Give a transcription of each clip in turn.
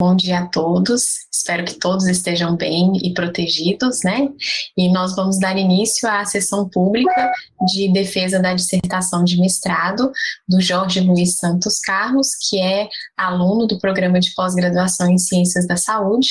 Bom dia a todos, espero que todos estejam bem e protegidos, né? E nós vamos dar início à sessão pública de defesa da dissertação de mestrado do Jorge Luiz Santos Carlos, que é aluno do programa de pós-graduação em Ciências da Saúde.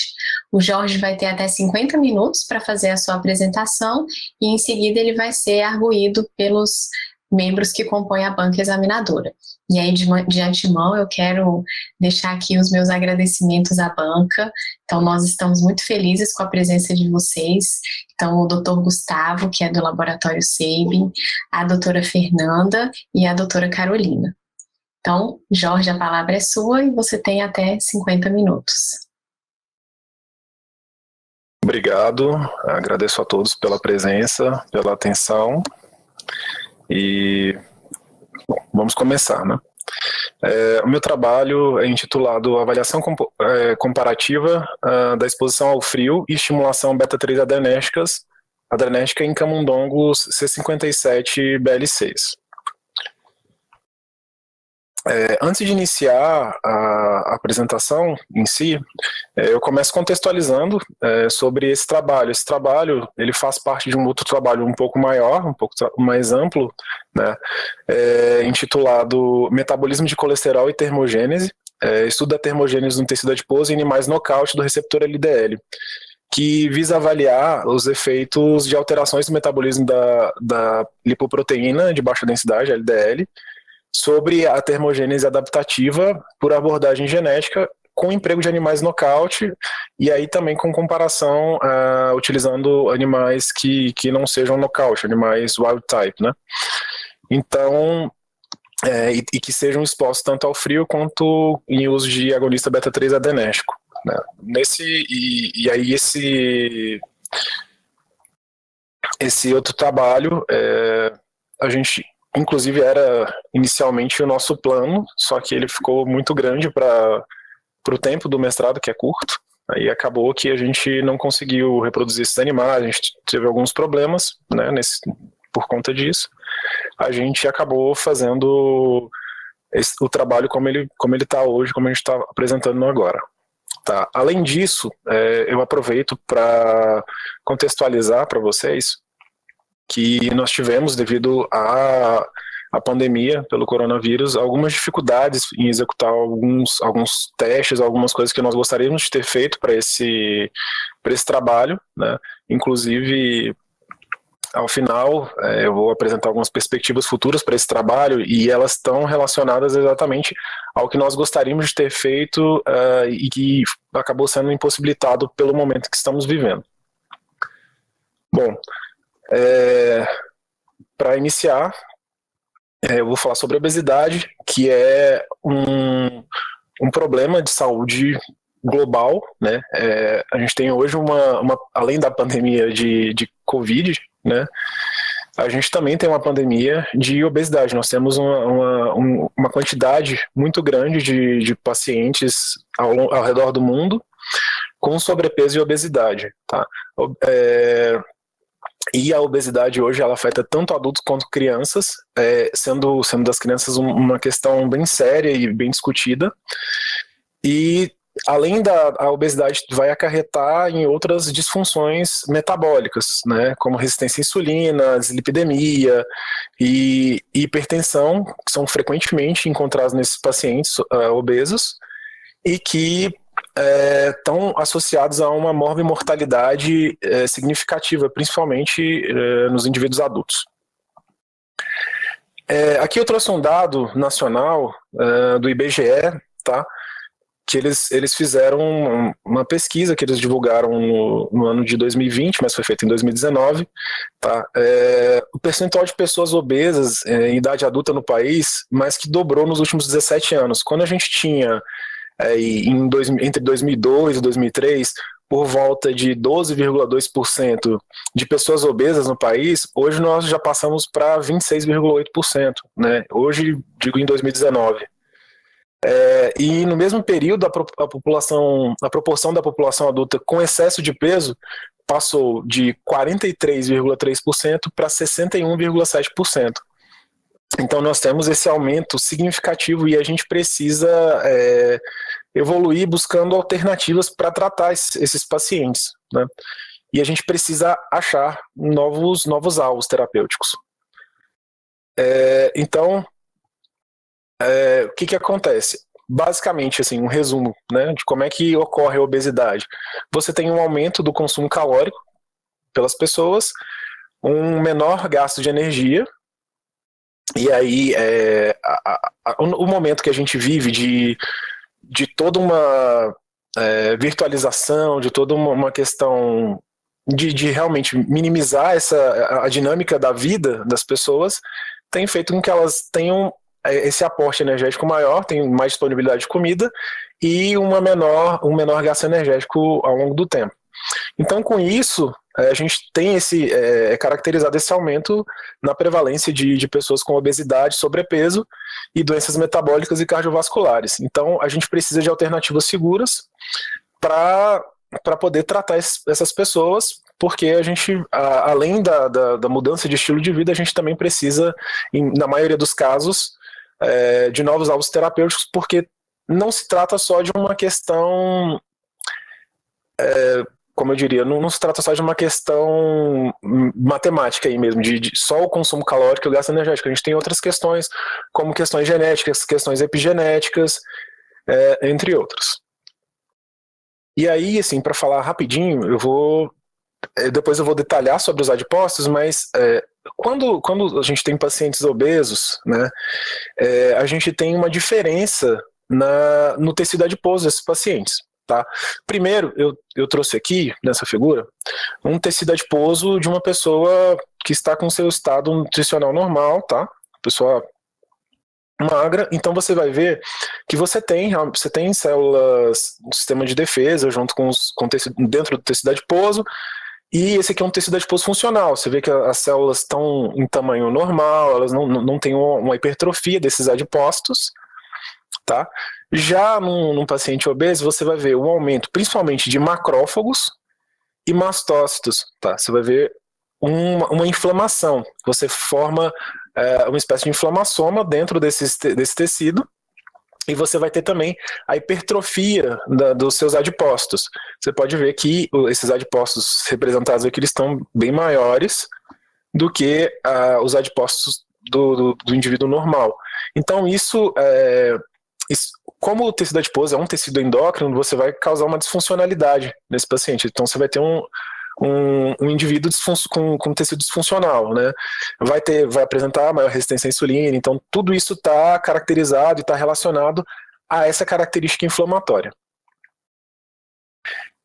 O Jorge vai ter até 50 minutos para fazer a sua apresentação e em seguida ele vai ser arguído pelos membros que compõem a banca examinadora. E aí, de, de antemão, eu quero deixar aqui os meus agradecimentos à banca. Então, nós estamos muito felizes com a presença de vocês. Então, o doutor Gustavo, que é do Laboratório Sabin, a doutora Fernanda e a doutora Carolina. Então, Jorge, a palavra é sua e você tem até 50 minutos. Obrigado, agradeço a todos pela presença, pela atenção. E bom, vamos começar, né? É, o meu trabalho é intitulado Avaliação é, Comparativa uh, da Exposição ao Frio e Estimulação Beta-3 Adrenérgicas, adrenérgica em camundongos C57 BL6. É, antes de iniciar a, apresentação em si, é, eu começo contextualizando é, sobre esse trabalho. Esse trabalho ele faz parte de um outro trabalho um pouco maior, um pouco mais amplo, né, é, intitulado Metabolismo de Colesterol e Termogênese, é, estudo da termogênese no tecido adiposo em animais nocaute do receptor LDL que visa avaliar os efeitos de alterações do metabolismo da, da lipoproteína de baixa densidade, LDL, sobre a termogênese adaptativa por abordagem genética com emprego de animais nocaute e aí também com comparação uh, utilizando animais que, que não sejam nocaute, animais wild type, né? Então, é, e, e, que sejam expostos tanto ao frio quanto em uso de agonista beta-3 adenético. Né? Nesse, e, e aí esse, esse outro trabalho, é, a gente inclusive era inicialmente o nosso plano, só que ele ficou muito grande para o tempo do mestrado, que é curto. Aí acabou que a gente não conseguiu reproduzir esses animais, a gente teve alguns problemas né, nesse, por conta disso. A gente acabou fazendo esse, o trabalho como ele como ele está hoje, como a gente está apresentando agora. Tá. Além disso, é, eu aproveito para contextualizar para vocês que nós tivemos devido à, à pandemia pelo coronavírus algumas dificuldades em executar alguns, alguns testes, algumas coisas que nós gostaríamos de ter feito para esse, esse trabalho, né? inclusive ao final, é, eu vou apresentar algumas perspectivas futuras para esse trabalho e elas estão relacionadas exatamente ao que nós gostaríamos de ter feito uh, e que acabou sendo impossibilitado pelo momento que estamos vivendo. Bom, é, Para iniciar, é, eu vou falar sobre obesidade, que é um, um problema de saúde global, né? É, a gente tem hoje uma, uma, além da pandemia de, de Covid, né? A gente também tem uma pandemia de obesidade. Nós temos uma, uma, uma quantidade muito grande de, de pacientes ao, ao redor do mundo com sobrepeso e obesidade, tá? É, e a obesidade hoje ela afeta tanto adultos quanto crianças, é, sendo, sendo das crianças uma questão bem séria e bem discutida. E além da a obesidade vai acarretar em outras disfunções metabólicas, né, como resistência à insulina, dislipidemia e hipertensão, que são frequentemente encontrados nesses pacientes uh, obesos e que estão é, associados a uma morbimortalidade é, significativa, principalmente é, nos indivíduos adultos. É, aqui eu trouxe um dado nacional é, do IBGE, tá? que eles, eles fizeram uma pesquisa que eles divulgaram no, no ano de 2020, mas foi feita em 2019. Tá? É, o percentual de pessoas obesas em idade adulta no país, mas que dobrou nos últimos 17 anos. Quando a gente tinha é, em dois, entre 2002 e 2003, por volta de 12,2% de pessoas obesas no país, hoje nós já passamos para 26,8%, né? Hoje, digo em 2019. É, e no mesmo período, a, a, população, a proporção da população adulta com excesso de peso passou de 43,3% para 61,7%. Então nós temos esse aumento significativo e a gente precisa é, evoluir buscando alternativas para tratar esses pacientes, né? E a gente precisa achar novos, novos alvos terapêuticos. É, então, é, o que, que acontece? Basicamente, assim, um resumo né, de como é que ocorre a obesidade. Você tem um aumento do consumo calórico pelas pessoas, um menor gasto de energia, e aí é, a, a, o momento que a gente vive de, de toda uma é, virtualização, de toda uma, uma questão de, de, realmente minimizar essa a dinâmica da vida das pessoas, tem feito com que elas tenham é, esse aporte energético maior, tem mais disponibilidade de comida e uma menor, um menor gasto energético ao longo do tempo. Então, com isso, é, a gente tem esse é, é, caracterizado esse aumento na prevalência de, de pessoas com obesidade, sobrepeso e doenças metabólicas e cardiovasculares. Então, a gente precisa de alternativas seguras para para poder tratar essas pessoas, porque a gente, a, além da, da, da, mudança de estilo de vida, a gente também precisa, em, na maioria dos casos, é, de novos alvos terapêuticos, porque não se trata só de uma questão, é, como eu diria, não, não, se trata só de uma questão matemática aí mesmo, de, de, só o consumo calórico e o gasto energético. A gente tem outras questões, como questões genéticas, questões epigenéticas, é, entre outras. E aí, assim, para falar rapidinho, eu vou. É, depois eu vou detalhar sobre os adipócitos, mas é, quando, quando a gente tem pacientes obesos, né, é, a gente tem uma diferença na, no tecido adiposo desses pacientes. Tá? Primeiro, eu, eu trouxe aqui, nessa figura, um tecido adiposo de uma pessoa que está com seu estado nutricional normal, tá? Pessoa magra, então você vai ver que você tem você tem células sistema de defesa junto com, os, com tecido, dentro do tecido adiposo e esse aqui é um tecido adiposo funcional. Você vê que as células estão em tamanho normal, elas não, não têm uma hipertrofia desses adipócitos, tá? Já num, num paciente obeso, você vai ver um aumento principalmente de macrófagos e mastócitos, tá? Você vai ver uma, uma inflamação. Você forma é, uma espécie de inflamassoma dentro desse, desse tecido, e você vai ter também a hipertrofia da, dos seus adipócitos. Você pode ver que esses adipócitos representados aqui eles estão bem maiores do que uh, os adipócitos do, do, do, indivíduo normal. Então, isso, é, como o tecido adiposo é um tecido endócrino, você vai causar uma disfuncionalidade nesse paciente. Então, você vai ter um, um, um indivíduo com, com tecido disfuncional, né? Vai ter, vai apresentar maior resistência à insulina, então tudo isso está caracterizado e está relacionado a essa característica inflamatória.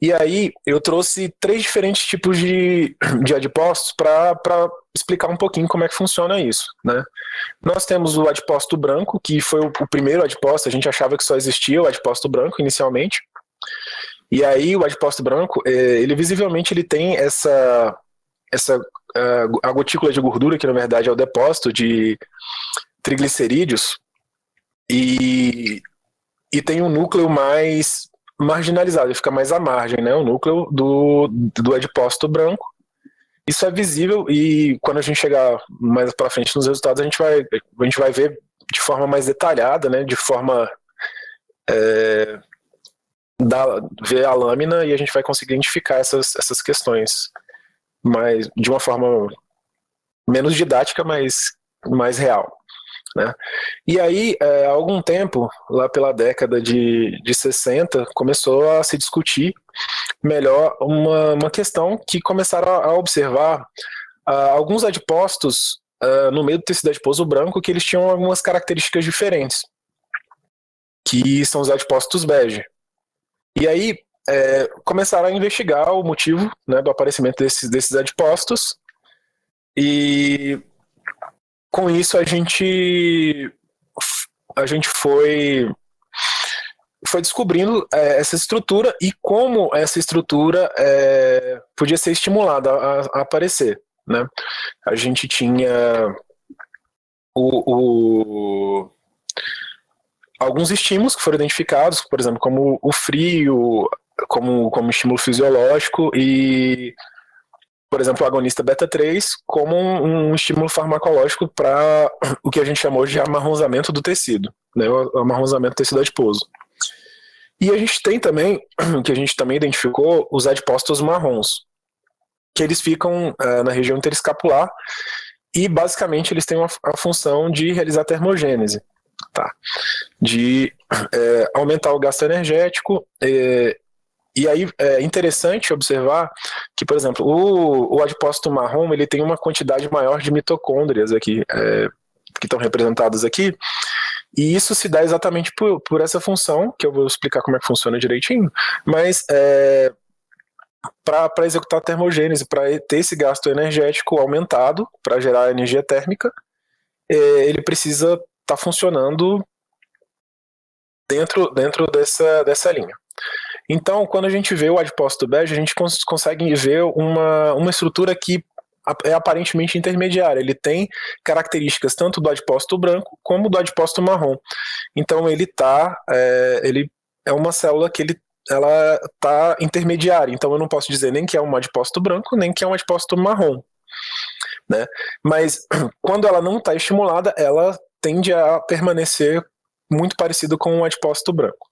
E aí eu trouxe três diferentes tipos de, de adipócitos para explicar um pouquinho como é que funciona isso. Né? Nós temos o adipócito branco, que foi o, o primeiro adipócito, a gente achava que só existia o adipócito branco inicialmente. E aí o adipócito branco, é, ele visivelmente ele tem essa essa uh, a gotícula de gordura que na verdade é o depósito de triglicerídeos e e tem um núcleo mais marginalizado, ele fica mais à margem, né? O núcleo do, do adipócito branco. Isso é visível e quando a gente chegar mais para frente nos resultados, a gente vai a gente vai ver de forma mais detalhada, né? De forma é, da, ver a lâmina e a gente vai conseguir identificar essas, essas questões mas de uma forma menos didática, mas mais real. Né? E aí, é, algum tempo, lá pela década de, de 60, começou a se discutir melhor uma, uma questão que começaram a, observar uh, alguns adipócitos uh, no meio do tecido adiposo branco que eles tinham algumas características diferentes, que são os adipócitos bege. E aí é, começaram a investigar o motivo né, do aparecimento desses, desses adpostos e com isso a gente a gente foi foi descobrindo é, essa estrutura e como essa estrutura é, podia ser estimulada a, a, aparecer, né? A gente tinha o, o alguns estímulos que foram identificados, por exemplo, como o frio, como, como estímulo fisiológico e, por exemplo, o agonista beta-3 como um, um, estímulo farmacológico para o que a gente chamou de amarronzamento do tecido, né, o amarronzamento do tecido adiposo. E a gente tem também, que a gente também identificou, os adipócitos marrons, que eles ficam uh, na região interescapular e basicamente eles têm uma, a função de realizar termogênese, tá? De é, aumentar o gasto energético. É, e aí é interessante observar que, por exemplo, o, o adipócito marrom ele tem uma quantidade maior de mitocôndrias aqui, é, que estão representadas aqui, e isso se dá exatamente por, por essa função, que eu vou explicar como é que funciona direitinho, mas é, para executar a termogênese, para ter esse gasto energético aumentado, para gerar energia térmica, é, ele precisa estar tá funcionando dentro, dentro dessa, dessa linha. Então, quando a gente vê o adipócito bege, a gente cons consegue ver uma, uma estrutura que é aparentemente intermediária. Ele tem características tanto do adipócito branco como do adipócito marrom. Então, ele tá, é, ele é uma célula que ele ela tá intermediária, então eu não posso dizer nem que é um adipócito branco, nem que é um adipócito marrom, né? Mas quando ela não está estimulada, ela tende a permanecer muito parecido com um adipócito branco.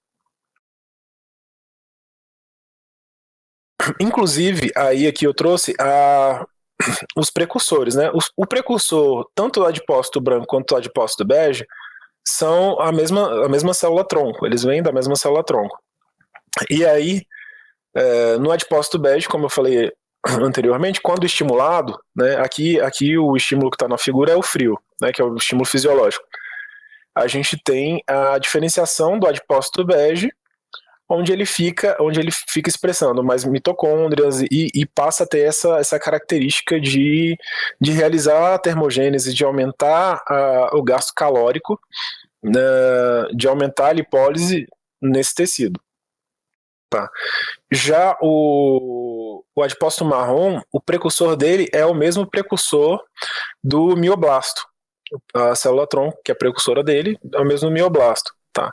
Inclusive, aí aqui eu trouxe a, os precursores, né? O, o precursor, tanto o adipócito branco quanto o adipócito bege, são a mesma, a mesma célula tronco, eles vêm da mesma célula tronco. E aí, é, no adipócito bege, como eu falei anteriormente, quando estimulado, né, aqui, aqui o estímulo que está na figura é o frio, né, que é o estímulo fisiológico. A gente tem a diferenciação do adipócito bege, onde ele fica, onde ele fica expressando mais mitocôndrias e, e passa a ter essa, essa característica de, de realizar a termogênese, de aumentar o gasto calórico, né, de aumentar a lipólise nesse tecido. Tá. Já o, o adipócito marrom, o precursor dele é o mesmo precursor do mioblasto. A célula tronco, que é a precursora dele, é o mesmo mioblasto. Tá.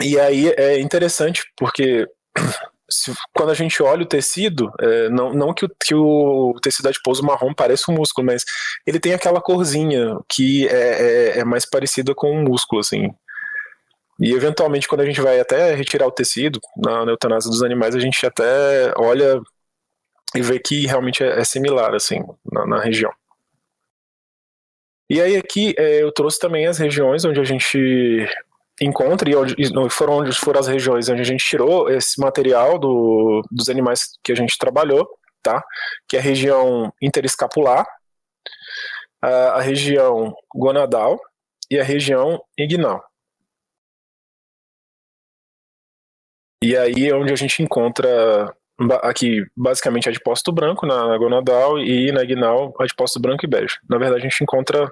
E aí é interessante porque se, quando a gente olha o tecido, é, não, não que, o, que o tecido adiposo marrom pareça um músculo, mas ele tem aquela corzinha que é, é, é mais parecida com um músculo, assim. E eventualmente, quando a gente vai até retirar o tecido na, na eutanásia dos animais, a gente até olha e vê que realmente é, é similar, assim, na, na, região. E aí aqui é, eu trouxe também as regiões onde a gente encontra e foram onde foram as regiões onde a gente tirou esse material do, dos animais que a gente trabalhou, tá? Que é a região interescapular, a, região gonadal e a região ignal. E aí é onde a gente encontra aqui basicamente adipócito branco na, gonadal e na ignal adipócito branco e bege. Na verdade a gente encontra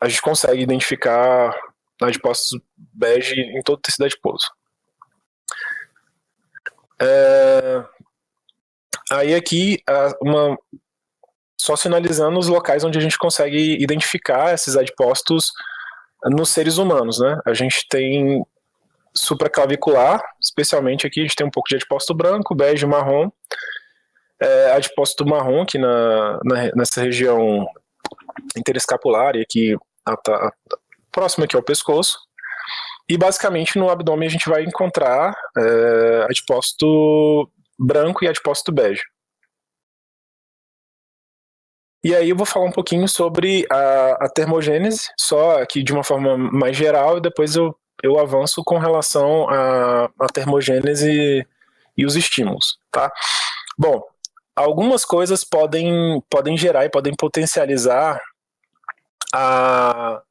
a gente consegue identificar adipócitos bege em todo o tecido adiposo. É... Aí aqui uma só sinalizando os locais onde a gente consegue identificar esses adipócitos nos seres humanos, né? A gente tem supraclavicular, especialmente aqui a gente tem um pouco de adipócito branco, bege marrom. É, marrom aqui na, na, nessa região interescapular e aqui a, a, próximo aqui ao pescoço. E basicamente no abdômen a gente vai encontrar é, adipócito branco e adipócito bege. E aí eu vou falar um pouquinho sobre a, a termogênese, só aqui de uma forma mais geral, e depois eu eu avanço com relação à, termogênese e os estímulos, tá? Bom, algumas coisas podem, podem gerar e podem potencializar a,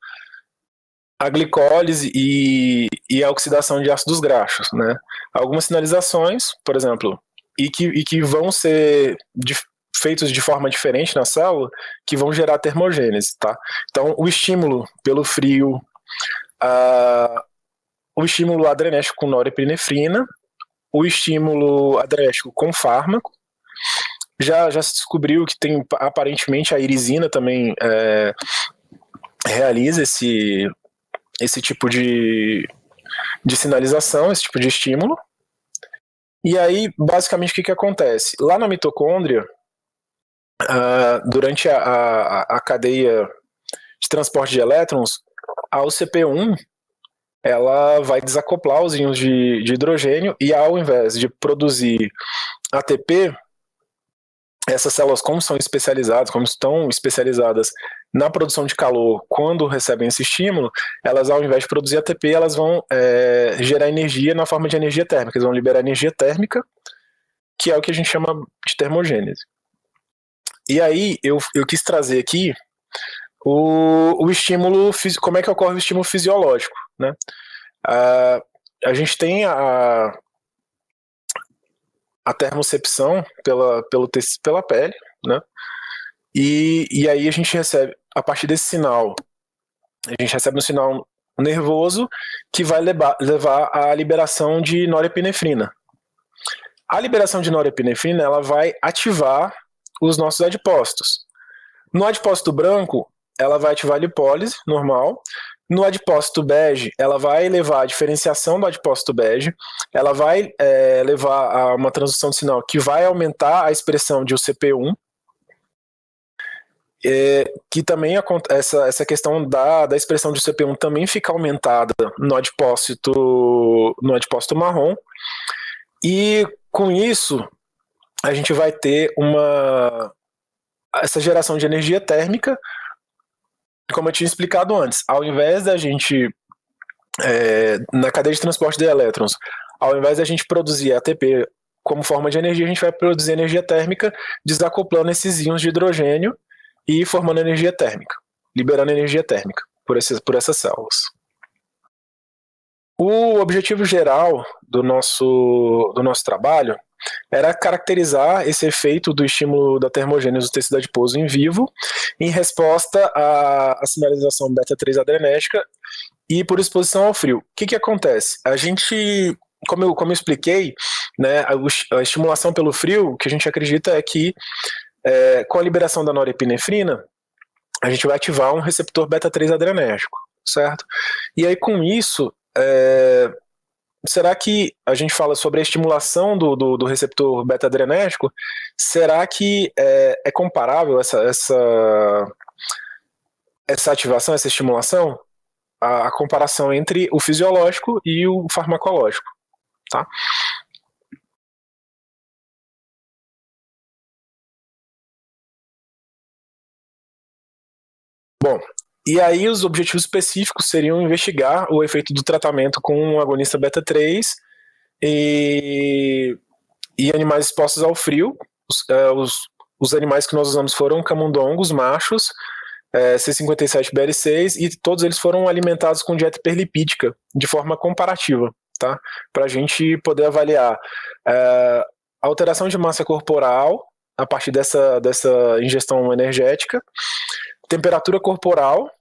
a glicólise e, e a oxidação de ácidos graxos, né? Algumas sinalizações, por exemplo, e que, e que vão ser de, feitos de forma diferente na célula, que vão gerar termogênese, tá? Então, o estímulo pelo frio, a, o estímulo adrenérgico com norepinefrina, o estímulo adrenérgico com fármaco. Já, já se descobriu que tem aparentemente a irisina também é, realiza esse, esse tipo de, de sinalização, esse tipo de estímulo. E aí, basicamente, o que, que acontece? Lá na mitocôndria, uh, durante a, a, a, cadeia de transporte de elétrons, a UCP1 ela vai desacoplar os íons de, de hidrogênio e ao invés de produzir ATP, essas células, como são especializadas, como estão especializadas na produção de calor quando recebem esse estímulo, elas ao invés de produzir ATP, elas vão é, gerar energia na forma de energia térmica, eles vão liberar energia térmica, que é o que a gente chama de termogênese. E aí eu, eu quis trazer aqui o, o estímulo, como é que ocorre o estímulo fisiológico, né? A, a gente tem a, a termocepção pela, pelo, pela pele, né? E, e aí a gente recebe, a partir desse sinal, a gente recebe um sinal nervoso que vai levar, levar à liberação de norepinefrina. A liberação de norepinefrina ela vai ativar os nossos adipócitos. No adipócito branco, ela vai ativar a lipólise normal. No adipócito bege, ela vai levar a diferenciação do adipócito bege, ela vai é, levar a uma transição de sinal que vai aumentar a expressão de UCP1, é, que também essa, essa questão da, da expressão de UCP1 também fica aumentada no adipócito, no adipócito marrom, e com isso a gente vai ter uma essa geração de energia térmica. Como eu tinha explicado antes, ao invés da gente, é, na cadeia de transporte de elétrons, ao invés da gente produzir ATP como forma de energia, a gente vai produzir energia térmica desacoplando esses íons de hidrogênio e formando energia térmica, liberando energia térmica por, esses, por essas células. O objetivo geral do nosso, do nosso trabalho era caracterizar esse efeito do estímulo da termogênese do tecido adiposo em vivo em resposta à, à sinalização beta-3 adrenética e por exposição ao frio. O que, que acontece? A gente, como eu, como eu expliquei, né, a, a estimulação pelo frio, o que a gente acredita é que é, com a liberação da norepinefrina, a gente vai ativar um receptor beta-3 adrenérgico, certo? E aí com isso, é, será que a gente fala sobre a estimulação do, do, do receptor beta-adrenérgico? Será que é, é, comparável essa, essa, essa ativação, essa estimulação? A, a, comparação entre o fisiológico e o farmacológico, tá? Bom, e aí os objetivos específicos seriam investigar o efeito do tratamento com um agonista beta 3 e, e animais expostos ao frio. Os, uh, os, os, animais que nós usamos foram camundongos machos, é, C57BL6, e todos eles foram alimentados com dieta hiperlipídica de forma comparativa, tá? Para a gente poder avaliar a alteração de massa corporal a partir dessa, dessa ingestão energética, temperatura corporal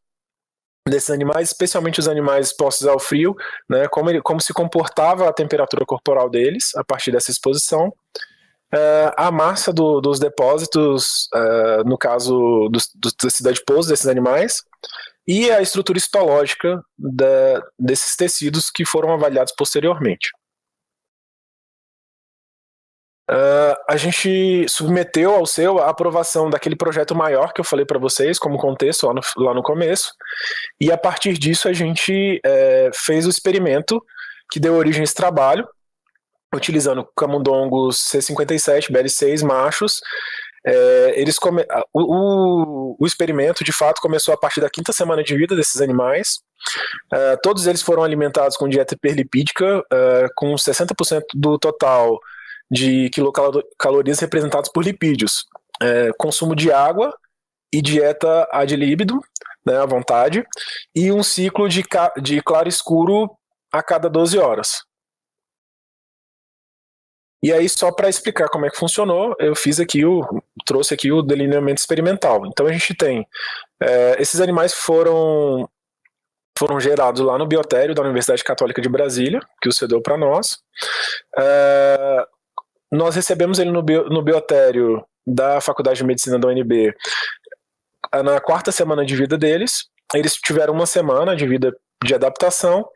desses animais, especialmente os animais expostos ao frio, né, como, ele, como se comportava a temperatura corporal deles a partir dessa exposição, uh, a massa do, dos depósitos, uh, no caso do, do tecido adiposo desses animais, e a estrutura histológica da, desses tecidos que foram avaliados posteriormente. Uh, a gente submeteu ao seu a aprovação daquele projeto maior que eu falei para vocês, como contexto lá no, lá no, começo, e a partir disso a gente é, fez o experimento que deu origem a esse trabalho, utilizando camundongos C57, BL6 machos. É, eles come... o, o, o, experimento de fato começou a partir da quinta semana de vida desses animais. Uh, todos eles foram alimentados com dieta hiperlipídica, uh, com 60% do total de quilocalorias representados por lipídios. É, consumo de água e dieta ad libido, né, à vontade, e um ciclo de, de claro escuro a cada 12 horas. E aí, só para explicar como é que funcionou, eu fiz aqui o. trouxe aqui o delineamento experimental. Então a gente tem. É, esses animais foram foram gerados lá no biotério da Universidade Católica de Brasília, que o cedeu para nós. É, nós recebemos ele no, bio, no biotério da Faculdade de Medicina da UNB na quarta semana de vida deles. Eles tiveram uma semana de vida de adaptação,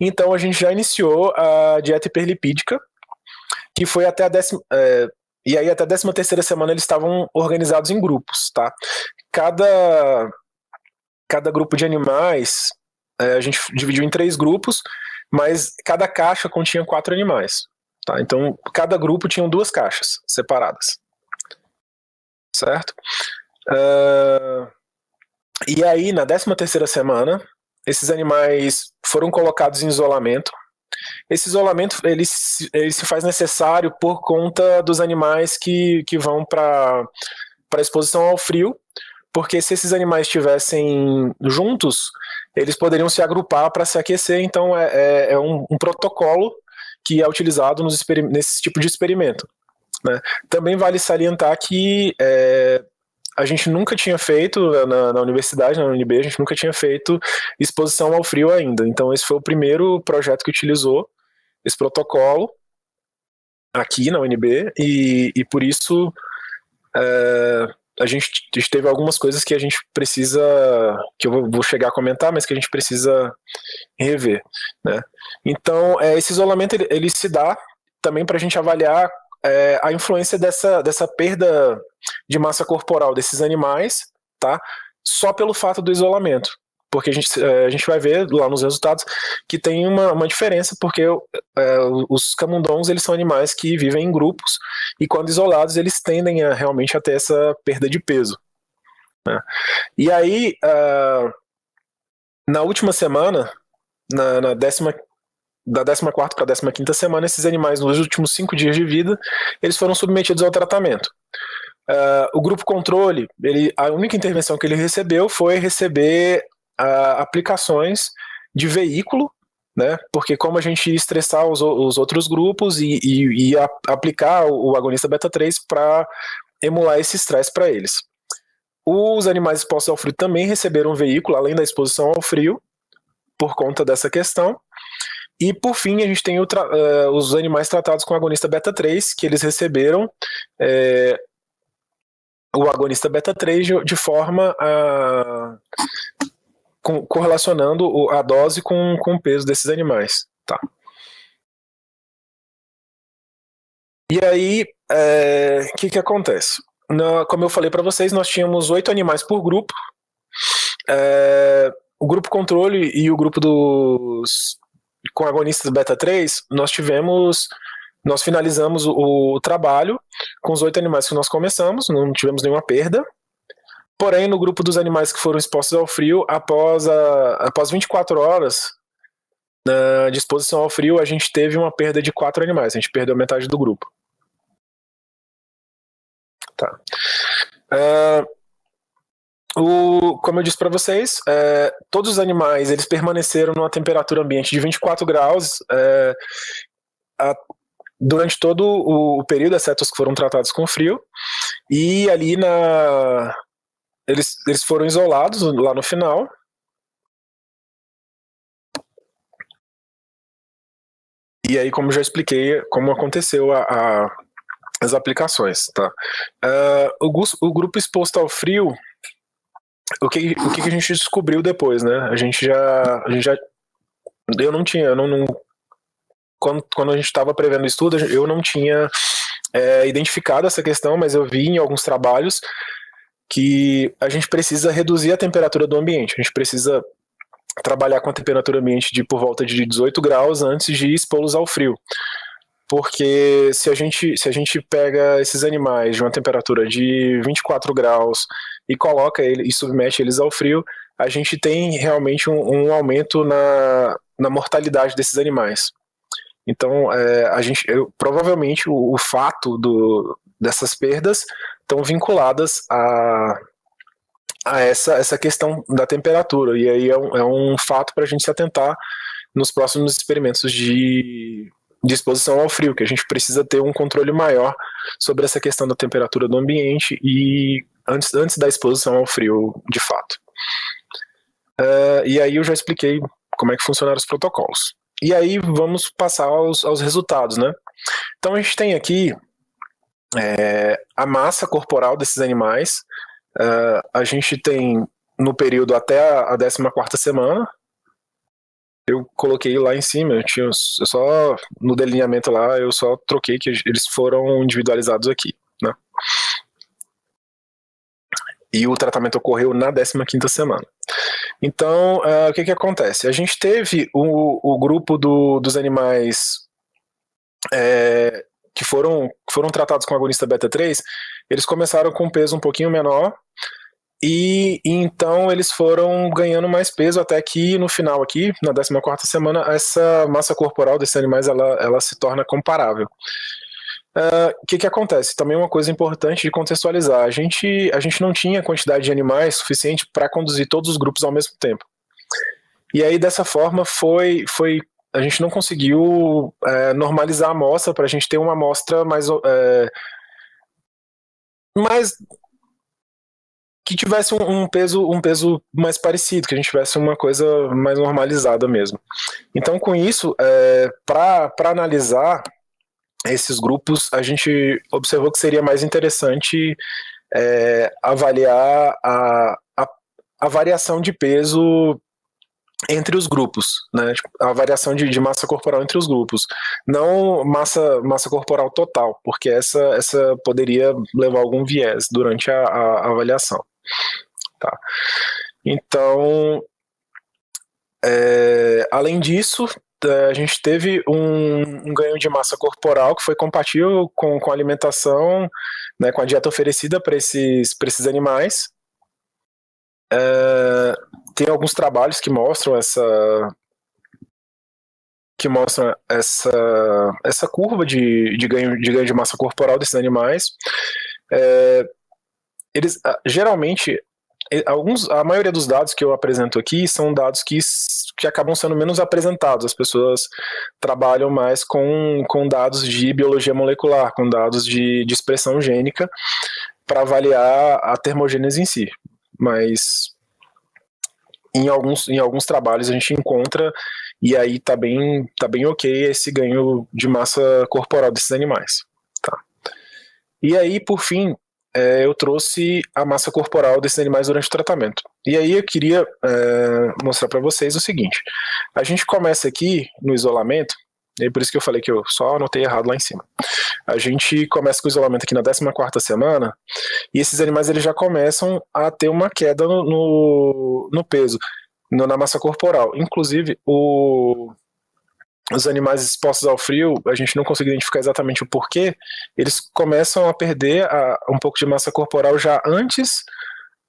então a gente já iniciou a dieta hiperlipídica, que foi até a décima. É, e aí, até a décima terceira semana, eles estavam organizados em grupos, tá? Cada, cada grupo de animais é, a gente dividiu em três grupos, mas cada caixa continha quatro animais. Tá? Então, cada grupo tinha duas caixas separadas. Certo? Uh, e aí, na 13 terceira semana, esses animais foram colocados em isolamento. Esse isolamento ele, ele se faz necessário por conta dos animais que, que vão para a exposição ao frio, porque se esses animais estivessem juntos, eles poderiam se agrupar para se aquecer, então é, é, é um, um, protocolo que é utilizado nos nesse tipo de experimento. Né? Também vale salientar que é, a gente nunca tinha feito na, na, universidade, na UNB, a gente nunca tinha feito exposição ao frio ainda. Então, esse foi o primeiro projeto que utilizou esse protocolo aqui na UNB, e, e por isso é, a, gente, teve algumas coisas que a gente precisa, que eu vou chegar a comentar, mas que a gente precisa rever. Né? Então, é, esse isolamento ele, ele se dá também para a gente avaliar é, a influência dessa, dessa perda de massa corporal desses animais, tá? Só pelo fato do isolamento. Porque a gente, é, a gente vai ver lá nos resultados que tem uma, uma diferença, porque é, os camundongos eles são animais que vivem em grupos e quando isolados eles tendem a realmente a ter essa perda de peso. Né? E aí, uh, na última semana, na, na décima da 14 para a 15 semana, esses animais, nos últimos cinco dias de vida, eles foram submetidos ao tratamento. Uh, o grupo controle, ele, a única intervenção que ele recebeu foi receber aplicações de veículo, né? Porque como a gente ia estressar os, os outros grupos e, e, e a, aplicar o, o agonista beta 3 para emular esse estresse para eles. Os animais expostos ao frio também receberam um veículo, além da exposição ao frio, por conta dessa questão. E por fim, a gente tem uh, os animais tratados com agonista beta 3, que eles receberam é, o agonista beta 3 de, de forma a. Correlacionando a dose com, com o peso desses animais. Tá. E aí, o é, que, que acontece? Na, como eu falei para vocês, nós tínhamos oito animais por grupo. É, o grupo controle e o grupo dos com agonistas beta 3, nós tivemos nós finalizamos o, o, trabalho com os oito animais que nós começamos, não tivemos nenhuma perda. Porém, no grupo dos animais que foram expostos ao frio, após, a, após 24 horas na, de exposição ao frio, a gente teve uma perda de quatro animais, a gente perdeu metade do grupo. Tá. Uh, o, como eu disse para vocês, é, todos os animais eles permaneceram numa temperatura ambiente de 24 graus é, a, durante todo o, o, período, exceto os que foram tratados com frio. E ali na. Eles, eles foram isolados lá no final. E aí, como já expliquei, como aconteceu a, a as aplicações. Tá? Uh, o, o grupo exposto ao frio o que, o que a gente descobriu depois, né? A gente já. A gente já eu não tinha. Eu não, não quando, quando a gente estava prevendo o estudo, eu não tinha é, identificado essa questão, mas eu vi em alguns trabalhos que a gente precisa reduzir a temperatura do ambiente. A gente precisa trabalhar com a temperatura ambiente de por volta de 18 graus antes de expô-los ao frio. Porque se a, gente, se a gente pega esses animais de uma temperatura de 24 graus e coloca ele e submete eles ao frio, a gente tem realmente um, um aumento na, na mortalidade desses animais. Então, é, a gente, eu, provavelmente o, o, fato do, dessas perdas estão vinculadas a, a essa, essa questão da temperatura. E aí é um, é um fato para a gente se atentar nos próximos experimentos de, de exposição ao frio, que a gente precisa ter um controle maior sobre essa questão da temperatura do ambiente e antes, antes da exposição ao frio, de fato. Uh, e aí eu já expliquei como é que funcionaram os protocolos. E aí vamos passar aos, aos resultados, né? Então a gente tem aqui é, a massa corporal desses animais. Uh, a gente tem no período até a, 14 quarta semana. Eu coloquei lá em cima, eu tinha eu só no delineamento lá, eu só troquei que eles foram individualizados aqui, né? E o tratamento ocorreu na 15ª semana. Então, uh, o que, que acontece? A gente teve o, o grupo do, dos animais é, que foram, foram tratados com agonista beta 3, eles começaram com um peso um pouquinho menor, e, e, então eles foram ganhando mais peso até que no final aqui, na 14 semana, essa massa corporal desses animais ela, ela se torna comparável. Ah, o uh, que, que acontece? Também uma coisa importante de contextualizar. A gente, a gente não tinha quantidade de animais suficiente para conduzir todos os grupos ao mesmo tempo. E aí, dessa forma, foi, foi a gente não conseguiu é, normalizar a amostra para a gente ter uma amostra mais, é, mais que tivesse um, um, peso um peso mais parecido, que a gente tivesse uma coisa mais normalizada mesmo. Então, com isso, é, para analisar esses grupos, a gente observou que seria mais interessante é, avaliar a, a, a, variação de peso entre os grupos, né? Tipo, a variação de, de, massa corporal entre os grupos, não massa, massa corporal total, porque essa, essa poderia levar algum viés durante a, a avaliação. Tá. Então, é, além disso, é, a gente teve um, um, ganho de massa corporal que foi compatível com, com a alimentação, né, com a dieta oferecida para esses, esses animais. É, tem alguns trabalhos que mostram essa que mostram essa, essa curva de, de, ganho, de ganho de massa corporal desses animais. É, eles geralmente alguns, a maioria dos dados que eu apresento aqui são dados que, que acabam sendo menos apresentados. As pessoas trabalham mais com, com dados de biologia molecular, com dados de, de expressão gênica, para avaliar a termogênese em si. Mas em alguns, em alguns trabalhos a gente encontra, e aí tá bem, tá bem ok esse ganho de massa corporal desses animais. Tá. E aí, por fim, é, eu trouxe a massa corporal desses animais durante o tratamento. E aí eu queria é, mostrar para vocês o seguinte: a gente começa aqui no isolamento, e por isso que eu falei que eu só anotei errado lá em cima. A gente começa com o isolamento aqui na 14 semana, e esses animais eles já começam a ter uma queda no, no, no peso, no, na massa corporal. Inclusive, o, os animais expostos ao frio, a gente não consegue identificar exatamente o porquê, eles começam a perder a, um pouco de massa corporal já antes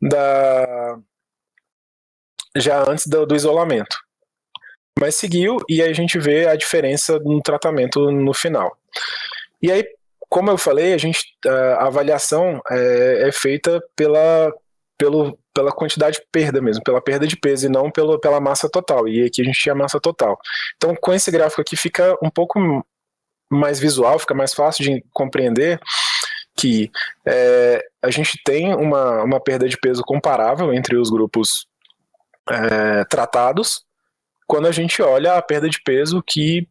da já antes do, do, isolamento. Mas seguiu e aí a gente vê a diferença no tratamento no final. E aí, como eu falei, a gente a avaliação é, é feita pela pelo, pela quantidade de perda mesmo, pela perda de peso e não pelo, pela massa total. E aqui a gente tinha massa total. Então, com esse gráfico aqui fica um pouco mais visual, fica mais fácil de compreender que é, a gente tem uma, uma perda de peso comparável entre os grupos é, tratados, quando a gente olha a perda de peso que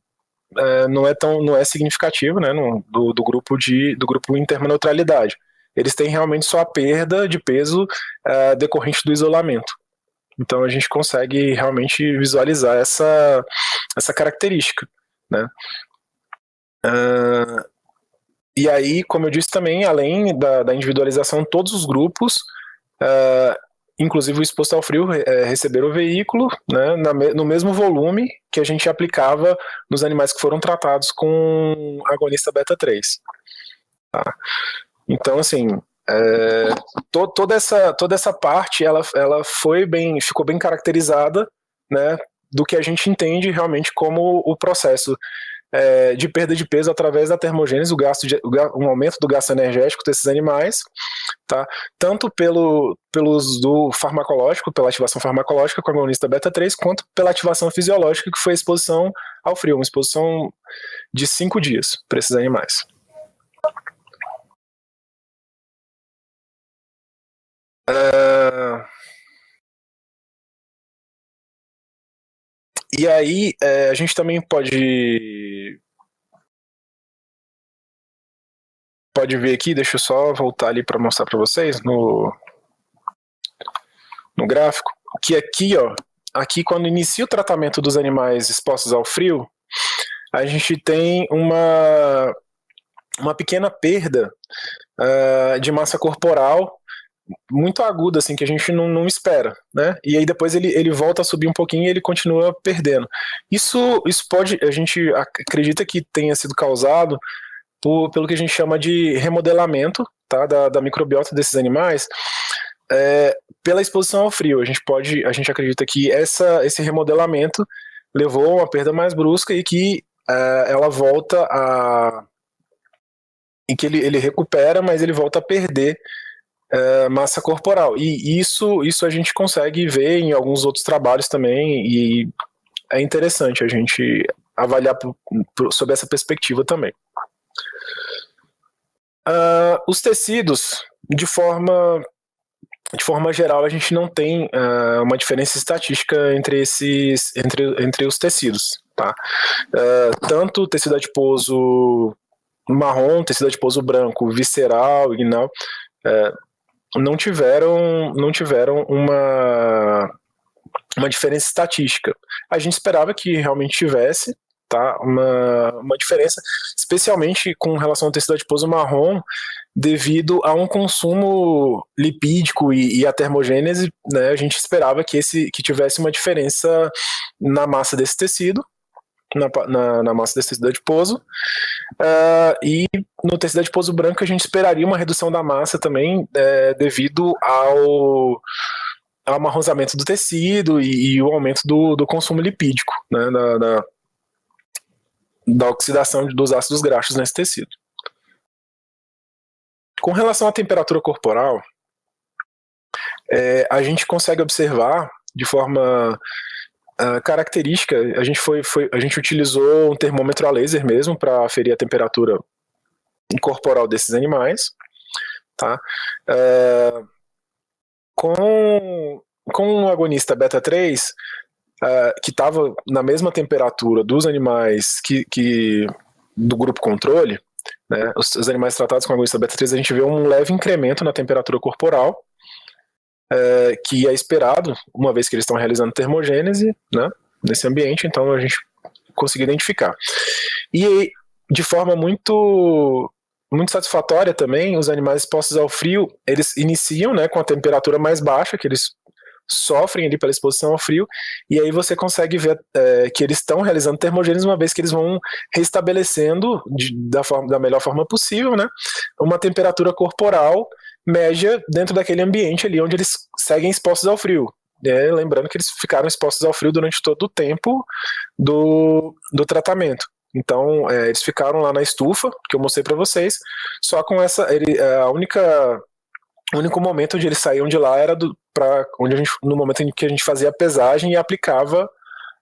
é, não é tão não é significativo né, do, do grupo de do grupo intermoneutralidade eles têm realmente só a perda de peso uh, decorrente do isolamento. Então a gente consegue realmente visualizar essa, essa característica. Né? Uh, e aí, como eu disse também, além da, da individualização, todos os grupos, uh, inclusive o exposto ao frio, é, receberam o veículo né, na, no mesmo volume que a gente aplicava nos animais que foram tratados com agonista beta 3. Tá? Então, assim, é, to, toda, essa, toda essa parte ela, ela foi bem, ficou bem caracterizada, né, do que a gente entende realmente como o processo é, de perda de peso através da termogênese, o, gasto de, o, o aumento do gasto energético desses animais, tá? tanto pelo, pelo uso do farmacológico, pela ativação farmacológica com a agonista beta-3, quanto pela ativação fisiológica, que foi a exposição ao frio, uma exposição de cinco dias para esses animais. Uh... E aí, é, a gente também pode. Pode ver aqui, deixa eu só voltar ali para mostrar para vocês no, no gráfico, que aqui, ó, aqui quando inicia o tratamento dos animais expostos ao frio, a gente tem uma, uma pequena perda uh, de massa corporal muito aguda, assim, que a gente não, não espera, né? E aí depois ele, ele volta a subir um pouquinho e ele continua perdendo. Isso, isso pode, a gente acredita que tenha sido causado por, pelo que a gente chama de remodelamento, tá, da, da microbiota desses animais, é, pela exposição ao frio. A gente pode, a gente acredita que essa, esse remodelamento levou a uma perda mais brusca e que é, ela volta a em que ele, ele recupera, mas ele volta a perder é, massa corporal. E isso, isso a gente consegue ver em alguns outros trabalhos também, e é interessante a gente avaliar por, por, sob essa perspectiva também. Uh, os tecidos, de forma de forma geral, a gente não tem uh, uma diferença estatística entre esses entre, entre os tecidos, tá? Uh, tanto o tecido adiposo marrom, tecido adiposo branco, visceral, inguinal, uh, não tiveram não tiveram uma uma diferença estatística. A gente esperava que realmente tivesse, tá? Uma, uma diferença, especialmente com relação ao tecido adiposo marrom, devido a um consumo lipídico e, e a termogênese, né, a gente esperava que, esse, que tivesse uma diferença na massa desse tecido, na, na, na massa desse tecido adiposo, uh, e no tecido adiposo branco a gente esperaria uma redução da massa também é, devido ao ao amarronzamento do tecido e, e o aumento do, do consumo lipídico, né, da, da, da oxidação dos ácidos graxos nesse tecido. Com relação à temperatura corporal, é, a gente consegue observar de forma uh, característica. A gente foi, foi, a gente utilizou um termômetro a laser mesmo para aferir a temperatura corporal desses animais, tá? Uh, com com o agonista beta 3 uh, é, que estava na mesma temperatura dos animais que, que do grupo controle, né, os, os, animais tratados com agonista beta-3, a gente vê um leve incremento na temperatura corporal, é, que é esperado, uma vez que eles estão realizando termogênese né, nesse ambiente, então a gente conseguiu identificar. E de forma muito muito satisfatória também, os animais expostos ao frio, eles iniciam né, com a temperatura mais baixa, que eles sofrem ali pela exposição ao frio, e aí você consegue ver é, que eles estão realizando termogênese uma vez que eles vão restabelecendo de, da, forma, da melhor forma possível, né, uma temperatura corporal média dentro daquele ambiente ali onde eles seguem expostos ao frio. É, lembrando que eles ficaram expostos ao frio durante todo o tempo do, do tratamento. Então, é, eles ficaram lá na estufa, que eu mostrei para vocês, só com essa. Ele, é, a única o único momento onde eles saíam de lá era do, pra, onde gente, no momento em que a gente fazia a pesagem e aplicava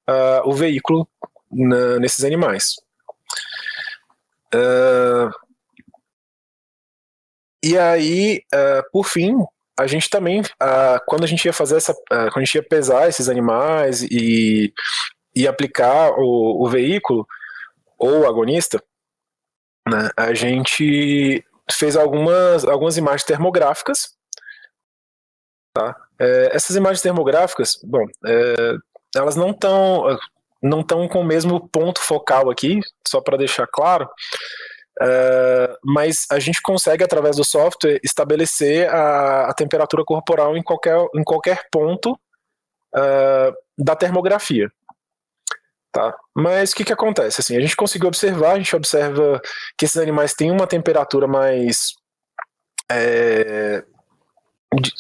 uh, o veículo na, nesses animais. Uh, e aí, uh, por fim, a gente também, quando a gente ia fazer essa, quando a gente ia pesar esses animais e, e aplicar o, o veículo ou o agonista, né, a gente fez algumas, algumas imagens termográficas. Tá? É, essas imagens termográficas, bom, é, elas não estão não estão com o mesmo ponto focal aqui, só para deixar claro, é, mas a gente consegue, através do software, estabelecer a, a temperatura corporal em qualquer, em qualquer ponto é, da termografia. Tá? Mas o que, que acontece? Assim, a gente conseguiu observar, a gente observa que esses animais têm uma temperatura mais. É,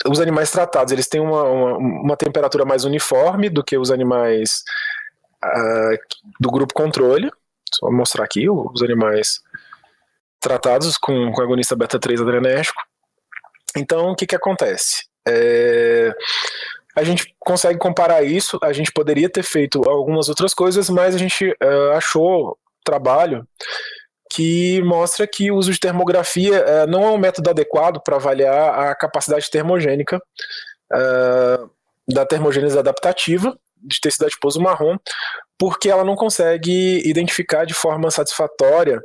os animais tratados eles têm uma, uma, uma, temperatura mais uniforme do que os animais uh, do grupo controle. Só mostrar aqui os animais tratados com, com agonista beta-3 adrenérgico. Então, o que, que acontece? É, a gente consegue comparar isso. A gente poderia ter feito algumas outras coisas, mas a gente uh, achou trabalho que mostra que o uso de termografia uh, não é um método adequado para avaliar a capacidade termogênica uh, da termogênese adaptativa de tecido adiposo marrom, porque ela não consegue identificar de forma satisfatória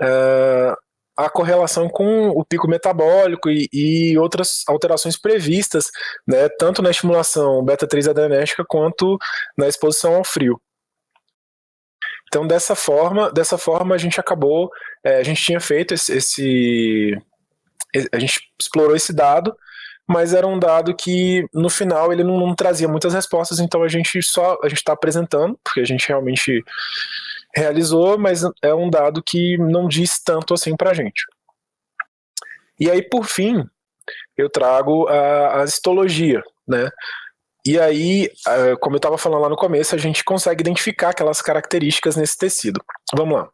uh, a correlação com o pico metabólico e, e outras alterações previstas, né, tanto na estimulação beta-3 adrenérgica quanto na exposição ao frio. Então, dessa forma, dessa forma a gente acabou, é, a gente tinha feito esse, esse, a gente explorou esse dado, mas era um dado que no final ele não, não trazia muitas respostas, então a gente só a gente está apresentando, porque a gente realmente realizou, mas é um dado que não diz tanto assim para a gente. E aí, por fim, eu trago a, a histologia, né? E aí, como eu estava falando lá no começo, a gente consegue identificar aquelas características nesse tecido. Vamos lá.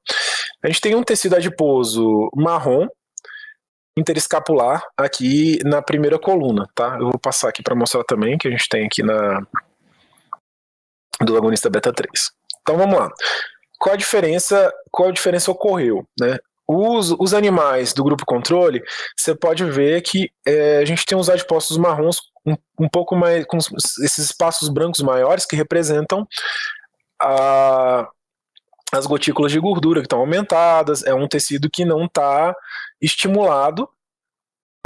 A gente tem um tecido adiposo marrom, interescapular, aqui na primeira coluna, tá? Eu vou passar aqui para mostrar também, que a gente tem aqui na do agonista beta 3. Então vamos lá. Qual a diferença, qual a diferença ocorreu, né? Os, os animais do grupo controle, você pode ver que é, a gente tem os adipócitos marrons um, um pouco mais, com esses espaços brancos maiores que representam a, as gotículas de gordura que estão aumentadas, é um tecido que não está estimulado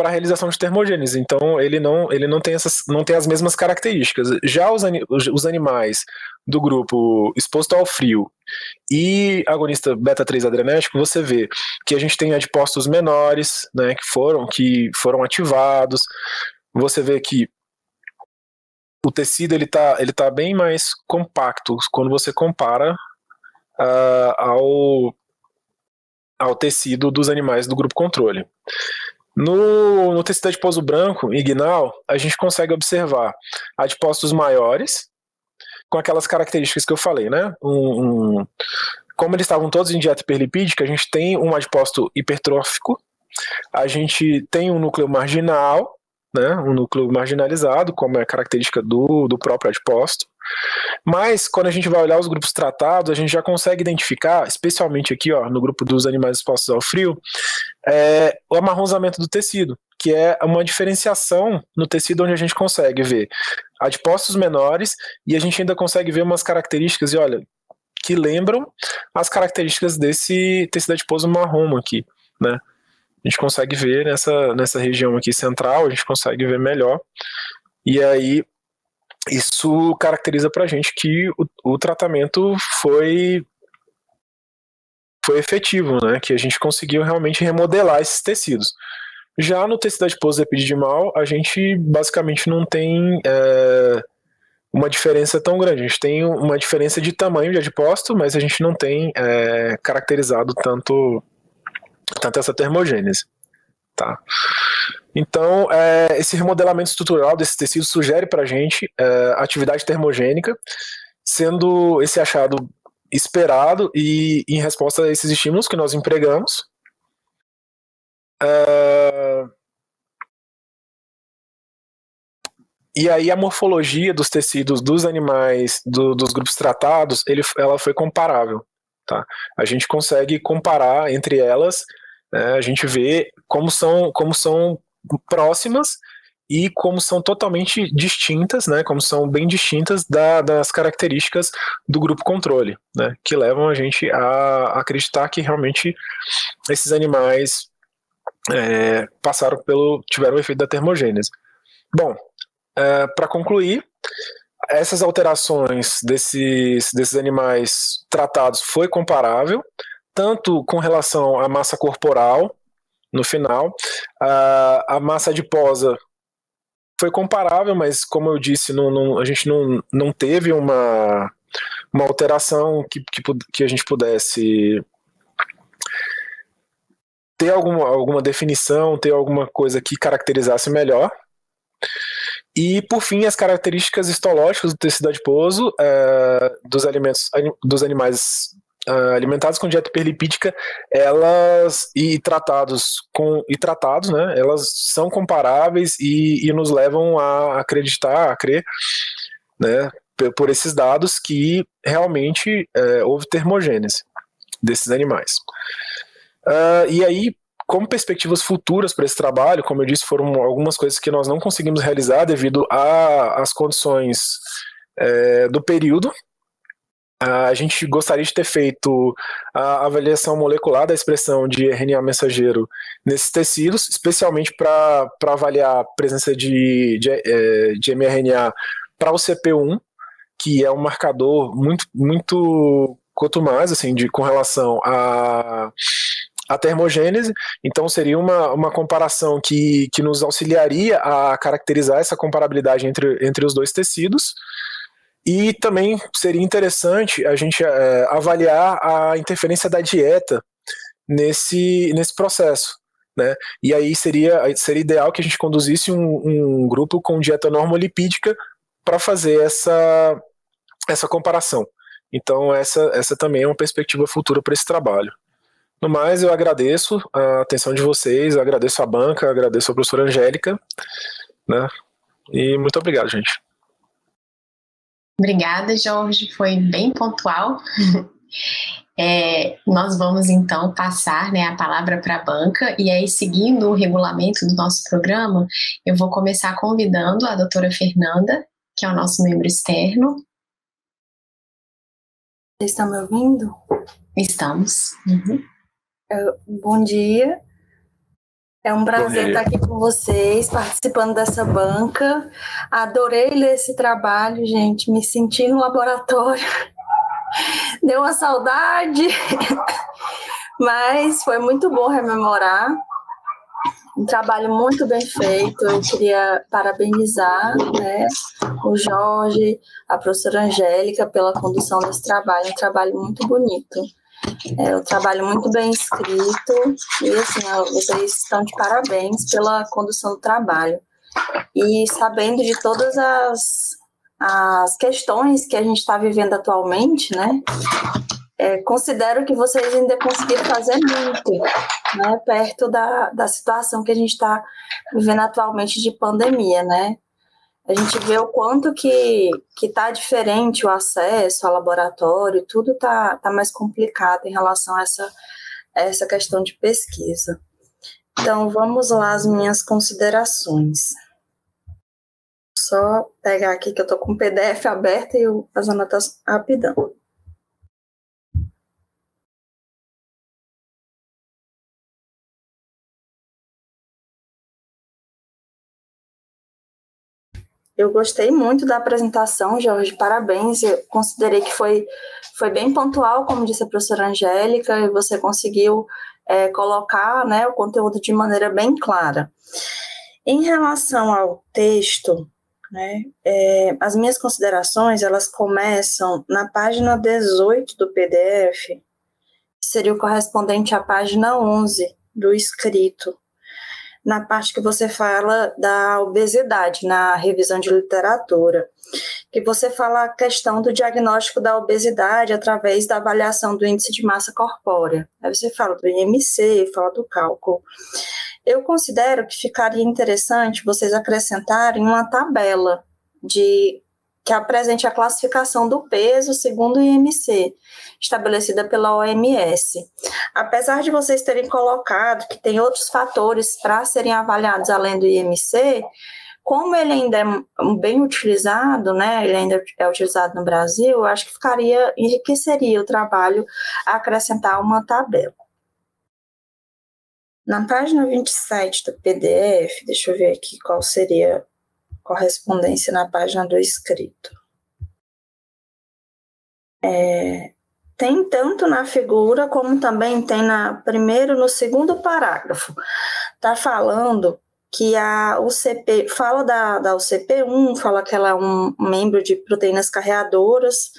para a realização de termogênese. Então ele não, ele não tem essas, não tem as mesmas características. Já os, os animais do grupo exposto ao frio e agonista beta 3 adrenérgico, você vê que a gente tem adipócitos menores, né, que foram que foram ativados. Você vê que o tecido ele tá, ele tá bem mais compacto quando você compara uh, ao ao tecido dos animais do grupo controle. No, no tecido adiposo branco, ignal, a gente consegue observar adipócitos maiores, com aquelas características que eu falei, né? Um, um, como eles estavam todos em dieta hiperlipídica, a gente tem um adipócito hipertrófico, a gente tem um núcleo marginal, né, um núcleo marginalizado, como é característica do, do próprio adipócito. Mas, quando a gente vai olhar os grupos tratados, a gente já consegue identificar, especialmente aqui ó, no grupo dos animais expostos ao frio, é, o amarronzamento do tecido, que é uma diferenciação no tecido onde a gente consegue ver adipócitos menores e a gente ainda consegue ver umas características, e olha, que lembram as características desse tecido adiposo marrom aqui, né? A gente consegue ver nessa, nessa região aqui central, a gente consegue ver melhor. E aí, isso caracteriza para a gente que o, o tratamento foi foi efetivo, né? Que a gente conseguiu realmente remodelar esses tecidos. Já no tecido adiposo epididimal, a gente basicamente não tem é, uma diferença tão grande. A gente tem uma diferença de tamanho de adipócito, mas a gente não tem é, caracterizado tanto, tanto essa termogênese. Tá? Então, é, esse remodelamento estrutural desse tecido sugere para a gente é, atividade termogênica, sendo esse achado esperado e em resposta a esses estímulos que nós empregamos. É, e aí a morfologia dos tecidos dos animais, do, dos grupos tratados, ele, ela foi comparável. Tá? A gente consegue comparar entre elas, né, a gente vê como são, como são próximas e como são totalmente distintas, né, como são bem distintas da, das características do grupo controle, né, que levam a gente a acreditar que realmente esses animais é, passaram pelo, tiveram o efeito da termogênese. Bom, é, para concluir, essas alterações desses, desses animais tratados foi comparável, tanto com relação à massa corporal, no final, a, a massa adiposa foi comparável, mas como eu disse, não, não, a gente não, não teve uma, uma alteração que, que, que a gente pudesse ter alguma, alguma definição, ter alguma coisa que caracterizasse melhor. E, por fim, as características histológicas do tecido adiposo é, dos alimentos dos animais uh, alimentados com dieta hiperlipídica, elas e tratados com e tratados, né? Elas são comparáveis e, e nos levam a acreditar, a crer, né? Por esses dados que realmente é, houve termogênese desses animais. Uh, e aí, como perspectivas futuras para esse trabalho, como eu disse, foram algumas coisas que nós não conseguimos realizar devido às condições é, do período a gente gostaria de ter feito a avaliação molecular da expressão de RNA mensageiro nesses tecidos, especialmente para avaliar a presença de, de, é, de mRNA para o CP1, que é um marcador muito, muito quanto mais assim, de, com relação a, a termogênese, então seria uma, uma comparação que, que nos auxiliaria a caracterizar essa comparabilidade entre, entre os dois tecidos, e também seria interessante a gente é, avaliar a interferência da dieta nesse, nesse processo. Né? E aí seria, seria ideal que a gente conduzisse um, um grupo com dieta normolipídica para fazer essa, essa comparação. Então, essa, essa também é uma perspectiva futura para esse trabalho. No mais, eu agradeço a atenção de vocês, agradeço a banca, agradeço a professora Angélica, né? E muito obrigado, gente. Obrigada, Jorge, foi bem pontual. É, nós vamos então passar né, a palavra para a banca, e aí, seguindo o regulamento do nosso programa, eu vou começar convidando a doutora Fernanda, que é o nosso membro externo. Vocês estão me ouvindo? Estamos. Uhum. É, bom dia. É um prazer estar aqui com vocês, participando dessa banca. Adorei ler esse trabalho, gente. Me senti no laboratório. Deu uma saudade, mas foi muito bom rememorar. Um trabalho muito bem feito. Eu queria parabenizar né, o Jorge, a professora Angélica pela condução desse trabalho. Um trabalho muito bonito. É trabalho muito bem escrito e assim, vocês estão de parabéns pela condução do trabalho. E sabendo de todas as, as questões que a gente está vivendo atualmente, né? É, considero que vocês ainda conseguiram fazer muito, né? Perto da, da situação que a gente está vivendo atualmente de pandemia, né? A gente vê o quanto que está diferente o acesso ao laboratório, tudo está tá mais complicado em relação a essa, essa questão de pesquisa. Então, vamos lá as minhas considerações. Só pegar aqui que eu estou com o PDF aberto e as anotações rapidão. Eu gostei muito da apresentação, Jorge, parabéns. Eu considerei que foi, foi bem pontual, como disse a professora Angélica, e você conseguiu é, colocar né, o conteúdo de maneira bem clara. Em relação ao texto, né, é, as minhas considerações elas começam na página 18 do PDF, que seria o correspondente à página 11 do escrito na parte que você fala da obesidade, na revisão de literatura, que você fala a questão do diagnóstico da obesidade através da avaliação do índice de massa corpórea. Aí você fala do IMC, fala do cálculo. Eu considero que ficaria interessante vocês acrescentarem uma tabela de que apresente a classificação do peso segundo o IMC, estabelecida pela OMS. Apesar de vocês terem colocado que tem outros fatores para serem avaliados além do IMC, como ele ainda é bem utilizado, né, ele ainda é utilizado no Brasil, eu acho que ficaria, enriqueceria o trabalho acrescentar uma tabela. Na página 27 do PDF, deixa eu ver aqui qual seria correspondência na página do escrito. É, tem tanto na figura como também tem na primeiro no segundo parágrafo. Está falando que a UCP fala da, da UCP1, fala que ela é um membro de proteínas carreadoras,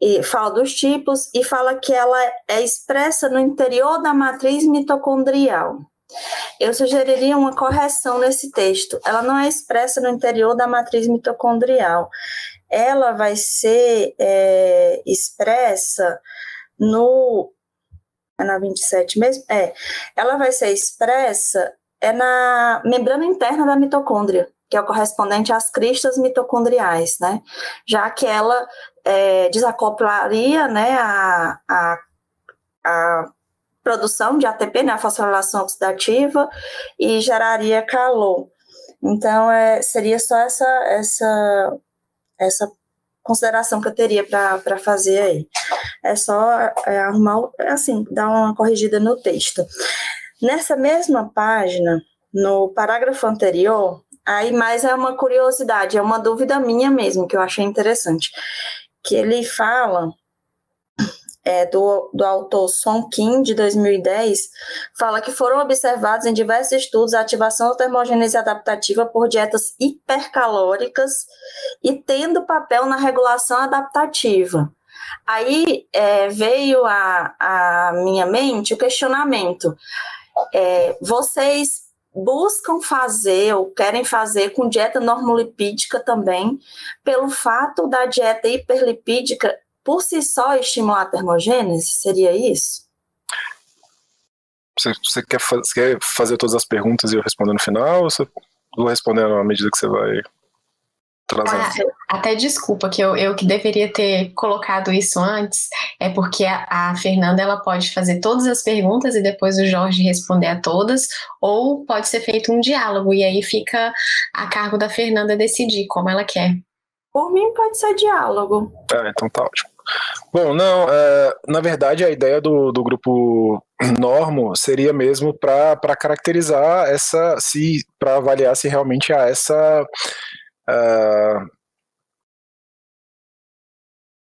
e fala dos tipos e fala que ela é expressa no interior da matriz mitocondrial. Eu sugeriria uma correção nesse texto. Ela não é expressa no interior da matriz mitocondrial. Ela vai ser é, expressa no. É na 27 mesmo? É. Ela vai ser expressa é na membrana interna da mitocôndria, que é o correspondente às cristas mitocondriais, né? Já que ela é, desacoplaria né, a, a, a produção de ATP, né, a fosforilação oxidativa, e geraria calor. Então, é, seria só essa, essa, essa consideração que eu teria para fazer aí. É só é, arrumar, assim, dar uma corrigida no texto. Nessa mesma página, no parágrafo anterior, aí mais é uma curiosidade, é uma dúvida minha mesmo, que eu achei interessante, que ele fala é, do, do autor Son Kim, de 2010, fala que foram observados em diversos estudos a ativação da termogênese adaptativa por dietas hipercalóricas e tendo papel na regulação adaptativa. Aí é, veio à, à minha mente o questionamento. É, vocês buscam fazer ou querem fazer com dieta normolipídica também, pelo fato da dieta hiperlipídica por si só estimular a termogênese? Seria isso? Você, você, quer, você quer fazer todas as perguntas e eu responder no final ou você vou respondendo à medida que você vai trazendo? Ah, até desculpa que eu, eu que deveria ter colocado isso antes, é porque a, a, Fernanda ela pode fazer todas as perguntas e depois o Jorge responder a todas, ou pode ser feito um diálogo e aí fica a cargo da Fernanda decidir como ela quer. Por mim pode ser diálogo. Ah, então tá ótimo. Bom, não, é, na verdade a ideia do, do grupo normo seria mesmo para caracterizar essa, se para avaliar se realmente há essa uh,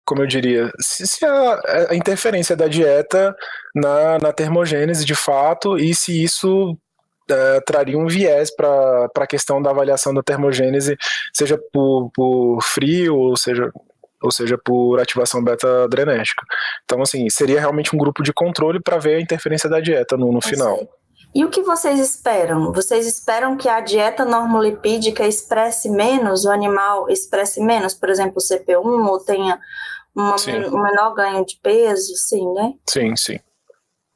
como eu diria, se, se a, a, interferência da dieta na, na termogênese de fato e se isso uh, traria um viés para a questão da avaliação da termogênese, seja por, por frio, ou seja, ou seja, por ativação beta-adrenérgica. Então, assim, seria realmente um grupo de controle para ver a interferência da dieta no, no final. E o que vocês esperam? Vocês esperam que a dieta normolipídica expresse menos, o animal expresse menos, por exemplo, o CP1, ou tenha uma, um menor ganho de peso, sim, né? Sim, sim.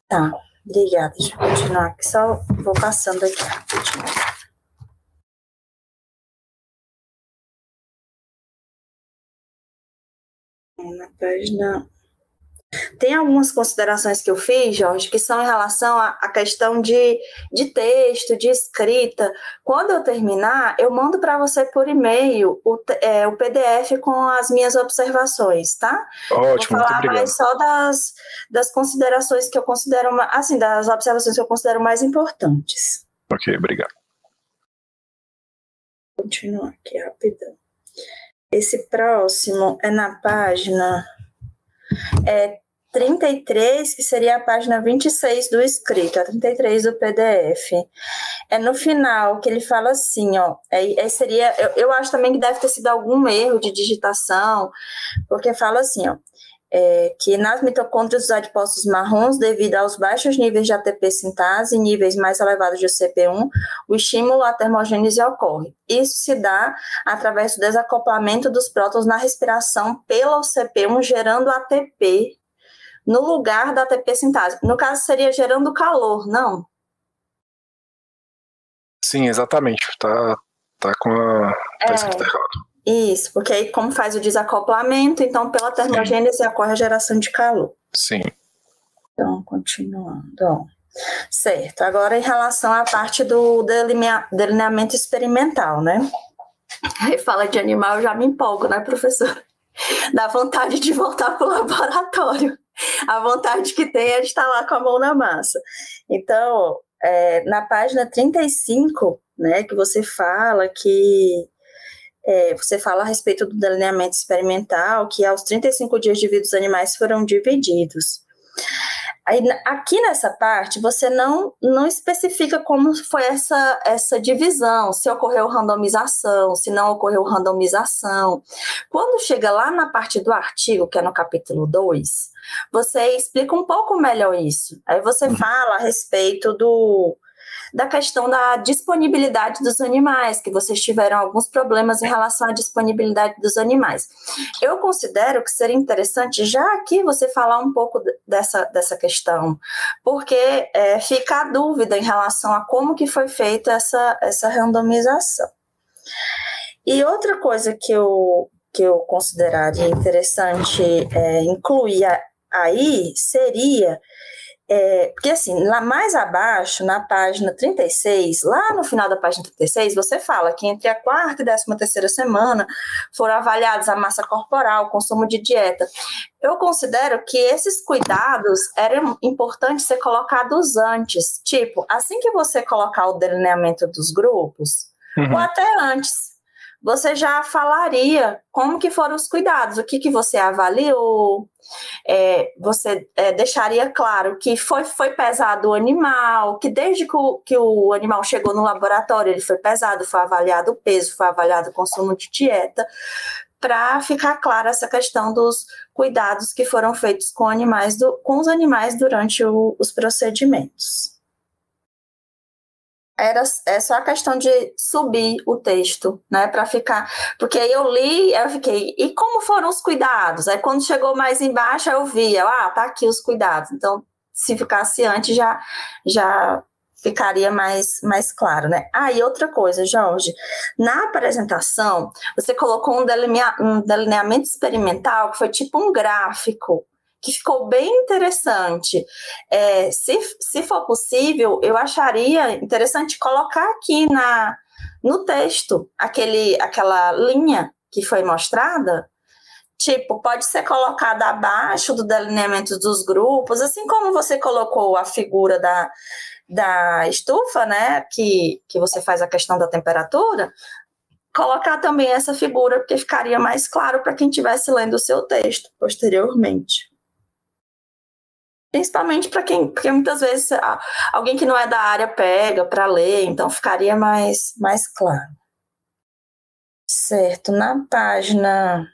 Tá, obrigada. Deixa eu continuar aqui, só vou passando aqui Na página. Tem algumas considerações que eu fiz, Jorge, que são em relação à questão de, de texto, de escrita. Quando eu terminar, eu mando para você por e-mail o, é, o PDF com as minhas observações, tá? Ótimo, Vou falar mais só das, das considerações que eu considero, assim, das observações que eu considero mais importantes. Ok, obrigado. Vou continuar aqui rapidão. Esse próximo é na página é, 33, que seria a página 26 do escrito, a 33 do PDF. É no final que ele fala assim, ó, é, é seria, eu, eu acho também que deve ter sido algum erro de digitação, porque fala assim, ó, é, que nas mitocôndrias dos adipócitos marrons, devido aos baixos níveis de ATP sintase e níveis mais elevados de CP1, o estímulo à termogênese ocorre. Isso se dá através do desacoplamento dos prótons na respiração pelo CP1, gerando ATP no lugar da ATP sintase. No caso, seria gerando calor, não? Sim, exatamente. Tá, tá com a. Tá é. escrito errado. Isso, porque aí como faz o desacoplamento, então pela termogênese ocorre a geração de calor. Sim. Então, continuando. Certo, agora em relação à parte do delineamento experimental, né? Aí fala de animal, eu já me empolgo, né, professor? Dá vontade de voltar para o laboratório. A vontade que tem é de estar lá com a mão na massa. Então, é, na página 35, né, que você fala que é, você fala a respeito do delineamento experimental, que aos 35 dias de vida os animais foram divididos. Aí, aqui nessa parte, você não, não especifica como foi essa, essa divisão, se ocorreu randomização, se não ocorreu randomização. Quando chega lá na parte do artigo, que é no capítulo 2, você explica um pouco melhor isso. Aí você uhum. fala a respeito do, da questão da disponibilidade dos animais, que vocês tiveram alguns problemas em relação à disponibilidade dos animais. Eu considero que seria interessante já aqui você falar um pouco dessa, dessa questão, porque é, fica a dúvida em relação a como que foi feita essa, essa randomização. E outra coisa que eu, que eu consideraria interessante é, incluir aí seria é, porque assim, lá mais abaixo, na página 36, lá no final da página 36, você fala que entre a quarta e décima terceira semana foram avaliados a massa corporal, o consumo de dieta. Eu considero que esses cuidados eram importantes ser colocados antes. Tipo, assim que você colocar o delineamento dos grupos, uhum. ou até antes, você já falaria como que foram os cuidados, o que, que você avaliou, é, você é, deixaria claro que foi, foi pesado o animal, que desde que o, que o animal chegou no laboratório, ele foi pesado, foi avaliado o peso, foi avaliado o consumo de dieta, para ficar clara essa questão dos cuidados que foram feitos com, animais do, com os animais durante o, os procedimentos era é só a questão de subir o texto, né, para ficar, porque aí eu li, eu fiquei, e como foram os cuidados? Aí quando chegou mais embaixo eu via, ah, tá aqui os cuidados. Então, se ficasse antes já já ficaria mais mais claro, né? Ah, outra coisa, Jorge, na apresentação, você colocou um delineamento experimental que foi tipo um gráfico que ficou bem interessante. É, se, se for possível, eu acharia interessante colocar aqui na, no texto aquele, aquela linha que foi mostrada. Tipo, pode ser colocada abaixo do delineamento dos grupos, assim como você colocou a figura da, da estufa, né? Que, que você faz a questão da temperatura, colocar também essa figura, porque ficaria mais claro para quem estivesse lendo o seu texto posteriormente. Principalmente para quem, porque muitas vezes alguém que não é da área pega para ler, então ficaria mais, mais claro. Certo, na página.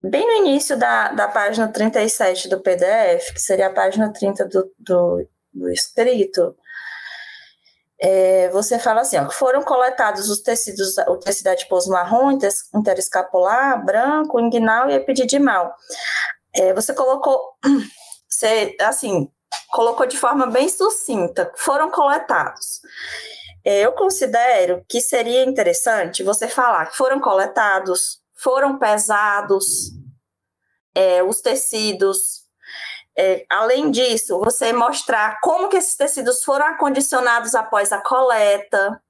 Bem no início da, da página 37 do PDF, que seria a página 30 do, do, do escrito, é, você fala assim, ó, foram coletados os tecidos, o tecido adiposo marrom, interescapular, branco, inguinal e epididimal. É, você colocou, você, assim, colocou de forma bem sucinta, foram coletados. É, eu considero que seria interessante você falar que foram coletados, foram pesados é, os tecidos. É, além disso, você mostrar como que esses tecidos foram acondicionados após a coleta,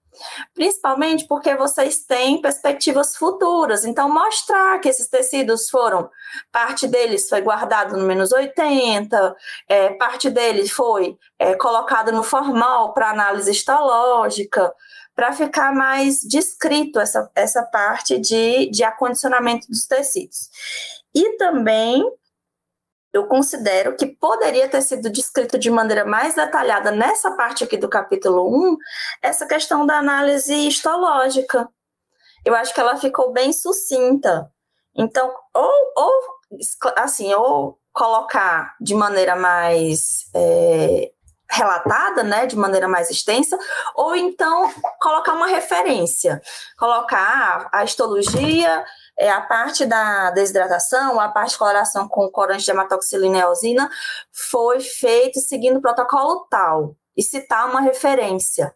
Principalmente porque vocês têm perspectivas futuras. Então, mostrar que esses tecidos foram, parte deles foi guardado no menos 80, é, parte deles foi é, colocado no formal para análise histológica, para ficar mais descrito essa, essa parte de, de acondicionamento dos tecidos. E também eu considero que poderia ter sido descrito de maneira mais detalhada nessa parte aqui do capítulo 1, essa questão da análise histológica. Eu acho que ela ficou bem sucinta. Então, ou, ou assim, ou colocar de maneira mais é, relatada, né, de maneira mais extensa, ou então colocar uma referência, colocar a histologia é, a parte da desidratação, a parte de coloração com corante de hematoxilina e eosina foi feita seguindo o protocolo tal, e citar uma referência.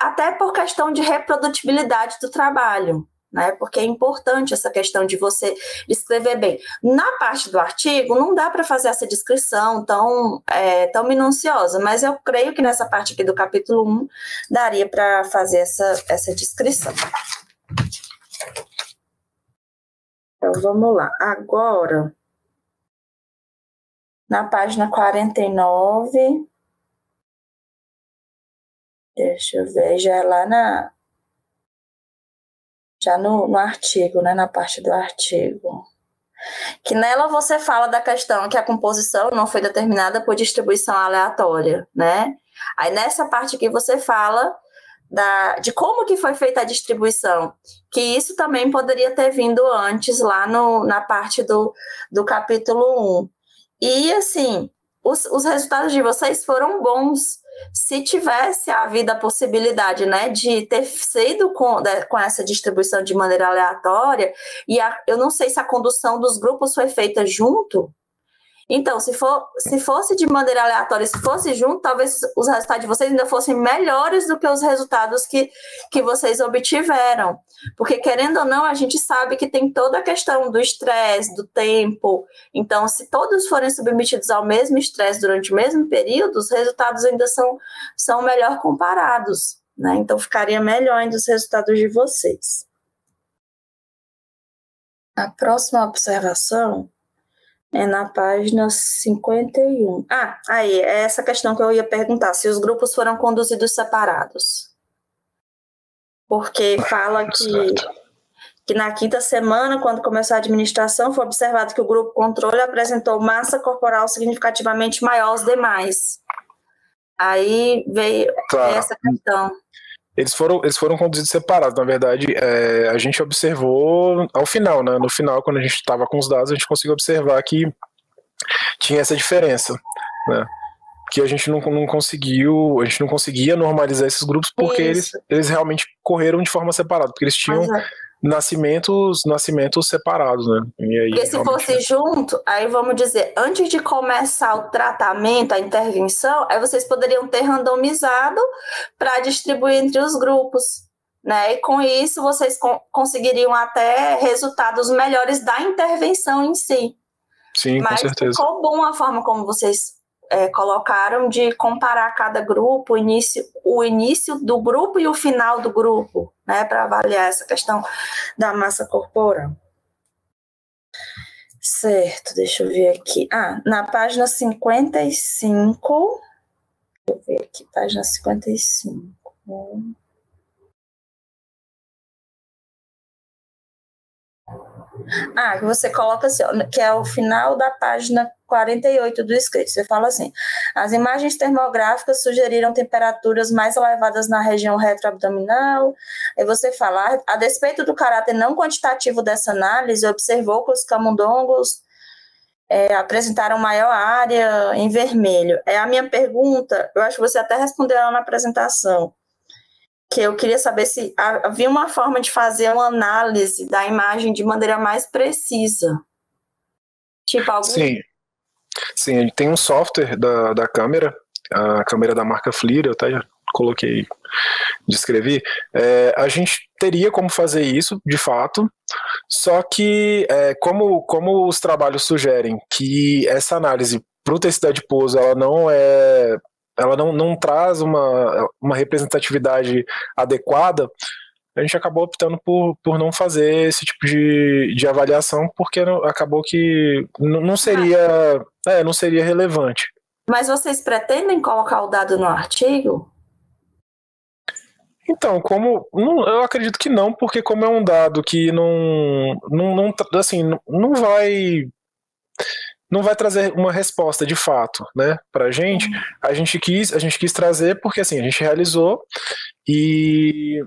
Até por questão de reprodutibilidade do trabalho, né? Porque é importante essa questão de você escrever bem. Na parte do artigo, não dá para fazer essa descrição tão, é, tão minuciosa, mas eu creio que nessa parte aqui do capítulo 1 daria para fazer essa, essa descrição. Então, vamos lá. Agora, na página 49, deixa eu ver, já é lá na. Já no, no artigo, né? Na parte do artigo. Que nela você fala da questão que a composição não foi determinada por distribuição aleatória, né? Aí nessa parte aqui você fala da, de como que foi feita a distribuição, que isso também poderia ter vindo antes lá no, na parte do, do capítulo 1. E assim, os, os resultados de vocês foram bons. Se tivesse havido a possibilidade né, de ter sido com, de, com essa distribuição de maneira aleatória, e a, eu não sei se a condução dos grupos foi feita junto, então, se, for, se fosse de maneira aleatória, se fosse junto, talvez os resultados de vocês ainda fossem melhores do que os resultados que, que vocês obtiveram. Porque, querendo ou não, a gente sabe que tem toda a questão do estresse, do tempo. Então, se todos forem submetidos ao mesmo estresse durante o mesmo período, os resultados ainda são, são melhor comparados. Né? Então, ficaria melhor ainda os resultados de vocês. A próxima observação é na página 51. Ah, aí, é essa questão que eu ia perguntar, se os grupos foram conduzidos separados. porque fala que, que na quinta semana, quando começou a administração, foi observado que o grupo controle apresentou massa corporal significativamente maior aos demais. Aí veio tá. essa questão. Eles foram, eles foram conduzidos separados. Na verdade, é, a gente observou ao final, né? No final, quando a gente estava com os dados, a gente conseguiu observar que tinha essa diferença, né? Que a gente não, não conseguiu, a gente não conseguia normalizar esses grupos porque eles, eles realmente correram de forma separada, porque eles tinham Exato nascimentos, nascimentos separados, né? Aí, Porque se fosse junto, aí vamos dizer, antes de começar o tratamento, a intervenção, aí vocês poderiam ter randomizado para distribuir entre os grupos. Né? E com isso vocês conseguiriam até resultados melhores da intervenção em si. Sim, Mas com certeza. ficou bom a forma como vocês é, colocaram de comparar cada grupo, o início, o início do grupo e o final do grupo, né, para avaliar essa questão da massa corporal. Certo, deixa eu ver aqui. Ah, na página 55. Deixa eu ver aqui, página 55. Ah, que você coloca assim, que é o final da página 48 do escrito. Você fala assim: as imagens termográficas sugeriram temperaturas mais elevadas na região retroabdominal. E você fala: a despeito do caráter não quantitativo dessa análise, observou que os camundongos é, apresentaram maior área em vermelho. É a minha pergunta, eu acho que você até respondeu ela na apresentação que eu queria saber se havia uma forma de fazer uma análise da imagem de maneira mais precisa. Tipo, algum... Sim. Sim, tem um software da, da câmera, a câmera da marca FLIR, eu até já coloquei, descrevi. É, a gente teria como fazer isso, de fato, só que é, como, como os trabalhos sugerem que essa análise para o tecido adiposo ela não é ela não, não traz uma, uma representatividade adequada, a gente acabou optando por, por não fazer esse tipo de, de avaliação, porque acabou que não seria, é, não seria relevante. Mas vocês pretendem colocar o dado no artigo? Então, como não, eu acredito que não, porque como é um dado que não, não, não assim, não vai não vai trazer uma resposta de fato, né, para a gente. A gente quis, a gente quis trazer porque assim a gente realizou e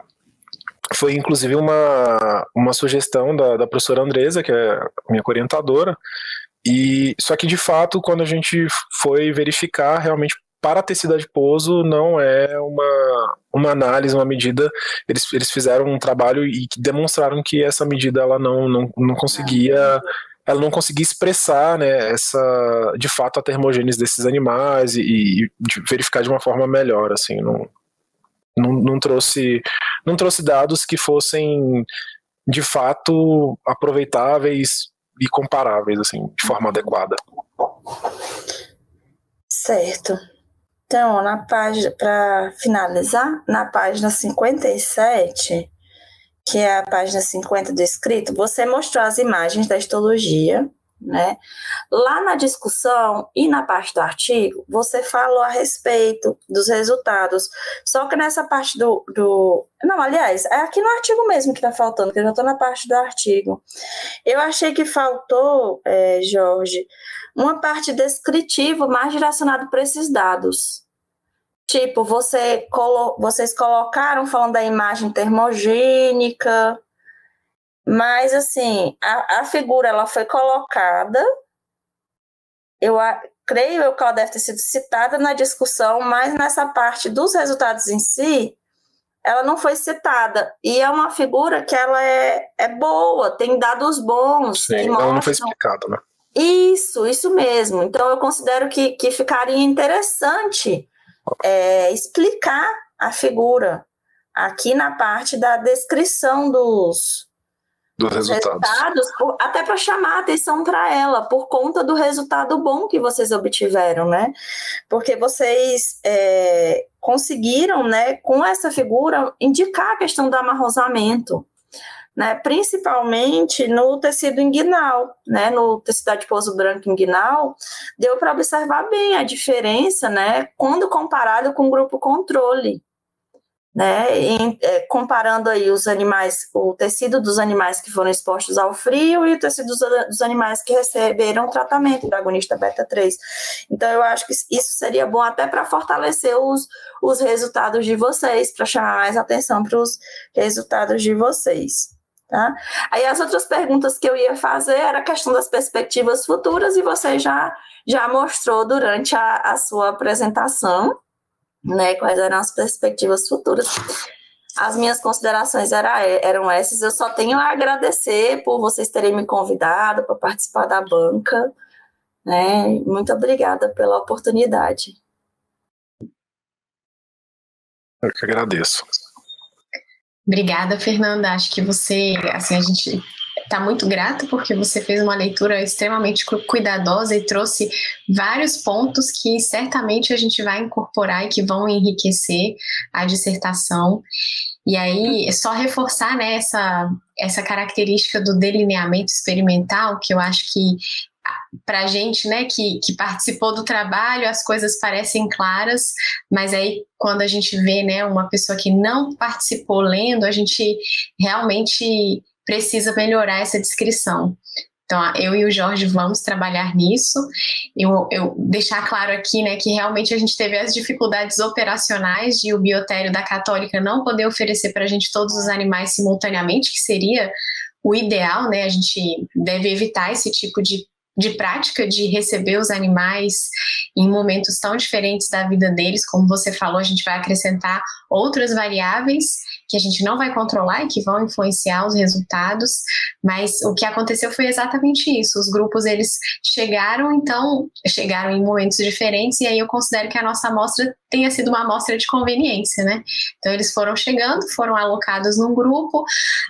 foi inclusive uma, uma sugestão da, da professora Andresa, que é minha orientadora, e só que de fato quando a gente foi verificar realmente para tecido adiposo não é uma, uma análise, uma medida. Eles, eles fizeram um trabalho e demonstraram que essa medida ela não, não, não conseguia ela não conseguia expressar, né, essa, de fato, a termogênese desses animais e, e de verificar de uma forma melhor, assim, não, não, não, trouxe, não trouxe dados que fossem, de fato, aproveitáveis e comparáveis, assim, de forma adequada. Certo. Então, na página, para finalizar, na página 57, que é a página 50 do escrito, você mostrou as imagens da histologia, né? Lá na discussão e na parte do artigo, você falou a respeito dos resultados. Só que nessa parte do. do... Não, aliás, é aqui no artigo mesmo que está faltando, que eu já estou na parte do artigo. Eu achei que faltou, é, Jorge, uma parte descritiva mais direcionada para esses dados. Tipo, você colo vocês colocaram falando da imagem termogênica, mas assim, a, a figura ela foi colocada, eu a, creio eu que ela deve ter sido citada na discussão, mas nessa parte dos resultados em si, ela não foi citada. E é uma figura que ela é, é boa, tem dados bons. Sim, ela não foi explicada, né? Isso, isso mesmo. Então eu considero que, que ficaria interessante é, explicar a figura aqui na parte da descrição dos, dos resultados, resultados até para chamar a atenção para ela, por conta do resultado bom que vocês obtiveram, né? Porque vocês é, conseguiram, né, com essa figura, indicar a questão do amarrosamento né, principalmente no tecido inguinal, né, no tecido adiposo branco inguinal, deu para observar bem a diferença, né, quando comparado com o grupo controle. né? Em, é, comparando aí os animais, o tecido dos animais que foram expostos ao frio e o tecido dos, dos animais que receberam tratamento da agonista beta 3. Então, eu acho que isso seria bom até para fortalecer os, os resultados de vocês, para chamar mais atenção para os resultados de vocês. Tá? Aí as outras perguntas que eu ia fazer era a questão das perspectivas futuras, e você já, já mostrou durante a, a sua apresentação né, quais eram as perspectivas futuras. As minhas considerações era, eram essas. Eu só tenho a agradecer por vocês terem me convidado para participar da banca. Né? Muito obrigada pela oportunidade. Eu que agradeço. Obrigada, Fernanda. Acho que você, assim, a gente está muito grato porque você fez uma leitura extremamente cuidadosa e trouxe vários pontos que certamente a gente vai incorporar e que vão enriquecer a dissertação. E aí, só reforçar né, essa, essa característica do delineamento experimental, que eu acho que para a gente, né, que, que participou do trabalho, as coisas parecem claras, mas aí quando a gente vê, né, uma pessoa que não participou lendo, a gente realmente precisa melhorar essa descrição. Então, eu e o Jorge vamos trabalhar nisso. Eu, eu deixar claro aqui, né, que realmente a gente teve as dificuldades operacionais de o biotério da Católica não poder oferecer para a gente todos os animais simultaneamente, que seria o ideal, né? A gente deve evitar esse tipo de de prática de receber os animais em momentos tão diferentes da vida deles, como você falou, a gente vai acrescentar outras variáveis que a gente não vai controlar e que vão influenciar os resultados, mas o que aconteceu foi exatamente isso. Os grupos eles chegaram, então, chegaram em momentos diferentes e aí eu considero que a nossa amostra tenha sido uma amostra de conveniência, né? Então eles foram chegando, foram alocados num grupo.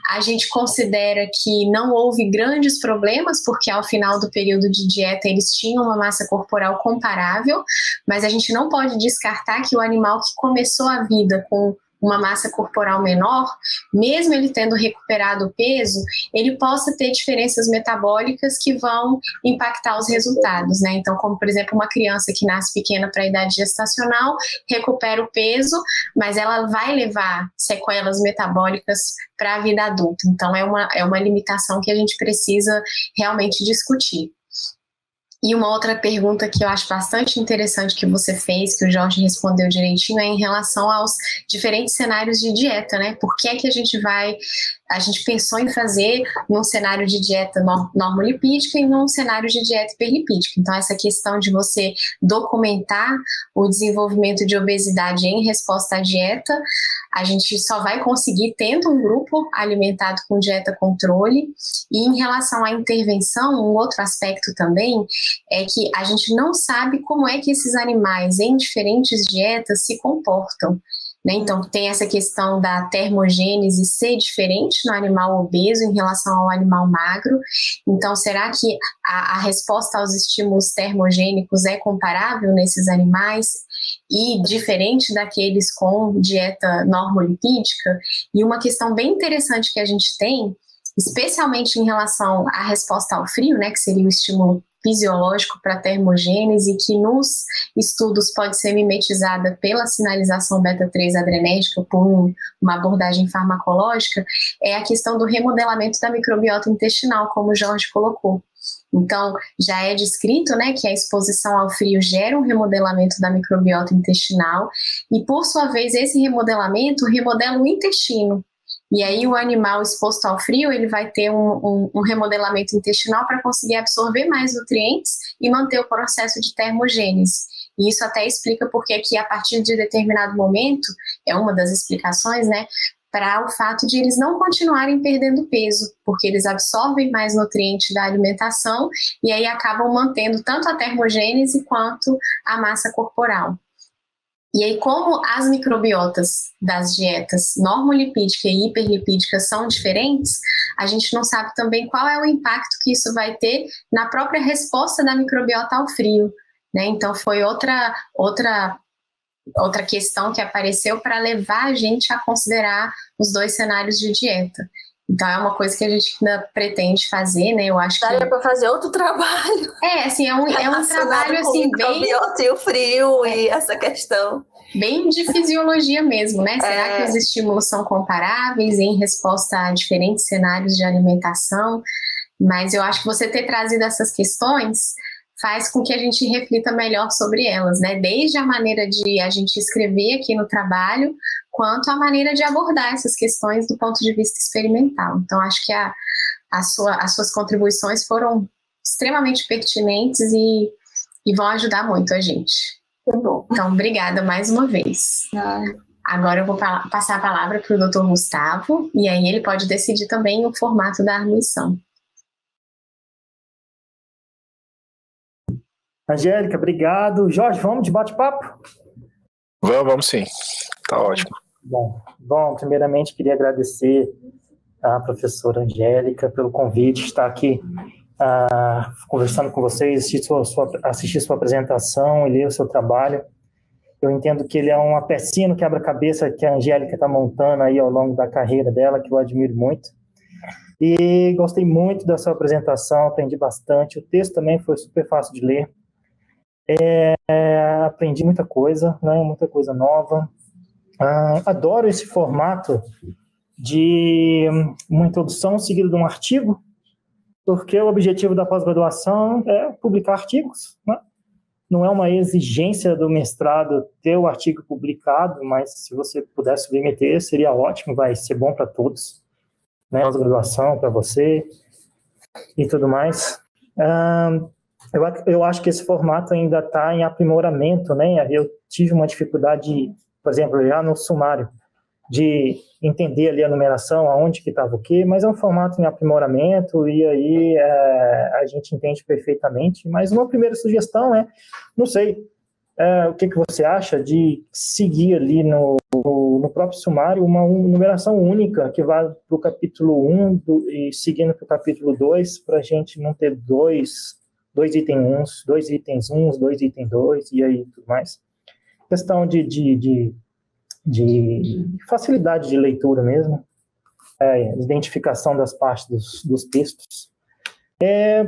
A gente considera que não houve grandes problemas porque ao final do período de dieta eles tinham uma massa corporal comparável, mas a gente não pode descartar que o animal que começou a vida com uma massa corporal menor, mesmo ele tendo recuperado o peso, ele possa ter diferenças metabólicas que vão impactar os resultados, né? Então, como por exemplo, uma criança que nasce pequena para a idade gestacional, recupera o peso, mas ela vai levar sequelas metabólicas para a vida adulta. Então, é uma, é uma limitação que a gente precisa realmente discutir. E uma outra pergunta que eu acho bastante interessante que você fez, que o Jorge respondeu direitinho, é em relação aos diferentes cenários de dieta, né? Por que é que a gente vai a gente pensou em fazer num cenário de dieta normolipídica e num cenário de dieta hiperlipídica. Então, essa questão de você documentar o desenvolvimento de obesidade em resposta à dieta, a gente só vai conseguir tendo um grupo alimentado com dieta controle. E em relação à intervenção, um outro aspecto também é que a gente não sabe como é que esses animais em diferentes dietas se comportam. Né? Então, tem essa questão da termogênese ser diferente no animal obeso em relação ao animal magro. Então, será que a, a resposta aos estímulos termogênicos é comparável nesses animais? E diferente daqueles com dieta normolipídica. E uma questão bem interessante que a gente tem, especialmente em relação à resposta ao frio, né, que seria o estímulo fisiológico para termogênese que nos estudos pode ser mimetizada pela sinalização beta-3 adrenérgica por um, uma abordagem farmacológica, é a questão do remodelamento da microbiota intestinal, como o Jorge colocou. Então, já é descrito né, que a exposição ao frio gera um remodelamento da microbiota intestinal, e por sua vez, esse remodelamento remodela o intestino, e aí o animal exposto ao frio, ele vai ter um, um, um remodelamento intestinal para conseguir absorver mais nutrientes e manter o processo de termogênese. E isso até explica porque que a partir de determinado momento, é uma das explicações, né, para o fato de eles não continuarem perdendo peso, porque eles absorvem mais nutrientes da alimentação e aí acabam mantendo tanto a termogênese quanto a massa corporal. E aí, como as microbiotas das dietas normolipídica e hiperlipídica são diferentes, a gente não sabe também qual é o impacto que isso vai ter na própria resposta da microbiota ao frio. Né? Então, foi outra, outra, outra questão que apareceu para levar a gente a considerar os dois cenários de dieta. Então é uma coisa que a gente ainda pretende fazer, né? Eu acho Daria que. para fazer outro trabalho. É, assim, é um, é um trabalho assim, bem. E o frio e essa questão. Bem de fisiologia mesmo, né? Será É. que os estímulos são comparáveis em resposta a diferentes cenários de alimentação? Mas eu acho que você ter trazido essas questões faz com que a gente reflita melhor sobre elas, né? Desde a maneira de a gente escrever aqui no trabalho, quanto a maneira de abordar essas questões do ponto de vista experimental. Então, acho que a, a sua, as suas contribuições foram extremamente pertinentes e, e vão ajudar muito a gente. Tá bom. Então, obrigada mais uma vez. Agora eu vou pa- passar a palavra para o Dr. Gustavo, e aí ele pode decidir também o formato da arguição. Angélica, obrigado. Jorge, vamos de bate-papo? Vamos, vamos sim. Tá ótimo. Bom, bom, primeiramente queria agradecer à professora Angélica pelo convite, estar aqui ah, conversando com vocês, assistir sua, sua, assistir sua apresentação e ler o seu trabalho. Eu entendo que ele é uma pecinha no quebra-cabeça que a Angélica está montando aí ao longo da carreira dela, que eu admiro muito. E gostei muito da sua apresentação, aprendi bastante. O texto também foi super fácil de ler. É, aprendi muita coisa, né, muita coisa nova. Ah, adoro esse formato de uma introdução seguida de um artigo, porque o objetivo da pós-graduação é publicar artigos. Né? Não é uma exigência do mestrado ter o artigo publicado, mas se você puder submeter, seria ótimo, vai ser bom para todos. Né? Pós-graduação, para você e tudo mais. Ah, eu, eu acho que esse formato ainda está em aprimoramento, né? Eu tive uma dificuldade, por exemplo, já no sumário, de entender ali a numeração, aonde que estava o quê, mas é um formato em aprimoramento e aí é, a gente entende perfeitamente. Mas uma primeira sugestão é, não sei, é, o que, que você acha de seguir ali no, no, próprio sumário uma um- numeração única que vá para o capítulo 1 do, e seguindo para o capítulo 2, para a gente não ter dois, dois itens 1, dois itens 1, dois itens 2 e aí tudo mais. Questão de, de, de, de facilidade de leitura mesmo, é, identificação das partes dos, dos textos. É,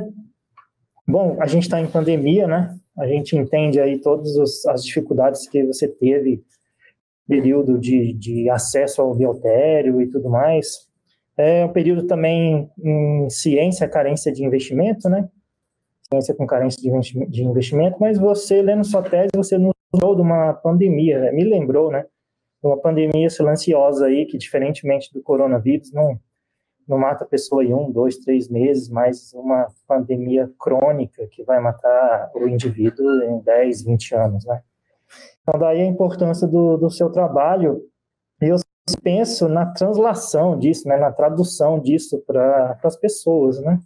bom, a gente está em pandemia, né? A gente entende aí todas as dificuldades que você teve, período de, de acesso ao biotério e tudo mais. É um período também em ciência, carência de investimento, né? Com carência de investi- de investimento, mas você, lendo sua tese, você nos lembrou de uma pandemia, né? me lembrou, né? De uma pandemia silenciosa aí, que diferentemente do coronavírus, não, não mata a pessoa em um, dois, três meses, mas uma pandemia crônica que vai matar o indivíduo em 10, 20 anos, né? Então, daí a importância do, do seu trabalho. Eu penso na translação disso, né, na tradução disso para as pessoas, né?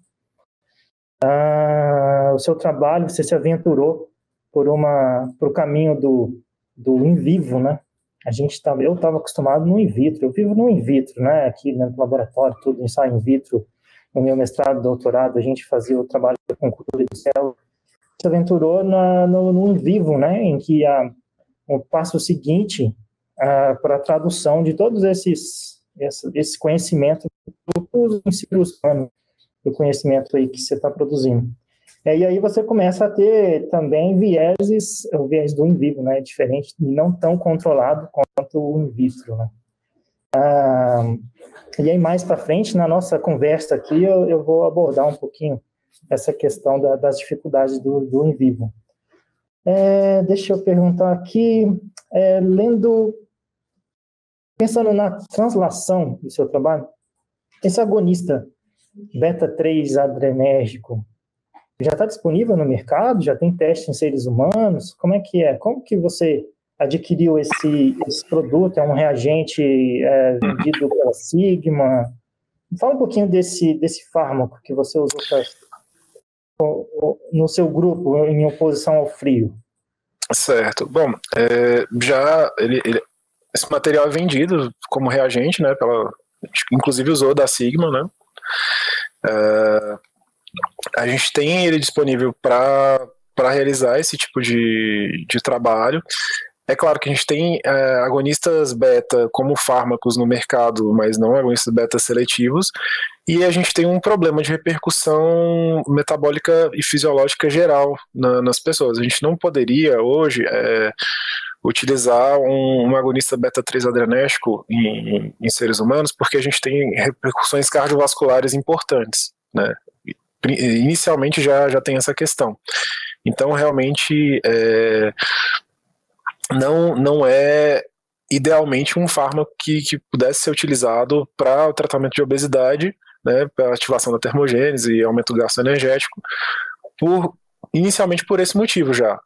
Ah, o seu trabalho, você se aventurou por uma, por o caminho do, do in vivo, né? A gente tá, eu estava acostumado no in vitro, eu vivo no in vitro, né? Aqui no laboratório, tudo ensaio in vitro. No meu mestrado, doutorado, a gente fazia o trabalho com cultura de célula. Se aventurou na, no, no in vivo, né? Em que a, o passo seguinte ah, para a tradução de todos esses esse, esse conhecimento do uso em si humano, do conhecimento aí que você está produzindo. É, e aí você começa a ter também vieses, o viés do in vivo, né, diferente, não tão controlado quanto o in vitro, né. Ah, e aí mais para frente, na nossa conversa aqui, eu, eu vou abordar um pouquinho essa questão da, das dificuldades do, do in vivo. É, deixa eu perguntar aqui, é, lendo, pensando na translação do seu trabalho, esse agonista beta-3 adrenérgico já está disponível no mercado? Já tem teste em seres humanos? Como é que é? Como que você adquiriu esse, esse produto? É um reagente é, vendido pela Sigma? Fala um pouquinho desse, desse fármaco que você usou pra, no seu grupo em oposição ao frio. Certo. Bom, é, já ele, ele- esse material é vendido como reagente, né? Pela, inclusive usou da Sigma, né? É, a gente tem ele disponível para realizar esse tipo de, de trabalho. É claro que a gente tem é, agonistas beta como fármacos no mercado, mas não agonistas beta seletivos, e a gente tem um problema de repercussão metabólica e fisiológica geral na, nas pessoas. A gente não poderia hoje é, utilizar um, um, agonista beta-3 adrenérgico em, em, seres humanos, porque a gente tem repercussões cardiovasculares importantes, né? Inicialmente já, já tem essa questão. Então, realmente, é, não, não é idealmente um fármaco que, que pudesse ser utilizado para o tratamento de obesidade, né, para ativação da termogênese e aumento do gasto energético, por, inicialmente por esse motivo já.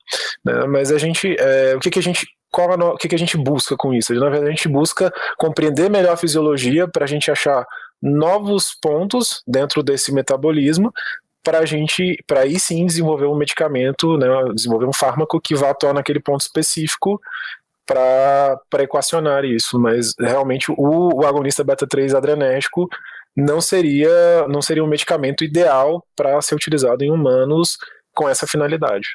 Né, mas a gente, é, o que, que a gente qual a, o que, que a gente busca com isso? Na verdade, a gente busca compreender melhor a fisiologia para a gente achar novos pontos dentro desse metabolismo para a gente, para aí sim desenvolver um medicamento, né, desenvolver um fármaco que vá atuar naquele ponto específico para equacionar isso, mas realmente o, o agonista beta-3 adrenérgico não seria, não seria um medicamento ideal para ser utilizado em humanos com essa finalidade.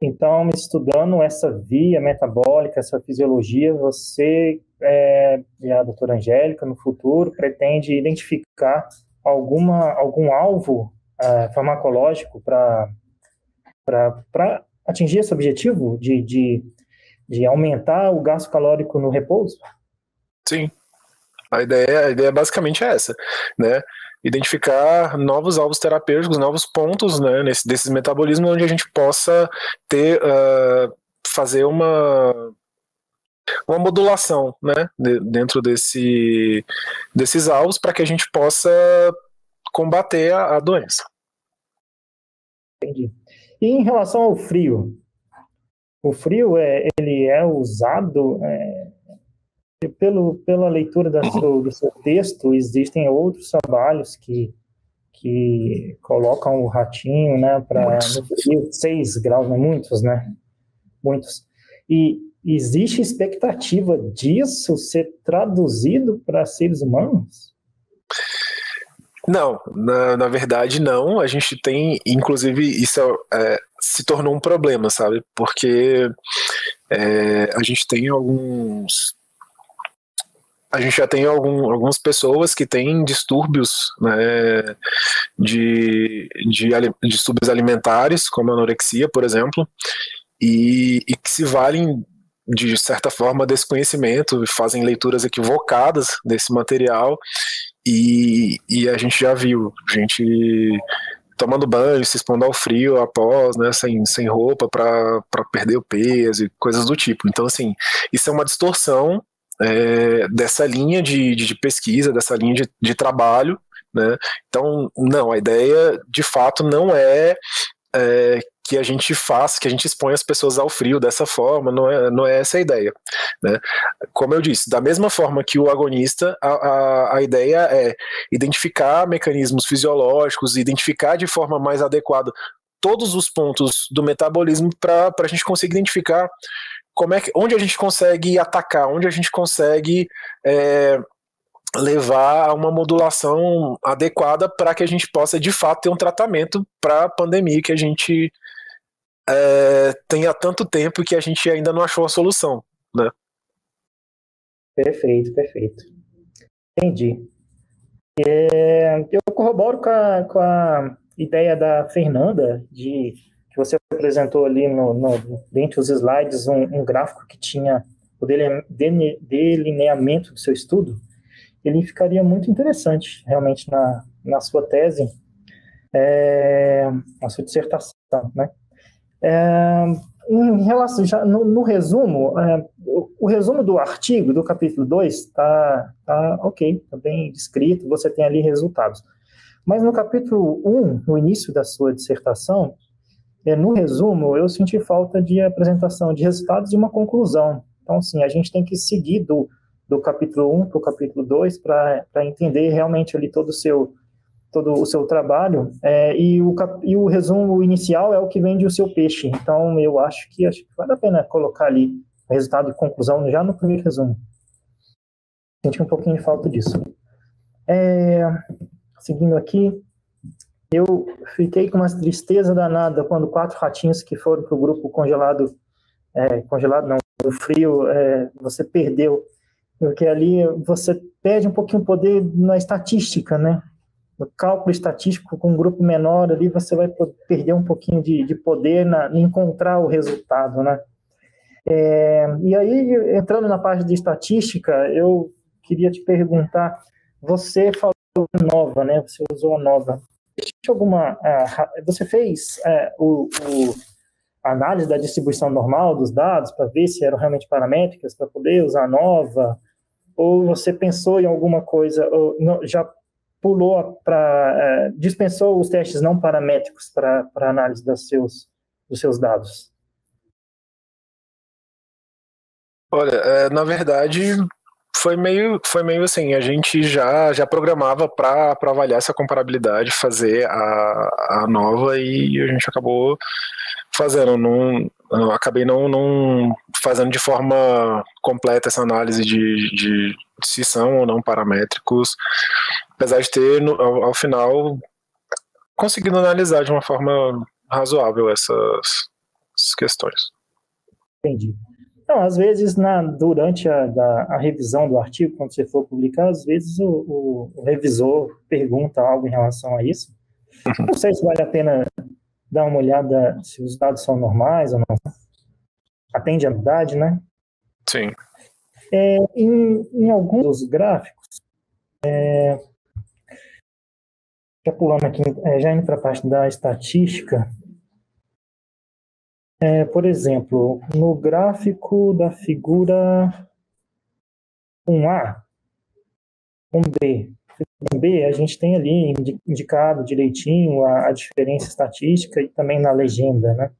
Então, estudando essa via metabólica, essa fisiologia, você é, e a doutora Angélica, no futuro, pretende identificar alguma, algum alvo uh, farmacológico para atingir esse objetivo de, de, de aumentar o gasto calórico no repouso? Sim. A ideia, a ideia basicamente é essa, né? Identificar novos alvos terapêuticos, novos pontos, né, nesse, desses metabolismos onde a gente possa ter, uh, fazer uma uma modulação né, dentro desse, desses alvos para que a gente possa combater a, a, doença. Entendi. E em relação ao frio, o frio é, ele é usado é, pelo, pela leitura seu, do seu texto, existem outros trabalhos que, que colocam o ratinho né, para 6 graus, né, muitos, né? Muitos. E Existe expectativa disso ser traduzido para seres humanos? Não, na, na verdade não. A gente tem, inclusive, isso é, se tornou um problema, sabe? Porque é, a gente tem alguns. A gente já tem algum, algumas pessoas que têm distúrbios né, de, de, de distúrbios alimentares, como anorexia, por exemplo, e, e que se valem de certa forma, desse conhecimento, fazem leituras equivocadas desse material, e, e a gente já viu gente tomando banho, se expondo ao frio após, né, sem, sem roupa para perder o peso e coisas do tipo. Então, assim, isso é uma distorção é, dessa linha de, de, de, pesquisa, dessa linha de, de trabalho, né? Então, não, a ideia de fato não é, é que a gente faz, que a gente expõe as pessoas ao frio dessa forma, não é, não é essa a ideia. Né? Como eu disse, da mesma forma que o agonista, a, a, a ideia é identificar mecanismos fisiológicos, identificar de forma mais adequada todos os pontos do metabolismo para a gente conseguir identificar como é que, onde a gente consegue atacar, onde a gente consegue é, levar a uma modulação adequada para que a gente possa de fato ter um tratamento para a pandemia que a gente é, tem há tanto tempo que a gente ainda não achou a solução, né? Perfeito, perfeito. Entendi. É, eu corroboro com a, com a, ideia da Fernanda de que você apresentou ali no, no dentre os slides um, um gráfico que tinha o delineamento do seu estudo. Ele ficaria muito interessante realmente na, na sua tese, é, na sua dissertação, né? É, em relação, já, no, no resumo, é, o, o, resumo do artigo, do capítulo 2, está tá ok, está bem descrito, você tem ali resultados. Mas no capítulo 1, um, no início da sua dissertação, no resumo, eu senti falta de apresentação de resultados e uma conclusão. Então, sim, a gente tem que seguir do, do capítulo 1 um para o capítulo 2 para entender realmente ali todo o seu todo o seu trabalho, é, e, o, e o resumo inicial é o que vende o seu peixe. Então, eu acho que, acho que vale a pena colocar ali resultado e conclusão já no primeiro resumo. Senti um pouquinho de falta disso. É, seguindo aqui, eu fiquei com uma tristeza danada quando quatro ratinhos que foram para o grupo congelado é, congelado não, o frio, é, você perdeu, porque ali você perde um pouquinho o poder na estatística, né? No cálculo estatístico, com um grupo menor ali, você vai perder um pouquinho de, de poder na, em encontrar o resultado, né? É, e aí, entrando na parte de estatística, eu queria te perguntar, você falou nova, né? Você usou a nova. Existe alguma, uh, você fez uh, o, o análise da distribuição normal dos dados para ver se eram realmente paramétricas para poder usar a nova? Ou você pensou em alguma coisa, ou já pulou para, é, dispensou os testes não paramétricos para análise dos seus, dos seus dados? Olha, na verdade, foi meio, foi meio assim, a gente já, já programava para avaliar essa comparabilidade, fazer a, a nova e a gente acabou fazendo, não, acabei não, não fazendo de forma completa essa análise de, de se são ou não paramétricos, apesar de ter, no, ao, ao, final, conseguido analisar de uma forma razoável essas, essas questões. Entendi. Não, às vezes, na, durante a, a revisão do artigo, quando você for publicar, às vezes o, o, o revisor pergunta algo em relação a isso. Uhum. Não sei se vale a pena dar uma olhada se os dados são normais ou não. Atende a verdade, né? Sim. É, em, em, alguns dos gráficos, é, já pulando aqui, é, já indo para a parte da estatística, é, por exemplo, no gráfico da figura 1A, 1B, B, a gente tem ali indicado direitinho a, a diferença estatística e também na legenda, né?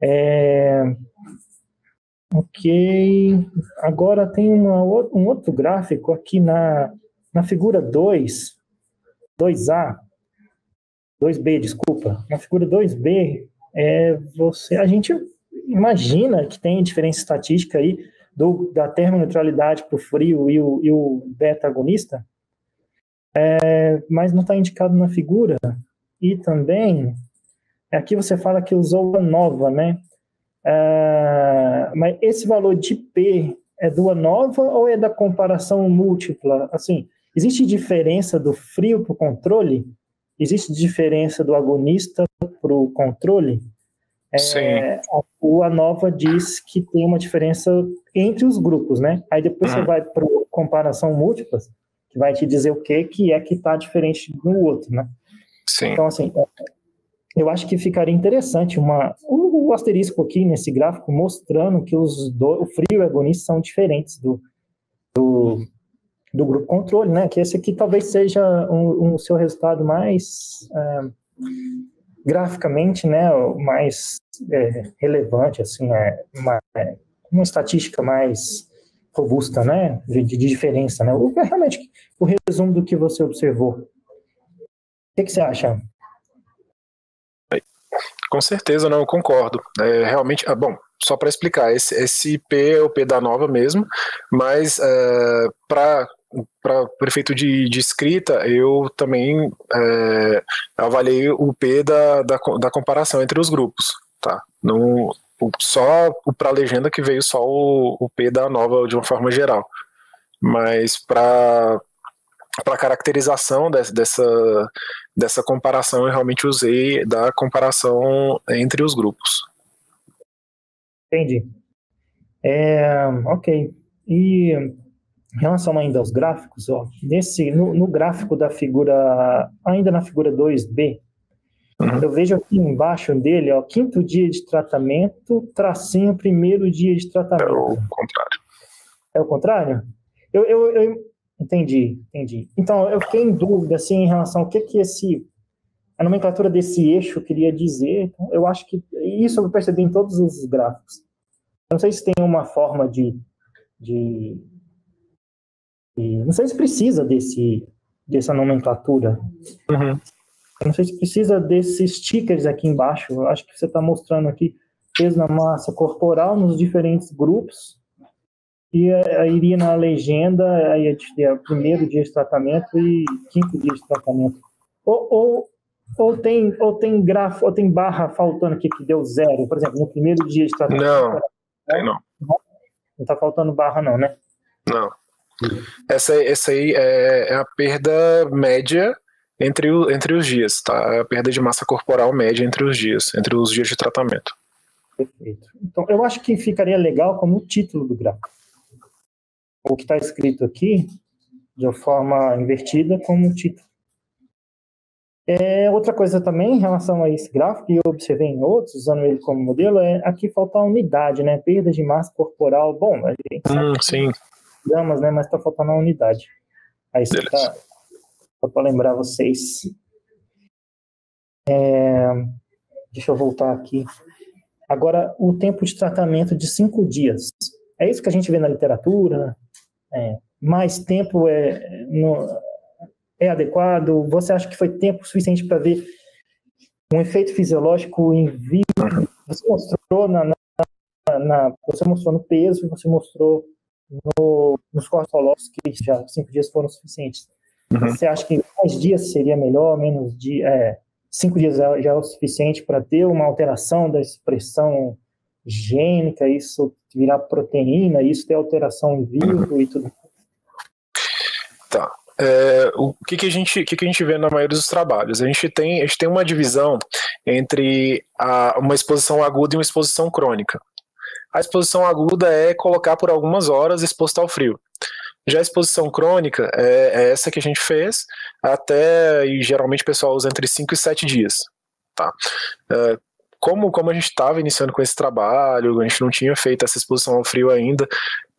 É, ok, agora tem uma, um outro gráfico aqui na, na figura 2, 2A, 2B, desculpa, na figura 2B, é, você, a gente imagina que tem diferença estatística aí do, da termoneutralidade para o frio e o, e o beta-agonista, é, mas não está indicado na figura. E também, aqui você fala que usou a nova, né? É, mas esse valor de P é do ANOVA ou é da comparação múltipla? Assim, existe diferença do frio para o controle? Existe diferença do agonista para o controle? É, Sim. o ANOVA diz que tem uma diferença entre os grupos, né? Aí depois você hum. vai para comparação múltiplas, que vai te dizer o que, que é que está diferente do outro, né? Sim. Então, assim, é, eu acho que ficaria interessante uma, o, o asterisco aqui nesse gráfico mostrando que os do, o frio e o agonista são diferentes do, do, do, grupo controle, né? Que esse aqui talvez seja o um, um, seu resultado mais é, graficamente, né? Mais é, relevante, assim, é uma, é, uma estatística mais robusta, né? De, de diferença, né? O, realmente o resumo do que você observou. O que, que você acha? Com certeza, não, eu concordo. É, realmente, ah, bom, só para explicar, esse, esse P é o P da nova mesmo, mas é, para para prefeito de, de, escrita, eu também é, avaliei o P da, da, da, comparação entre os grupos, tá? No, só para legenda que veio só o, o P da nova de uma forma geral, mas para para caracterização dessa, dessa, dessa comparação, eu realmente usei da comparação entre os grupos. Entendi. É, ok. E em relação ainda aos gráficos, ó, nesse, no, no gráfico da figura, ainda na figura 2B, uhum. eu vejo aqui embaixo dele, ó, quinto dia de tratamento, tracinho, primeiro dia de tratamento. É o contrário. É o contrário? Eu, eu, eu entendi, entendi. Então, eu fiquei em dúvida, assim, em relação ao que que esse, a nomenclatura desse eixo queria dizer. Então, eu acho que isso eu percebi em todos os gráficos. Eu não sei se tem uma forma de, de e não sei se precisa desse, dessa nomenclatura. Uhum. Não sei se precisa desses stickers aqui embaixo. Eu acho que você está mostrando aqui peso na massa corporal nos diferentes grupos. E aí iria na legenda, aí é o primeiro dia de tratamento e quinto dia de tratamento. Ou, ou, ou tem, ou tem grafo, ou tem barra faltando aqui que deu zero, por exemplo, no primeiro dia de tratamento. Não, tem não. Não tá faltando barra não, né? Não. Essa, essa aí é, é a perda média entre, o, entre os dias, tá? É a perda de massa corporal média entre os dias, entre os dias de tratamento. Perfeito. Então, eu acho que ficaria legal como título do gráfico. O que está escrito aqui, de uma forma invertida, como título. É, outra coisa também em relação a esse gráfico, que eu observei em outros, usando ele como modelo, é aqui falta a unidade, né? Perda de massa corporal. Bom, a gente hum, sim. Gramas, né? Mas está faltando a unidade. Aí você tá, só para lembrar vocês. É, deixa eu voltar aqui. Agora, o tempo de tratamento de cinco dias. É isso que a gente vê na literatura? É, mais tempo é, no, é adequado? Você acha que foi tempo suficiente para ver um efeito fisiológico em vivo? Você mostrou na, na, na você mostrou no peso, você mostrou no, nos cortes que já cinco dias foram suficientes. Uhum. Você acha que mais dias seria melhor, menos dias? É, cinco dias já é o suficiente para ter uma alteração da expressão gênica, isso virar proteína, isso ter alteração em vivo e tudo. Tá. É, o que, que, a gente, que, que a gente vê na maioria dos trabalhos? A gente tem, a gente tem uma divisão entre a, uma exposição aguda e uma exposição crônica. A exposição aguda é colocar por algumas horas exposto ao frio. Já a exposição crônica é, é essa que a gente fez, até, e geralmente o pessoal usa entre 5 e 7 dias. Tá? É, como, como a gente estava iniciando com esse trabalho, a gente não tinha feito essa exposição ao frio ainda,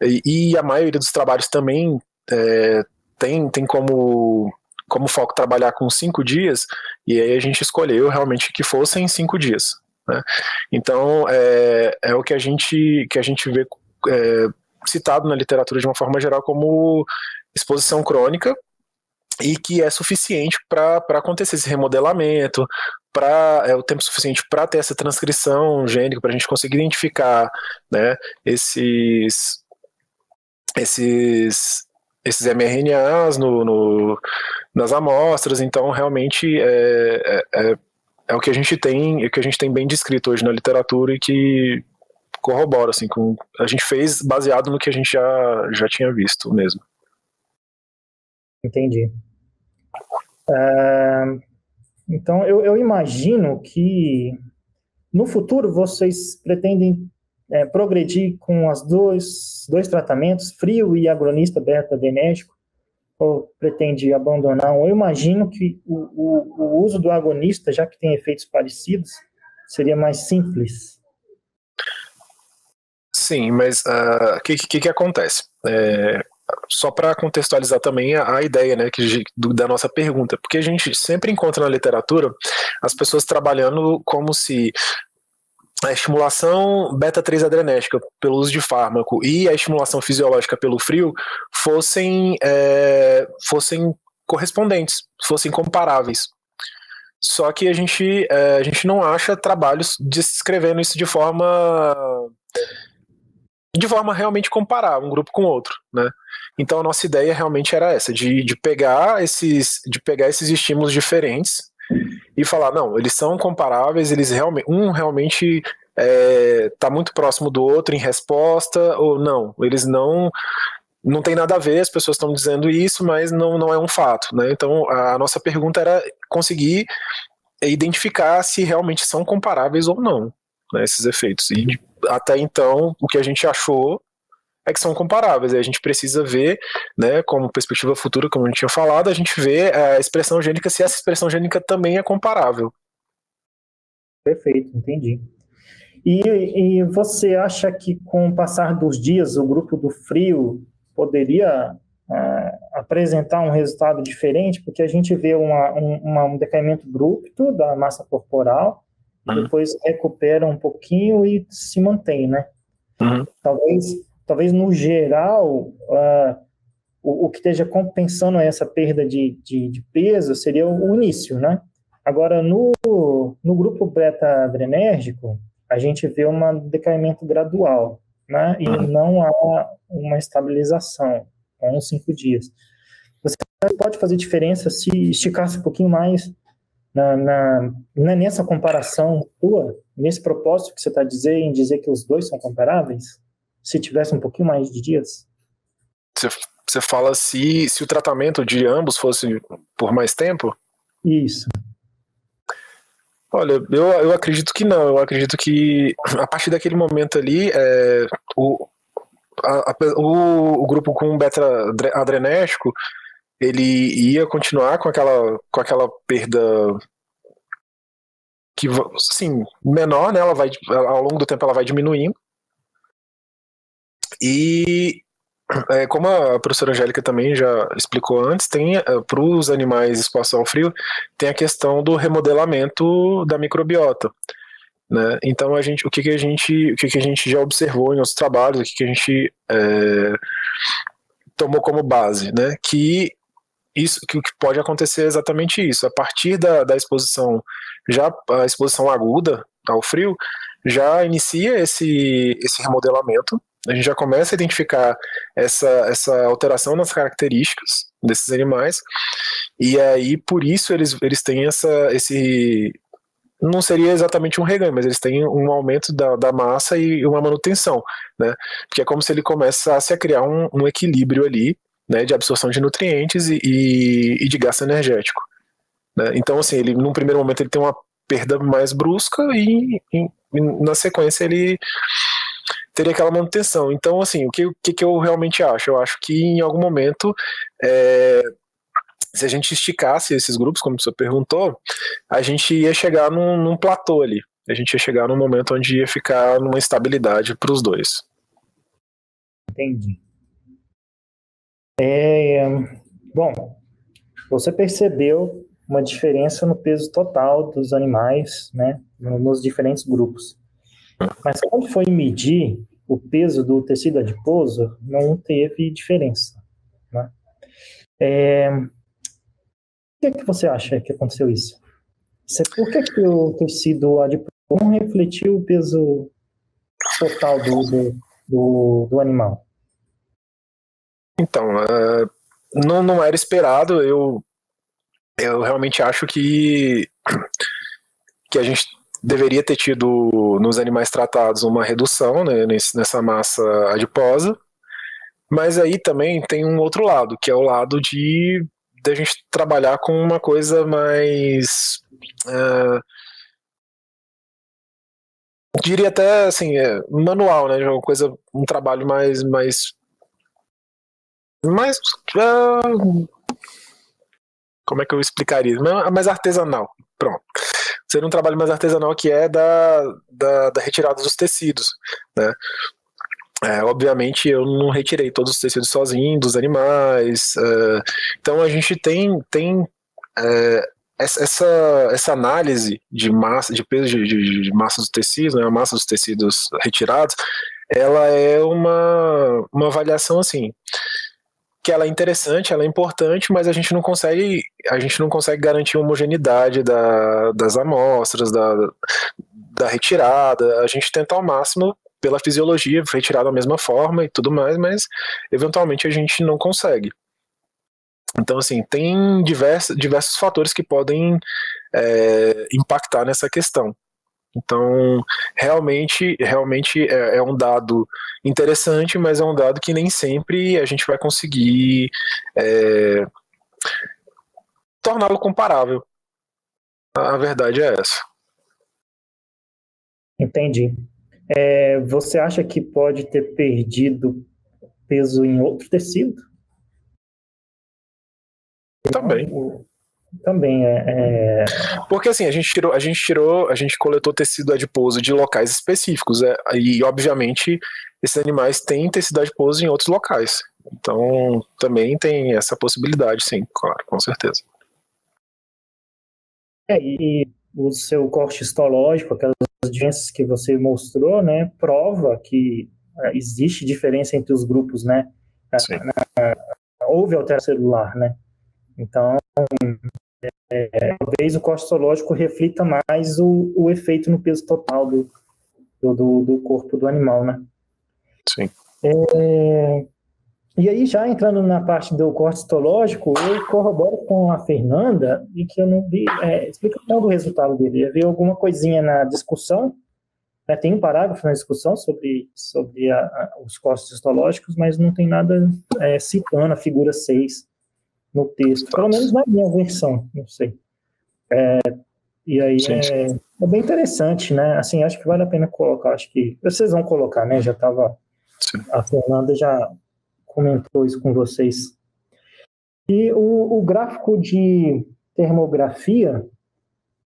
e, e a maioria dos trabalhos também é, tem, tem como, como foco trabalhar com cinco dias, e aí a gente escolheu realmente que fossem cinco dias. Né? Então, é, é o que a gente, que a gente vê é, citado na literatura de uma forma geral como exposição crônica e que é suficiente para acontecer esse remodelamento, para é o tempo suficiente para ter essa transcrição gênica, para a gente conseguir identificar né, esses, esses, esses mRNAs no, no, nas amostras. Então, realmente é, é, é, o que a gente tem, é o que a gente tem bem descrito hoje na literatura e que corrobora, assim, com a gente fez baseado no que a gente já, já tinha visto mesmo. Entendi. Uh, então, eu, eu, imagino que no futuro vocês pretendem é, progredir com as dois, dois tratamentos, frio e agronista beta-adrenérgico, ou pretende abandonar? Eu imagino que o, o, o uso do agonista, já que tem efeitos parecidos, seria mais simples. Sim, mas o uh, ah, que, que, que, acontece? É, só para contextualizar também a, a ideia né, que, do, da nossa pergunta, porque a gente sempre encontra na literatura as pessoas trabalhando como se a estimulação beta-3 adrenérgica pelo uso de fármaco e a estimulação fisiológica pelo frio fossem, é, fossem correspondentes, fossem comparáveis. Só que a gente, é, a gente não acha trabalhos descrevendo isso de forma de forma realmente comparar um grupo com outro, né? Então a nossa ideia realmente era essa, de, de pegar esses de pegar esses estímulos diferentes e falar, não, eles são comparáveis, eles realmente um realmente está é, muito próximo do outro em resposta ou não, eles não não tem nada a ver, as pessoas estão dizendo isso, mas não, não é um fato, né? Então a nossa pergunta era conseguir identificar se realmente são comparáveis ou não, né, esses efeitos. E até então, o que a gente achou é que são comparáveis. a gente precisa ver, né, como perspectiva futura, como a gente tinha falado, a gente vê a expressão gênica se essa expressão gênica também é comparável. Perfeito, entendi. E, e você acha que com o passar dos dias o grupo do frio poderia uh, apresentar um resultado diferente? Porque a gente vê uma, um, uma, um decaimento abrupto da massa corporal, uhum. depois recupera um pouquinho e se mantém, né? Uhum. Talvez, talvez no geral, uh, o, o, que esteja compensando essa perda de, de, de, peso seria o início, né? Agora, no, no grupo beta-adrenérgico, a gente vê um decaimento gradual, né? E uhum. não há uma estabilização com cinco dias. Você pode fazer diferença se esticasse um pouquinho mais na, na, nessa comparação tua nesse propósito que você está dizendo, em dizer que os dois são comparáveis? Se tivesse um pouquinho mais de dias? Você, você fala se, se o tratamento de ambos fosse por mais tempo? Isso. Olha, eu, eu acredito que não. Eu acredito que a partir daquele momento ali, é, o, a, a, o, o, grupo com beta-adrenérgico ele ia continuar com aquela, com aquela perda que, sim, menor, né? Ela vai, ao longo do tempo ela vai diminuindo. E é, como a professora Angélica também já explicou antes, tem é, para os animais expostos ao frio, tem a questão do remodelamento da microbiota. Né? Então a gente, o que, que a gente, o que, que a gente já observou em outros trabalhos, o que, que a gente é, tomou como base, né? Que isso, que que pode acontecer é exatamente isso. A partir da, da exposição, já a exposição aguda ao frio, já inicia esse, esse remodelamento. A gente já começa a identificar essa, essa alteração nas características desses animais, e aí por isso eles, eles têm essa, esse, não seria exatamente um reganho, mas eles têm um aumento da, da massa e uma manutenção, né? Porque é como se ele começasse a criar um, um equilíbrio ali, né, de absorção de nutrientes e, e, e de gasto energético. Né? Então, assim, ele num primeiro momento ele tem uma perda mais brusca e, e, e na sequência ele teria aquela manutenção. Então, assim, o que, o que eu realmente acho? Eu acho que em algum momento é, se a gente esticasse esses grupos, como você perguntou, a gente ia chegar num, num platô ali. A gente ia chegar num momento onde ia ficar numa estabilidade para os dois. Entendi. É, bom, você percebeu uma diferença no peso total dos animais, né, nos diferentes grupos. Mas quando foi medir o peso do tecido adiposo, não teve diferença. Né? É, que, que você acha que aconteceu isso? Por que, que o tecido adiposo não refletiu o peso total do, do, do, do animal? Então, uh, não, não era esperado. Eu, eu realmente acho que, que a gente deveria ter tido nos animais tratados uma redução né, nessa massa adiposa. Mas aí também tem um outro lado, que é o lado de da gente trabalhar com uma coisa mais. Uh, diria até assim, é, manual, né? Uma coisa, um trabalho mais. mais, mais uh, como é que eu explicaria? Mais artesanal. Pronto. Seria um trabalho mais artesanal que é da, da, da retirada dos tecidos, né? É, obviamente eu não retirei todos os tecidos sozinho dos animais, uh, então a gente tem, tem uh, essa, essa análise de massa, de peso de, de, de massa dos tecidos, né, a massa dos tecidos retirados, ela é uma, uma avaliação assim que ela é interessante, ela é importante, mas a gente não consegue, a gente não consegue garantir a homogeneidade da, das amostras, da, da retirada. A gente tenta ao máximo pela fisiologia, tirado da mesma forma e tudo mais, mas eventualmente a gente não consegue. Então, assim, tem diversos, diversos fatores que podem é, impactar nessa questão. Então, realmente, realmente é, é, um dado interessante, mas é um dado que nem sempre a gente vai conseguir é, torná-lo comparável. A verdade é essa. Entendi. É, você acha que pode ter perdido peso em outro tecido? Também. Também é, é, Porque assim, a gente tirou, a gente tirou, a gente coletou tecido adiposo de locais específicos, é, e obviamente esses animais têm tecido adiposo em outros locais. Então também tem essa possibilidade, sim, claro, com certeza. É, e o seu corte histológico, aquelas diferenças que você mostrou, né, prova que uh, existe diferença entre os grupos, né? Uh, houve alteração celular, né? Então, é, talvez o corte histológico reflita mais o, o efeito no peso total do, do, do corpo do animal, né? Sim. É, e aí, já entrando na parte do corte histológico, eu corroboro com a Fernanda e que eu não vi, é, explicação do resultado dele. Eu vi alguma coisinha na discussão, Né, tem um parágrafo na discussão sobre, sobre a, a, os costos histológicos, mas não tem nada é, citando a figura 6 no texto, pelo menos na minha versão, não sei. É, e aí é, é, bem interessante, né? Assim, acho que vale a pena colocar, acho que vocês vão colocar, né? Já estava a Fernanda já comentou isso com vocês. E o, o gráfico de termografia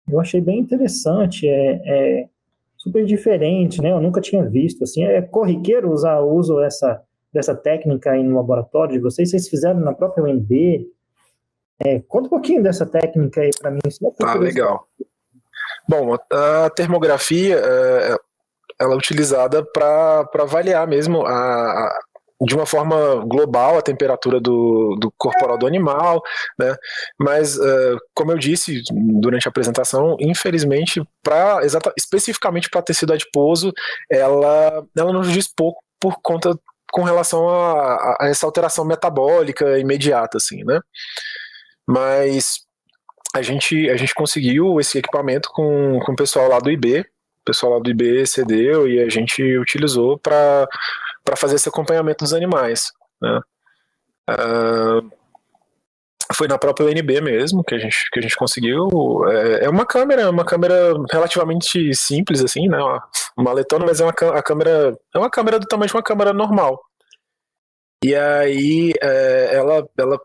eu achei bem interessante, é, é, super diferente, né? Eu nunca tinha visto, assim, é corriqueiro usar uso essa, dessa técnica aí no laboratório de vocês, vocês fizeram na própria UNB, é, conta um pouquinho dessa técnica aí para mim. Ah, legal. Bom, a termografia, é, ela é utilizada para avaliar mesmo a, a de uma forma global a temperatura do, do corporal do animal, né? Mas, uh, como eu disse durante a apresentação, infelizmente, para especificamente para tecido adiposo, ela, ela nos diz pouco por conta com relação a, a, essa alteração metabólica imediata, assim, né? Mas a gente, a gente conseguiu esse equipamento com, com o pessoal lá do IB, o pessoal lá do IB cedeu e a gente utilizou para fazer esse acompanhamento dos animais. Né? Uh, foi na própria UNB mesmo que a gente, que a gente conseguiu. É, é uma câmera, uma câmera relativamente simples, assim, né? Uma, uma letona, mas é uma a câmera. É uma câmera do tamanho de uma câmera normal. E aí é, ela, ela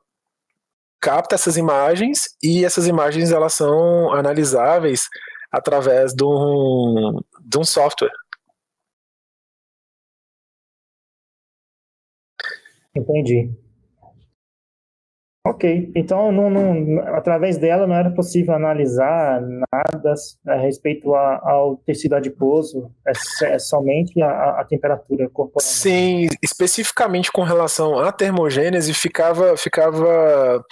capta essas imagens e essas imagens elas são analisáveis através de um, de um software. Entendi. Ok, então não, não, através dela não era possível analisar nada a respeito a, ao tecido adiposo, é, é somente a, a, temperatura corporal. Sim, especificamente com relação à termogênese, ficava, ficava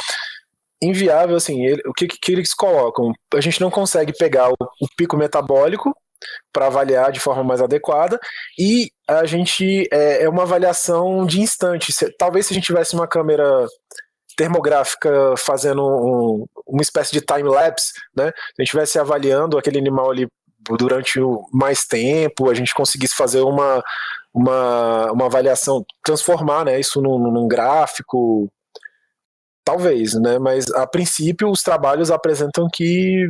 inviável, assim, ele, o que, que eles colocam? A gente não consegue pegar o, o pico metabólico para avaliar de forma mais adequada e a gente é, é uma avaliação de instante. Se, talvez se a gente tivesse uma câmera termográfica fazendo um, uma espécie de time lapse, né? Se a gente estivesse avaliando aquele animal ali durante mais tempo, a gente conseguisse fazer uma, uma, uma avaliação, transformar né, isso num, num gráfico, talvez, né? Mas a princípio os trabalhos apresentam que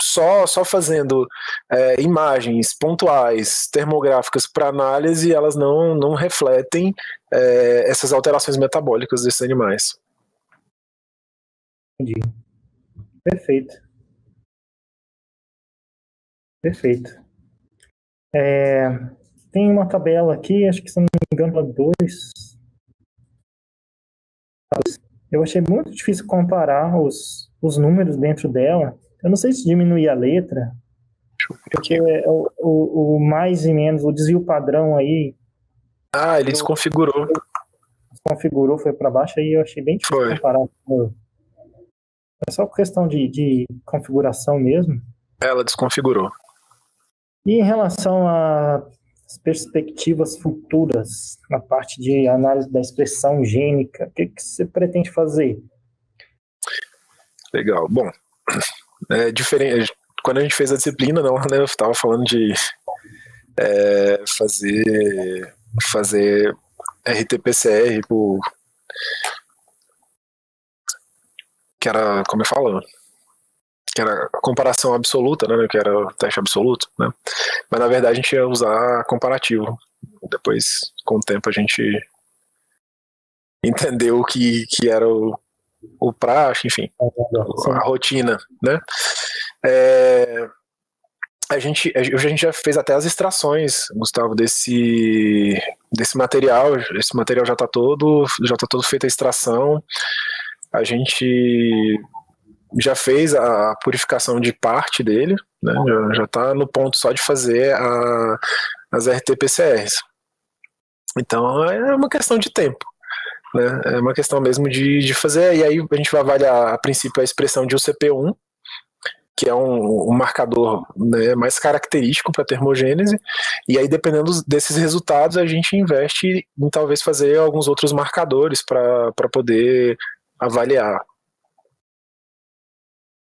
só, só fazendo é, imagens pontuais, termográficas para análise, elas não, não refletem é, essas alterações metabólicas desses animais. Entendi. Perfeito. Perfeito. É, tem uma tabela aqui, acho que se não me engano, dois. Eu achei muito difícil comparar os, os números dentro dela. Eu não sei se diminuir a letra, porque é o, o, o, mais e menos, o desvio padrão aí. Ah, ele desconfigurou. Desconfigurou, foi para baixo, aí eu achei bem difícil foi. comparar. É só questão de, de configuração mesmo. Ela desconfigurou. E em relação às perspectivas futuras, na parte de análise da expressão gênica, o que, que você pretende fazer? Legal. Bom, é diferente. Quando a gente fez a disciplina, não, né, eu estava falando de é, fazer fazer RT-PCR por que era, como eu falo, que era comparação absoluta, né, que era o teste absoluto, né, mas na verdade a gente ia usar comparativo. Depois, com o tempo, a gente entendeu que, que era o, o praxe, enfim, a rotina, né. É, a gente, a gente já fez até as extrações, Gustavo, desse, desse material. Esse material já está todo, já tá todo feito a extração a gente já fez a purificação de parte dele, né? já está no ponto só de fazer a, as RT-PCRs. Então é uma questão de tempo. Né? É uma questão mesmo de, de fazer, e aí a gente vai avaliar a princípio a expressão de UCP1, que é um, um marcador né, mais característico para termogênese, e aí dependendo desses resultados a gente investe em talvez fazer alguns outros marcadores para poder avaliar.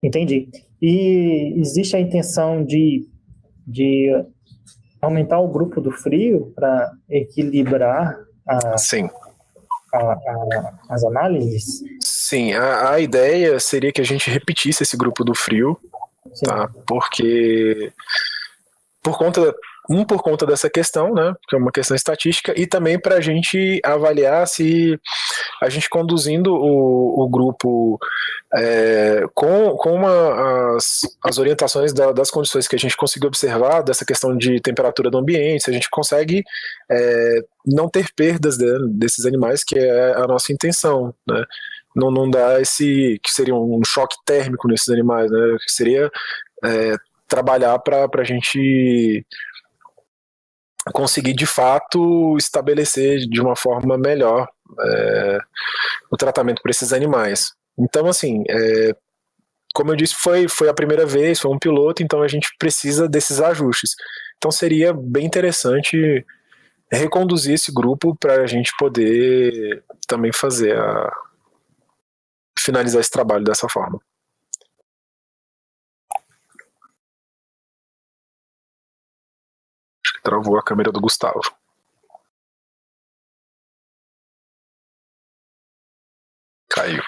Entendi. E existe a intenção de, de aumentar o grupo do frio para equilibrar a, Sim. A, a, as análises? Sim, a, ideia seria que a gente repetisse esse grupo do frio, Sim. tá? Porque por conta um por conta dessa questão, né, que é uma questão estatística, e também para a gente avaliar se a gente conduzindo o, o grupo é, com, com uma, as, as orientações da, das condições que a gente conseguiu observar, dessa questão de temperatura do ambiente, se a gente consegue é, não ter perdas de, desses animais, que é a nossa intenção, né, não, não dá esse, que seria um choque térmico nesses animais, né, que seria é, trabalhar para a gente conseguir de fato estabelecer de uma forma melhor é, o tratamento para esses animais. Então, assim, é, como eu disse, foi, foi a primeira vez, foi um piloto, então a gente precisa desses ajustes. Então seria bem interessante reconduzir esse grupo para a gente poder também fazer a finalizar esse trabalho dessa forma. Travou a câmera do Gustavo. Caiu.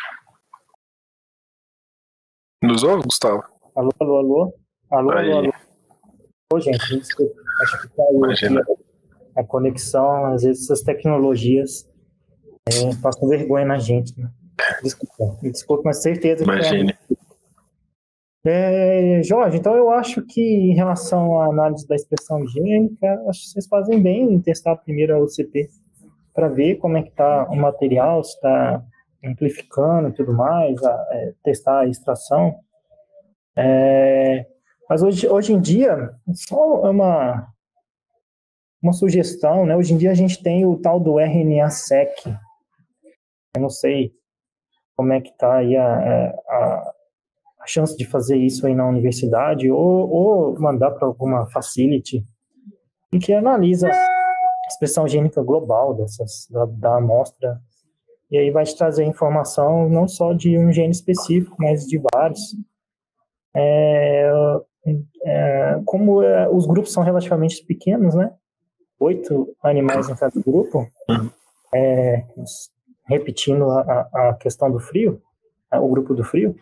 Nos ouve, Gustavo? Alô, alô, alô. Alô, Aí. alô, alô. Ô, gente, desculpa. Acho que caiu Imagina. a conexão. Às vezes essas tecnologias é, passam vergonha na gente. Né? Desculpa, desculpa, mas certeza que Imagine. É, Jorge, então eu acho que em relação à análise da expressão gênica, acho que vocês fazem bem em testar primeiro a OCP para ver como é que está o material, se está amplificando e tudo mais, a, é, testar a extração. É, mas hoje, hoje em dia, só uma, uma sugestão, né? Hoje em dia a gente tem o tal do RNA-seq. Eu não sei como é que está aí a, é, a a chance de fazer isso aí na universidade ou, ou mandar para alguma facility e que analisa a expressão gênica global dessas, da, da amostra e aí vai te trazer informação não só de um gene específico, mas de vários. É, é, como é, os grupos são relativamente pequenos, né? Oito animais em cada grupo, é, repetindo a, a, questão do frio, o grupo do frio,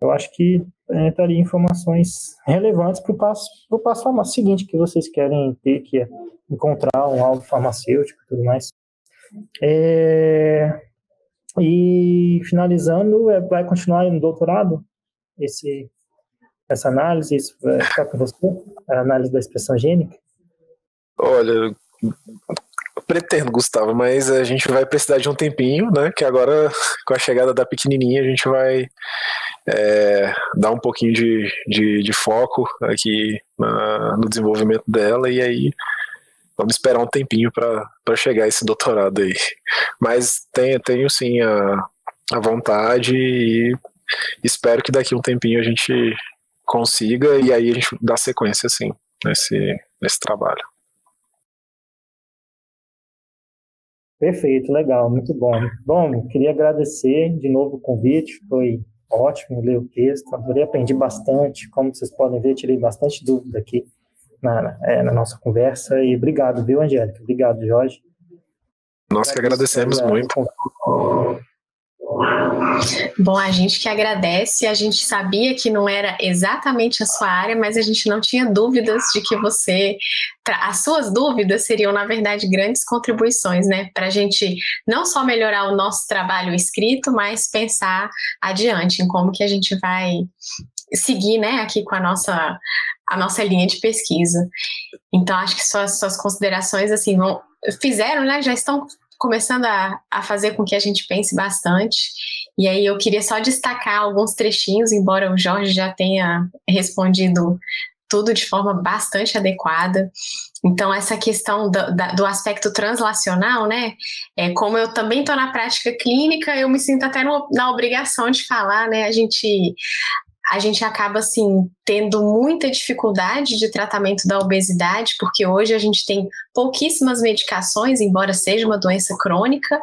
eu acho que é, traria informações relevantes para o passo, passo seguinte que vocês querem ter, que é encontrar um alvo farmacêutico e tudo mais. É, e finalizando, é, vai continuar no doutorado esse, essa análise, isso vai ficar com você, a análise da expressão gênica? Olha, pretendo, Gustavo, mas a gente vai precisar de um tempinho, né? Que agora, com a chegada da pequenininha, a gente vai é, dar um pouquinho de, de, de foco aqui na, no desenvolvimento dela e aí vamos esperar um tempinho para chegar esse doutorado aí. Mas tenho, tenho sim a, a vontade e espero que daqui um tempinho a gente consiga e aí a gente dá sequência sim nesse, nesse trabalho. Perfeito, legal, muito bom. Bom, queria agradecer de novo o convite, foi ótimo ler o texto, adorei, aprendi bastante, como vocês podem ver, tirei bastante dúvida aqui na, é, na nossa conversa, e obrigado, viu, Angélica? Obrigado, Jorge. Nós que agradecemos muito. Bom, a gente que agradece, a gente sabia que não era exatamente a sua área, mas a gente não tinha dúvidas de que você, as suas dúvidas seriam, na verdade, grandes contribuições, né, para a gente não só melhorar o nosso trabalho escrito, mas pensar adiante em como que a gente vai seguir, né, aqui com a nossa, a nossa linha de pesquisa. Então, acho que suas, suas considerações, assim, vão, fizeram, né, já estão começando a, a fazer com que a gente pense bastante. E aí eu queria só destacar alguns trechinhos, embora o Jorge já tenha respondido tudo de forma bastante adequada. Então, essa questão do, do aspecto translacional, né? É, como eu também estou na prática clínica, eu me sinto até no, na obrigação de falar, né? A gente a gente acaba assim tendo muita dificuldade de tratamento da obesidade, porque hoje a gente tem pouquíssimas medicações, embora seja uma doença crônica,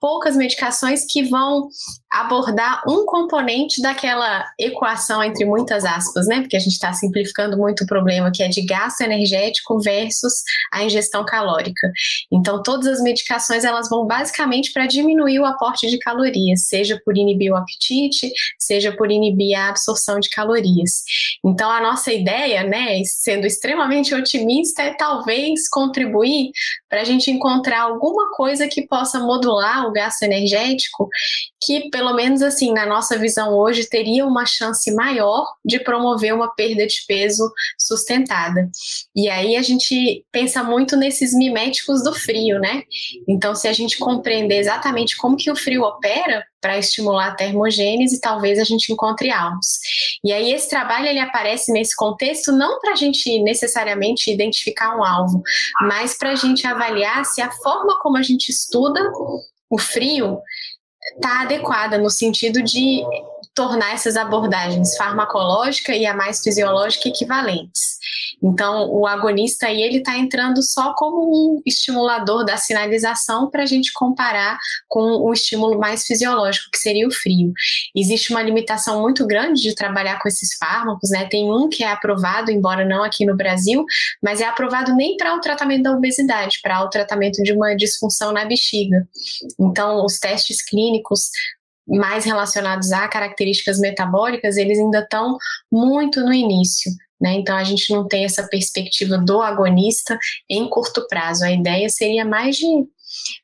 poucas medicações que vão abordar um componente daquela equação entre muitas aspas, né? Porque a gente está simplificando muito o problema que é de gasto energético versus a ingestão calórica. Então, todas as medicações elas vão basicamente para diminuir o aporte de calorias, seja por inibir o apetite, seja por inibir a absorção de calorias. Então, a nossa ideia, né, sendo extremamente otimista, é talvez contribuir para a gente encontrar alguma coisa que possa modular o gasto energético, que pelo menos assim, na nossa visão hoje, teria uma chance maior de promover uma perda de peso sustentada. E aí a gente pensa muito nesses miméticos do frio, né? Então, se a gente compreender exatamente como que o frio opera, para estimular a termogênese, talvez a gente encontre alvos. E aí esse trabalho ele aparece nesse contexto não para a gente necessariamente identificar um alvo, mas para a gente avaliar se a forma como a gente estuda o frio está adequada no sentido de tornar essas abordagens farmacológica e a mais fisiológica equivalentes. Então, o agonista aí ele está entrando só como um estimulador da sinalização para a gente comparar com o estímulo mais fisiológico, que seria o frio. Existe uma limitação muito grande de trabalhar com esses fármacos, né? Tem um que é aprovado, embora não aqui no Brasil, mas é aprovado nem para o tratamento da obesidade, para o tratamento de uma disfunção na bexiga. Então, os testes clínicos mais relacionados a características metabólicas, eles ainda estão muito no início. Né? Então, a gente não tem essa perspectiva do agonista em curto prazo. A ideia seria mais de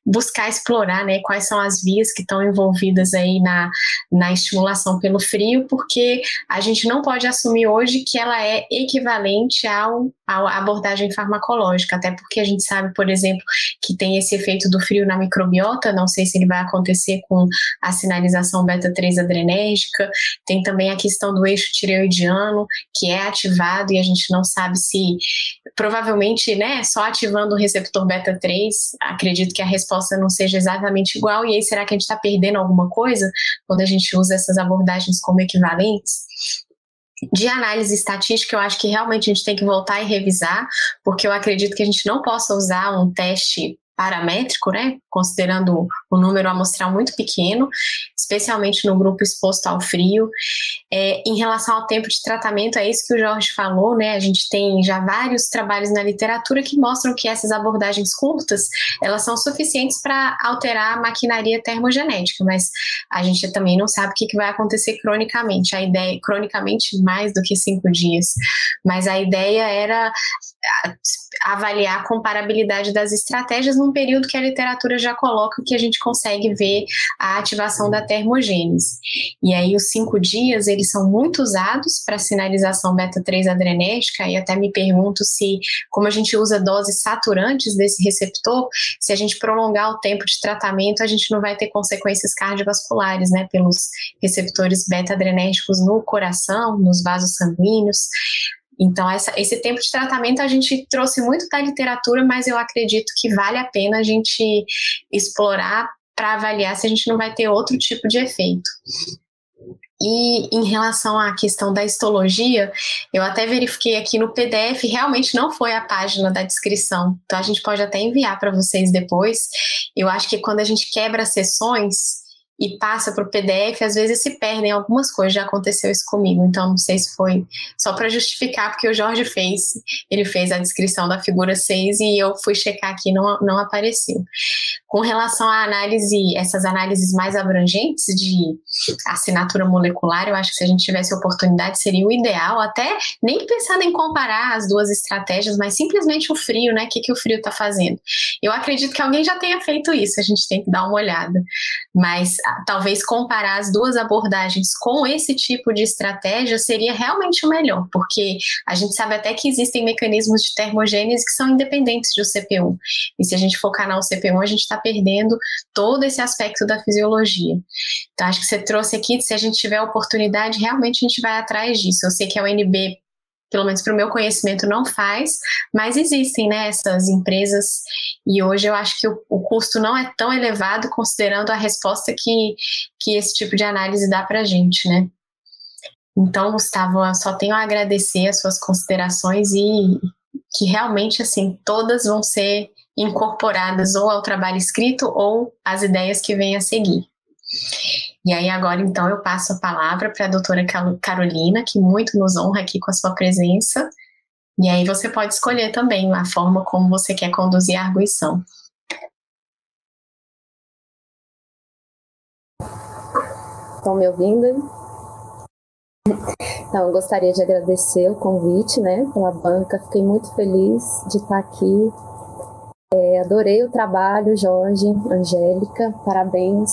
buscar explorar né, quais são as vias que estão envolvidas aí na, na estimulação pelo frio, porque a gente não pode assumir hoje que ela é equivalente ao, à abordagem farmacológica, até porque a gente sabe, por exemplo, que tem esse efeito do frio na microbiota, não sei se ele vai acontecer com a sinalização beta-3 adrenérgica, tem também a questão do eixo tireoidiano, que é ativado e a gente não sabe se, provavelmente, né, só ativando o receptor beta-3, acredito que a resposta não seja exatamente igual, e aí será que a gente está perdendo alguma coisa quando a gente usa essas abordagens como equivalentes? De análise estatística, eu acho que realmente a gente tem que voltar e revisar, porque eu acredito que a gente não possa usar um teste paramétrico, né, considerando o número amostral muito pequeno, especialmente no grupo exposto ao frio. É, em relação ao tempo de tratamento, é isso que o Jorge falou, né, a gente tem já vários trabalhos na literatura que mostram que essas abordagens curtas, elas são suficientes para alterar a maquinaria termogenética, mas a gente também não sabe o que, que vai acontecer cronicamente, a ideia, cronicamente mais do que cinco dias, mas a ideia era avaliar a comparabilidade das estratégias num período que a literatura já coloca que a gente consegue ver a ativação da termogênese. E aí os cinco dias, eles são muito usados para sinalização beta-3 adrenérgica, e até me pergunto se, como a gente usa doses saturantes desse receptor, se a gente prolongar o tempo de tratamento, a gente não vai ter consequências cardiovasculares, né, pelos receptores beta-adrenérgicos no coração, nos vasos sanguíneos. Então, essa, esse tempo de tratamento a gente trouxe muito da literatura, mas eu acredito que vale a pena a gente explorar para avaliar se a gente não vai ter outro tipo de efeito. E em relação à questão da histologia, eu até verifiquei aqui no PDF, realmente não foi a página da descrição. Então a gente pode até enviar para vocês depois. Eu acho que quando a gente quebra sessões, e passa para o PDF, às vezes se perdem algumas coisas. Já aconteceu isso comigo, então não sei se foi só para justificar, porque o Jorge fez, ele fez a descrição da figura 6 e eu fui checar aqui não não apareceu. Com relação à análise, essas análises mais abrangentes de assinatura molecular, eu acho que se a gente tivesse oportunidade seria o ideal, até nem pensando em comparar as duas estratégias, mas simplesmente o frio, né? O que, que o frio está fazendo? Eu acredito que alguém já tenha feito isso, a gente tem que dar uma olhada. Mas talvez comparar as duas abordagens com esse tipo de estratégia seria realmente o melhor, porque a gente sabe até que existem mecanismos de termogênese que são independentes do CPU. E se a gente focar na UCP1, a gente está perdendo todo esse aspecto da fisiologia. Então, acho que você trouxe aqui, se a gente tiver oportunidade, realmente a gente vai atrás disso. Eu sei que a UNB pelo menos para o meu conhecimento, não faz, mas existem né, essas empresas e hoje eu acho que o, o, custo não é tão elevado considerando a resposta que, que esse tipo de análise dá para a gente, né? Então, Gustavo, eu só tenho a agradecer as suas considerações e que realmente, assim, todas vão ser incorporadas ou ao trabalho escrito ou às ideias que vêm a seguir. E aí agora então eu passo a palavra para a doutora Carolina, que muito nos honra aqui com a sua presença. E aí você pode escolher também a forma como você quer conduzir a arguição. Estão me ouvindo? Então, eu gostaria de agradecer o convite, né, pela banca. Fiquei muito feliz de estar aqui. É, adorei o trabalho, Jorge, Angélica, parabéns.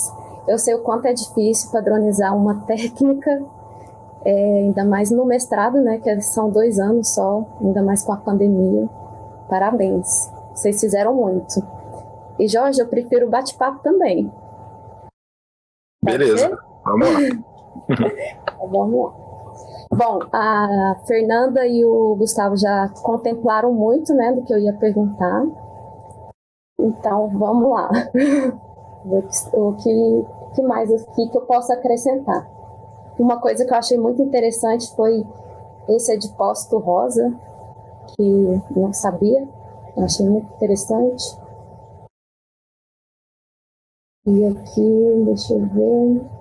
Eu sei o quanto é difícil padronizar uma técnica, é, ainda mais no mestrado, né, que são dois anos só, ainda mais com a pandemia. Parabéns, vocês fizeram muito. E Jorge, eu prefiro bate-papo também. Beleza, vamos lá. Então, vamos lá. Bom, a Fernanda e o Gustavo já contemplaram muito, né, do que eu ia perguntar. Então, vamos lá. O que que mais aqui que eu posso acrescentar? Uma coisa que eu achei muito interessante foi esse adipócito rosa, que não sabia, eu achei muito interessante. E aqui, deixa eu ver.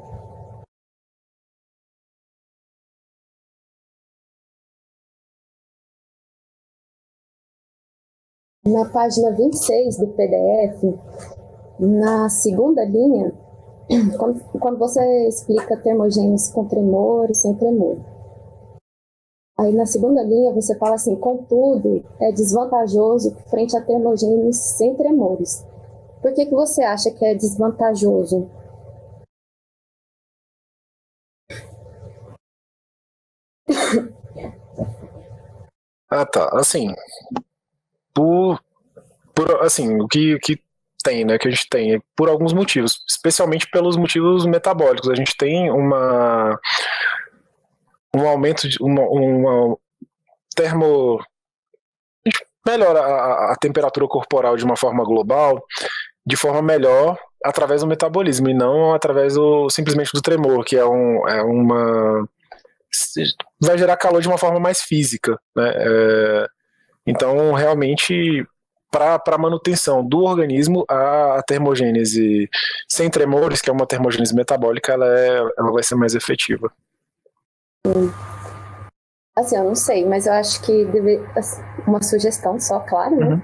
Na página 26 do PDF, na segunda linha, quando, quando você explica termogênese com tremor e sem tremor. Aí na segunda linha você fala assim, contudo, é desvantajoso frente a termogênese sem tremores. Por que, que você acha que é desvantajoso? Ah, tá. Assim, por, por assim, o que, o que tem, né, que a gente tem, por alguns motivos, especialmente pelos motivos metabólicos. A gente tem uma um aumento de uma, uma termo a gente melhora a, a temperatura corporal de uma forma global, de forma melhor através do metabolismo e não através do simplesmente do tremor, que é, um, é uma vai gerar calor de uma forma mais física, né? É, então realmente para a manutenção do organismo, a, a, termogênese sem tremores, que é uma termogênese metabólica, ela, é, ela vai ser mais efetiva. Assim, eu não sei, mas eu acho que deve, assim, uma sugestão só, claro, né? Uhum.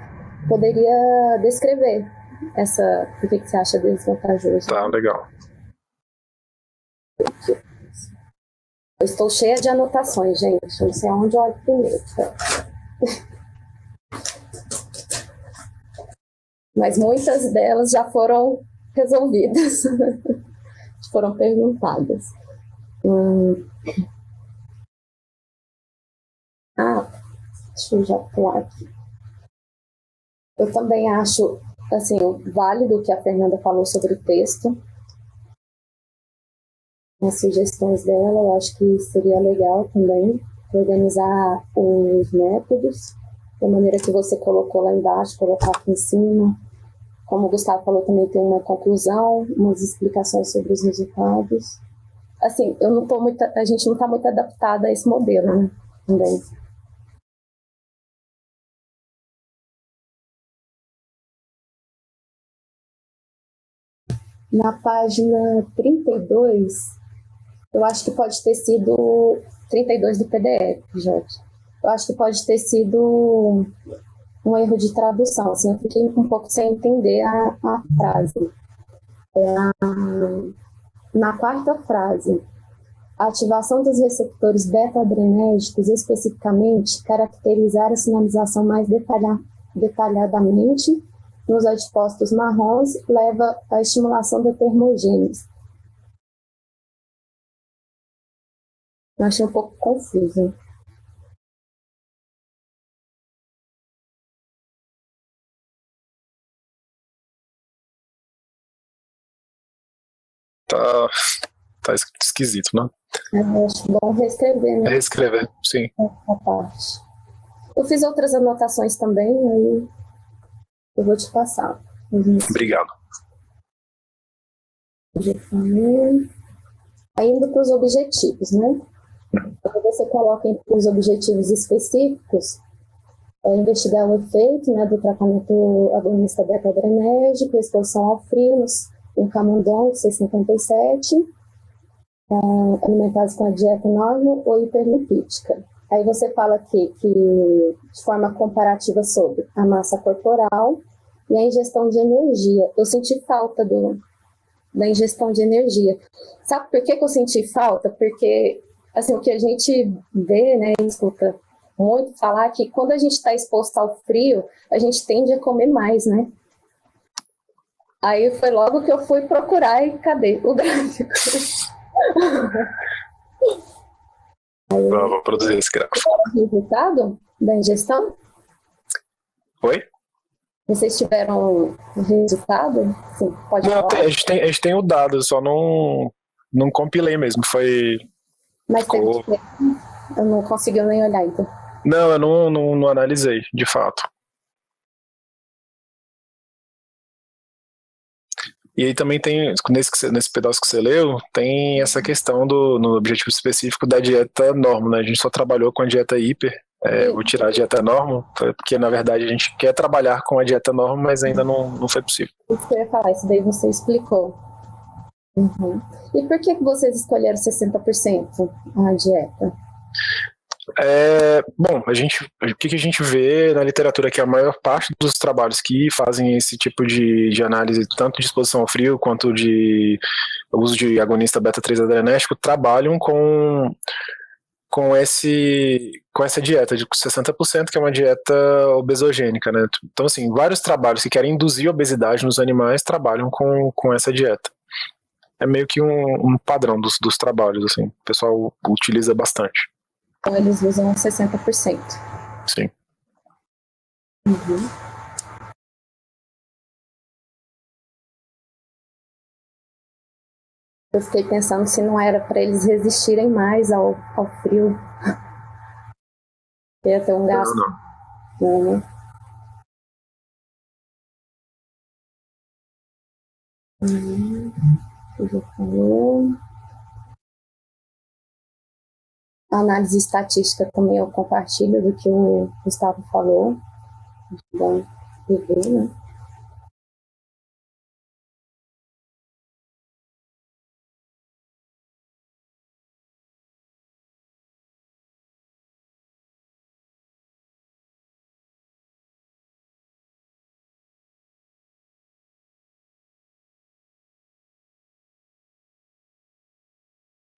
Poderia descrever essa. O que, que você acha desvantajoso? Tá, legal. Eu estou cheia de anotações, gente. Eu não sei aonde eu olho primeiro. Tá? Mas muitas delas já foram resolvidas, foram perguntadas. Hum. Ah, deixa eu já pular aqui. Eu também acho, assim, válido o que a Fernanda falou sobre o texto. As sugestões dela, eu acho que seria legal também organizar os métodos da maneira que você colocou lá embaixo, colocar aqui em cima. Como o Gustavo falou, também tem uma conclusão, umas explicações sobre os resultados. Assim, eu não tô muito, a gente não está muito adaptada a esse modelo, né? Também. Na página 32, eu acho que pode ter sido 32 do PDF, Jorge eu acho que pode ter sido um erro de tradução. Assim, eu fiquei um pouco sem entender a, a frase. É, na quarta frase, a ativação dos receptores beta-adrenérgicos, especificamente, caracterizar a sinalização mais detalha, detalhadamente nos adipócitos marrons, leva à estimulação da termogênese. Eu achei um pouco confuso. Esquisito, né? Eu acho bom reescrever, né? Reescrever, sim. Parte. Eu fiz outras anotações também, aí eu vou te passar. Obrigado. Indo para os objetivos, né? Quando você coloca os objetivos específicos, é investigar o efeito né, do tratamento agonista beta-adrenérgico, exposição ao frio no camundongo 657, alimentados com a dieta normal ou hiperlipídica. Aí você fala aqui que, de forma comparativa sobre a massa corporal e a ingestão de energia. Eu senti falta do, da ingestão de energia. Sabe por que, que eu senti falta? Porque assim, o que a gente vê, né, escuta muito falar que quando a gente está exposto ao frio, a gente tende a comer mais, né? Aí foi logo que eu fui procurar e cadê o gráfico? Vou produzir esse gráfico. O resultado da ingestão? Oi? Vocês tiveram o resultado? Sim, pode não, falar. a, gente tem, a gente tem o dado, só não, não compilei mesmo. Foi. Mas ficou... tem eu não consegui nem olhar, então. Não, eu não, não, não analisei, de fato. E aí também tem, nesse, nesse pedaço que você leu, tem essa questão do no objetivo específico da dieta norma, né? A gente só trabalhou com a dieta hiper, é, vou tirar a dieta norma, porque na verdade a gente quer trabalhar com a dieta norma, mas ainda não, não foi possível. Isso que eu ia falar, isso daí você explicou. Uhum. E por que vocês escolheram 60% a dieta? É, bom, a gente, o que, a gente vê na literatura é que a maior parte dos trabalhos que fazem esse tipo de, de análise, tanto de exposição ao frio quanto de uso de agonista beta-3 adrenérgico, trabalham com, com, esse, com essa dieta de 60%, que é uma dieta obesogênica, né? Então, assim, vários trabalhos que querem induzir obesidade nos animais trabalham com, com essa dieta. É meio que um, um padrão dos, dos trabalhos, assim, o pessoal utiliza bastante. Então eles usam 60%. Sim. Uhum. Eu fiquei pensando se não era para eles resistirem mais ao, ao frio. Ia ter um gasto. Não, não. Né? Uhum. Já A análise estatística também eu compartilho do que o Gustavo falou. Bom viver, né?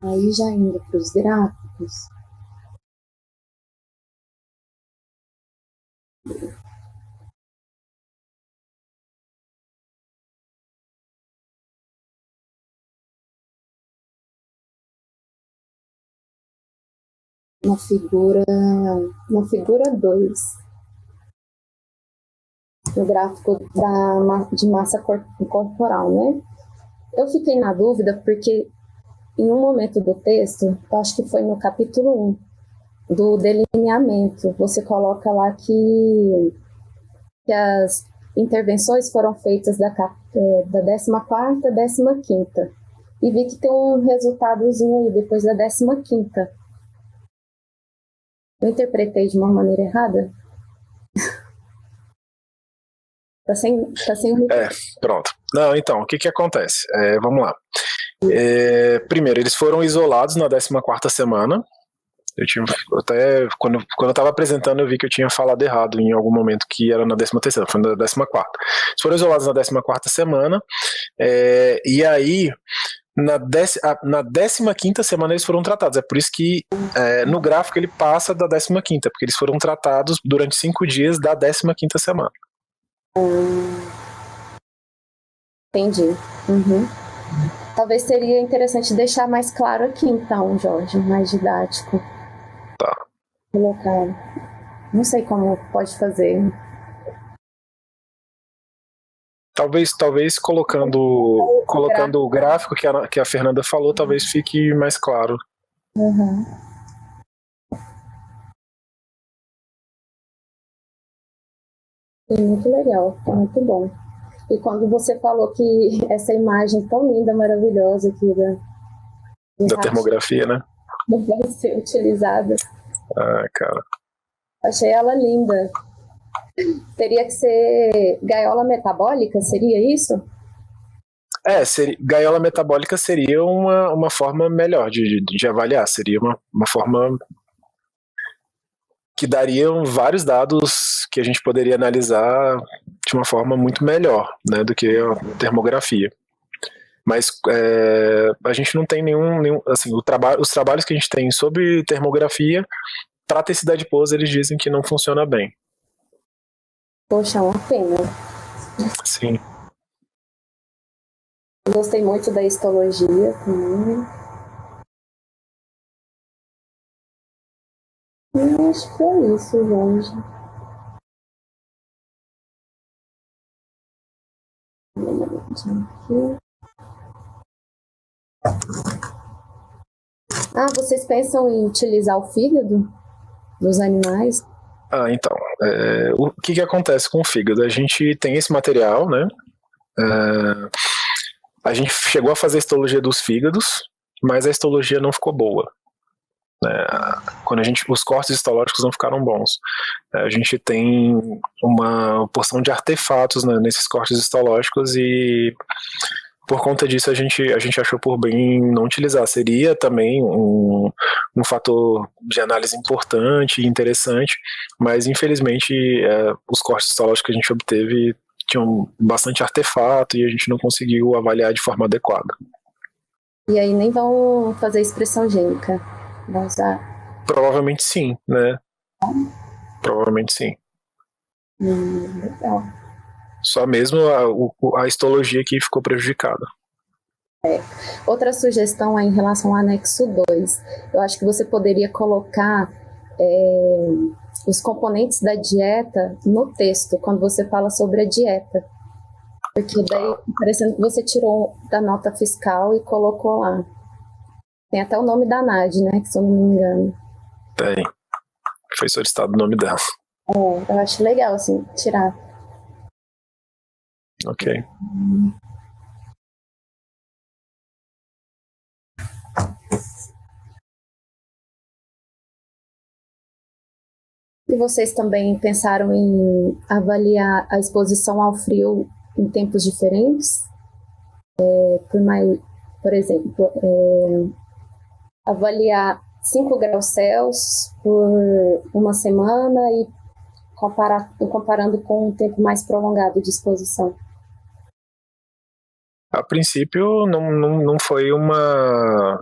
Aí já indo para os gráficos. Na figura, na figura 2, no gráfico da, de massa corporal, né? Eu fiquei na dúvida porque em um momento do texto, acho que foi no capítulo 1, do delineamento, você coloca lá que, que as intervenções foram feitas da, é, da 14 ª 15 e vi que tem um resultadozinho aí depois da 15 Eu interpretei de uma maneira errada? tá sem, tá sem... É, pronto. Não, então, o que que acontece? É, vamos lá. É, primeiro, eles foram isolados na 14 semana. Eu tinha até quando, quando eu estava apresentando, eu vi que eu tinha falado errado em algum momento que era na 13 terceira, foi na 14 Eles foram isolados na 14 semana. É, e aí na, dec, na 15 semana eles foram tratados. É por isso que é, no gráfico ele passa da 15, porque eles foram tratados durante cinco dias da 15 semana. Entendi. Uhum. Talvez seria interessante deixar mais claro aqui, então, Jorge, mais didático. Tá. Colocar. Não sei como pode fazer. Talvez, talvez colocando, colocando o gráfico que a, que a Fernanda falou, talvez fique mais claro. Uhum. Muito legal, tá muito bom. E quando você falou que essa imagem tão linda, maravilhosa aqui da, da termografia, né? Não vai ser utilizada. Ah, cara. Achei ela linda. Teria que ser gaiola metabólica, seria isso? É, seria, gaiola metabólica seria uma, uma forma melhor de, de, de avaliar, seria uma, uma forma que dariam vários dados que a gente poderia analisar de uma forma muito melhor né, do que a termografia. Mas é, a gente não tem nenhum, nenhum assim, o traba os trabalhos que a gente tem sobre termografia para tecido adiposo eles dizem que não funciona bem. Poxa, uma pena. Sim. Gostei muito da histologia também. Eu acho que é isso, Jorge. Ah, vocês pensam em utilizar o fígado dos animais? Ah, então. É, o que, que acontece com o fígado? A gente tem esse material, né? É, a gente chegou a fazer histologia dos fígados, mas a histologia não ficou boa. É, quando a gente, os cortes histológicos não ficaram bons. É, a gente tem uma porção de artefatos né, nesses cortes histológicos e por conta disso a gente, a gente achou por bem não utilizar. Seria também um, um fator de análise importante e interessante, mas infelizmente é, os cortes histológicos que a gente obteve tinham bastante artefato e a gente não conseguiu avaliar de forma adequada. E aí nem vão fazer expressão gênica, Provavelmente sim, né? Provavelmente sim. Hum, legal. Só mesmo a, a histologia que ficou prejudicada. É. Outra sugestão é em relação ao anexo 2. Eu acho que você poderia colocar é, os componentes da dieta no texto, quando você fala sobre a dieta. Porque daí, parecendo que você tirou da nota fiscal e colocou lá. Tem até o nome da NAD, né? Que se eu não me engano. Tem. Foi solicitado o nome dela. É, eu acho legal, assim, tirar. Ok. E vocês também pensaram em avaliar a exposição ao frio em tempos diferentes? É, por, mais, por exemplo, é, avaliar 5 graus Celsius por uma semana e comparar, comparando com um tempo mais prolongado de exposição? A princípio, não, não, não foi uma.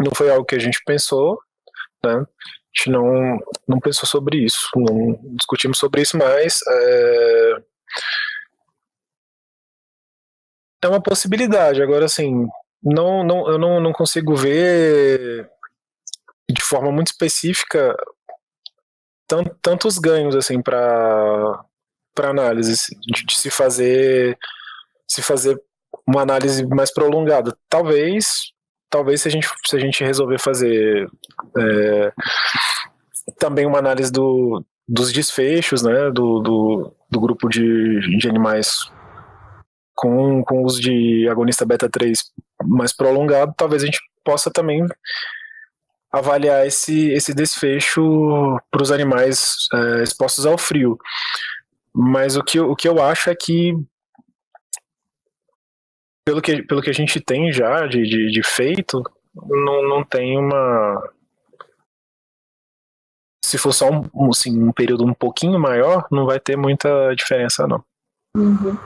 Não foi algo que a gente pensou, né? gente não, não pensou sobre isso, não discutimos sobre isso, mas é, é uma possibilidade. Agora, assim, não, não, eu não, não consigo ver de forma muito específica tant, tantos ganhos assim para para análise de, de, se fazer se fazer uma análise mais prolongada. Talvez talvez se a gente, se a gente resolver fazer é, também uma análise do, dos desfechos, né, do, do, do grupo de, de animais com, com uso de agonista beta 3 mais prolongado, talvez a gente possa também avaliar esse, esse desfecho para os animais é, expostos ao frio. Mas o que, o que eu acho é que pelo que, pelo que a gente tem já de, de, de feito, não, não tem uma. Se for só um, assim, um período um pouquinho maior, não vai ter muita diferença, não. Uhum.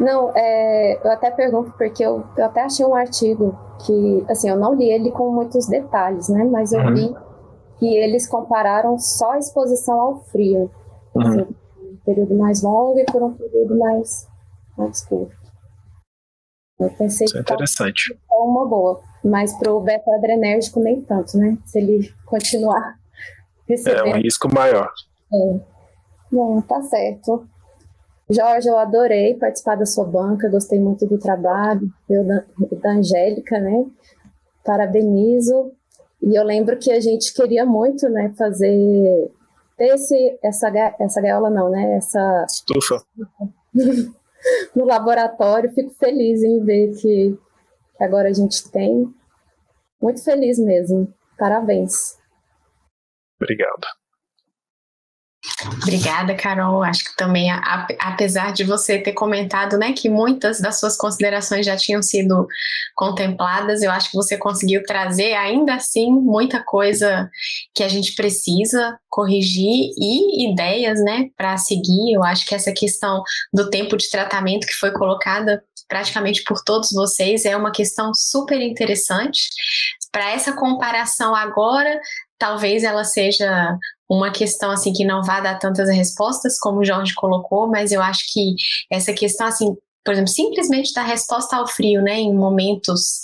Não, é, eu até pergunto porque eu, eu, até achei um artigo que, assim, eu não li ele com muitos detalhes, né? Mas eu uhum. vi que eles compararam só a exposição ao frio. Uhum. Assim, um período mais longo e por um período mais, mais curto. Eu pensei Isso é que interessante. É uma boa, mas para o beta-adrenérgico nem tanto, né? Se ele continuar recebendo. É um risco maior. É. Não, tá certo. Jorge, eu adorei participar da sua banca, gostei muito do trabalho, eu da, da Angélica, né? Parabenizo. E eu lembro que a gente queria muito, né, fazer ter esse, essa, essa gaiola não, né? Essa estufa. no laboratório. Fico feliz em ver que, que agora a gente tem. Muito feliz mesmo. Parabéns. Obrigado. Obrigada, Carol. Acho que também, apesar de você ter comentado, né, que muitas das suas considerações já tinham sido contempladas, eu acho que você conseguiu trazer, ainda assim, muita coisa que a gente precisa corrigir e ideias, né, para seguir. Eu acho que essa questão do tempo de tratamento que foi colocada praticamente por todos vocês é uma questão super interessante. Para essa comparação agora, talvez ela seja uma questão assim que não vá dar tantas respostas como o Jorge colocou, mas eu acho que essa questão assim, por exemplo, simplesmente da resposta ao frio, né, em momentos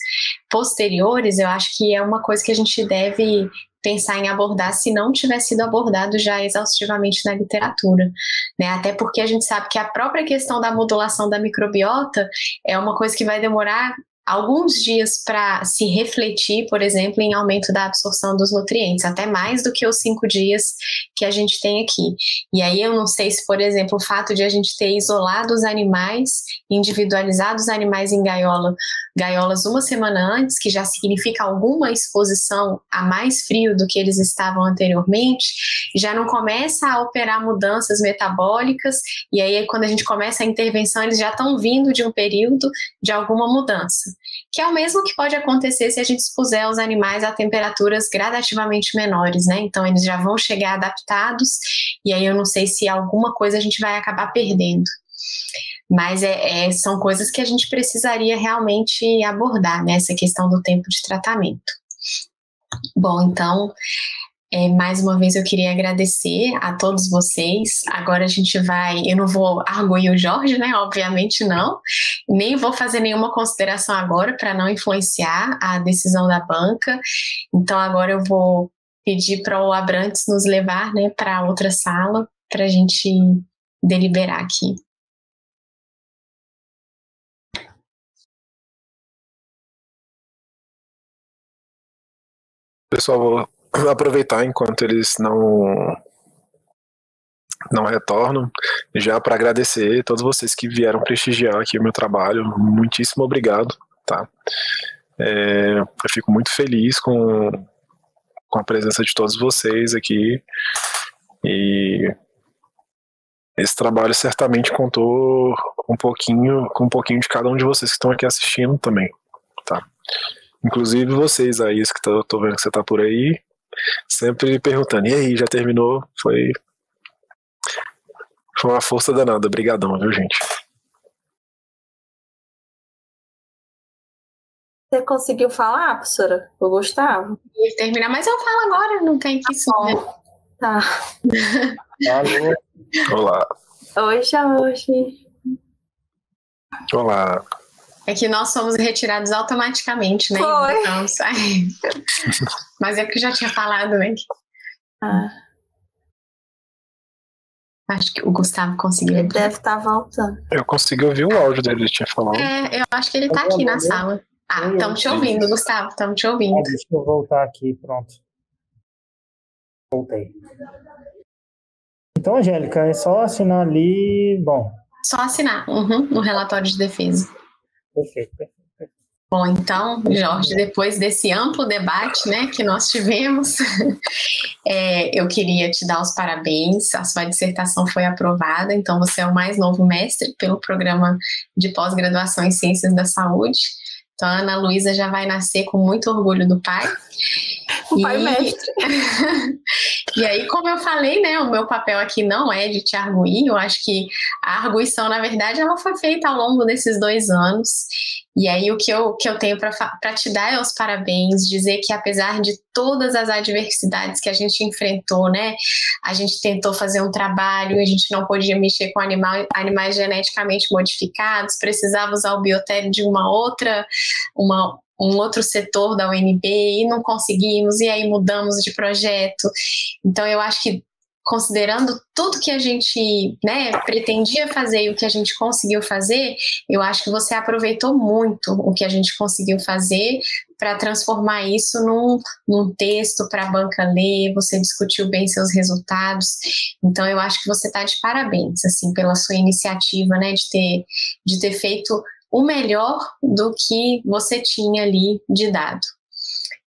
posteriores, eu acho que é uma coisa que a gente deve pensar em abordar se não tiver sido abordado já exaustivamente na literatura, né? Até porque a gente sabe que a própria questão da modulação da microbiota é uma coisa que vai demorar alguns dias para se refletir, por exemplo, em aumento da absorção dos nutrientes, até mais do que os cinco dias que a gente tem aqui. E aí eu não sei se, por exemplo, o fato de a gente ter isolado os animais, individualizado os animais em gaiola, gaiolas uma semana antes, que já significa alguma exposição a mais frio do que eles estavam anteriormente, já não começa a operar mudanças metabólicas, e aí quando a gente começa a intervenção, eles já estão vindo de um período de alguma mudança que é o mesmo que pode acontecer se a gente expuser os animais a temperaturas gradativamente menores, né? Então eles já vão chegar adaptados, e aí eu não sei se alguma coisa a gente vai acabar perdendo. Mas é, é, são coisas que a gente precisaria realmente abordar, né? Questão do tempo de tratamento. Bom, então é, mais uma vez eu queria agradecer a todos vocês. Agora a gente vai. Eu não vou arguir o Jorge, né? Obviamente não. Nem vou fazer nenhuma consideração agora para não influenciar a decisão da banca. Então agora eu vou pedir para o Abrantes nos levar né, para outra sala para a gente deliberar aqui. Pessoal, aproveitar enquanto eles não não retornam, já para agradecer todos vocês que vieram prestigiar aqui o meu trabalho. Muitíssimo obrigado, tá? É, eu fico muito feliz com, com a presença de todos vocês aqui e esse trabalho certamente contou um pouquinho com um pouquinho de cada um de vocês que estão aqui assistindo também, tá? Inclusive vocês aí, que tô, tô vendo que você tá por aí, sempre perguntando, e aí, já terminou? Foi, foi uma força danada. Obrigadão, viu, gente? Você conseguiu falar, professora? O Gustavo? Ia terminar, mas eu falo agora, não tem que isso. Tá. Olá. Oi, Jorge. Olá. É que nós somos retirados automaticamente, né? Foi. Então, sai. Mas é que eu já tinha falado, né? Ah. Acho que o Gustavo conseguiu. Ele deve estar tá voltando. Eu consegui ouvir o áudio dele, ele tinha falado. É, eu acho que ele está aqui na sala. Ah, estamos te ouvindo, Gustavo, estamos te ouvindo. deixa eu voltar aqui, pronto. Voltei. Então, Angélica, é só assinar ali. Bom. Só assinar, uhum, no relatório de defesa. Perfeito, perfeito. Bom, então, Jorge, depois desse amplo debate né, que nós tivemos, é, eu queria te dar os parabéns. A sua dissertação foi aprovada, então você é o mais novo mestre pelo programa de pós-graduação em Ciências da Saúde. Então, a Ana Luísa já vai nascer com muito orgulho do pai. O pai e... mestre. e aí, como eu falei, né, o meu papel aqui não é de te arguir, eu acho que a arguição, na verdade, ela foi feita ao longo desses dois anos. E aí, o que eu, que eu tenho para te dar é os parabéns, dizer que apesar de todas as adversidades que a gente enfrentou, né, a gente tentou fazer um trabalho, a gente não podia mexer com animal, animais geneticamente modificados, precisava usar o biotério de uma outra, uma, um outro setor da UNB e não conseguimos, e aí mudamos de projeto. Então, eu acho que considerando tudo que a gente né, pretendia fazer e o que a gente conseguiu fazer, eu acho que você aproveitou muito o que a gente conseguiu fazer para transformar isso num, num texto para a banca ler, você discutiu bem seus resultados, então eu acho que você está de parabéns, assim, pela sua iniciativa, né, de ter, de ter feito o melhor do que você tinha ali de dado.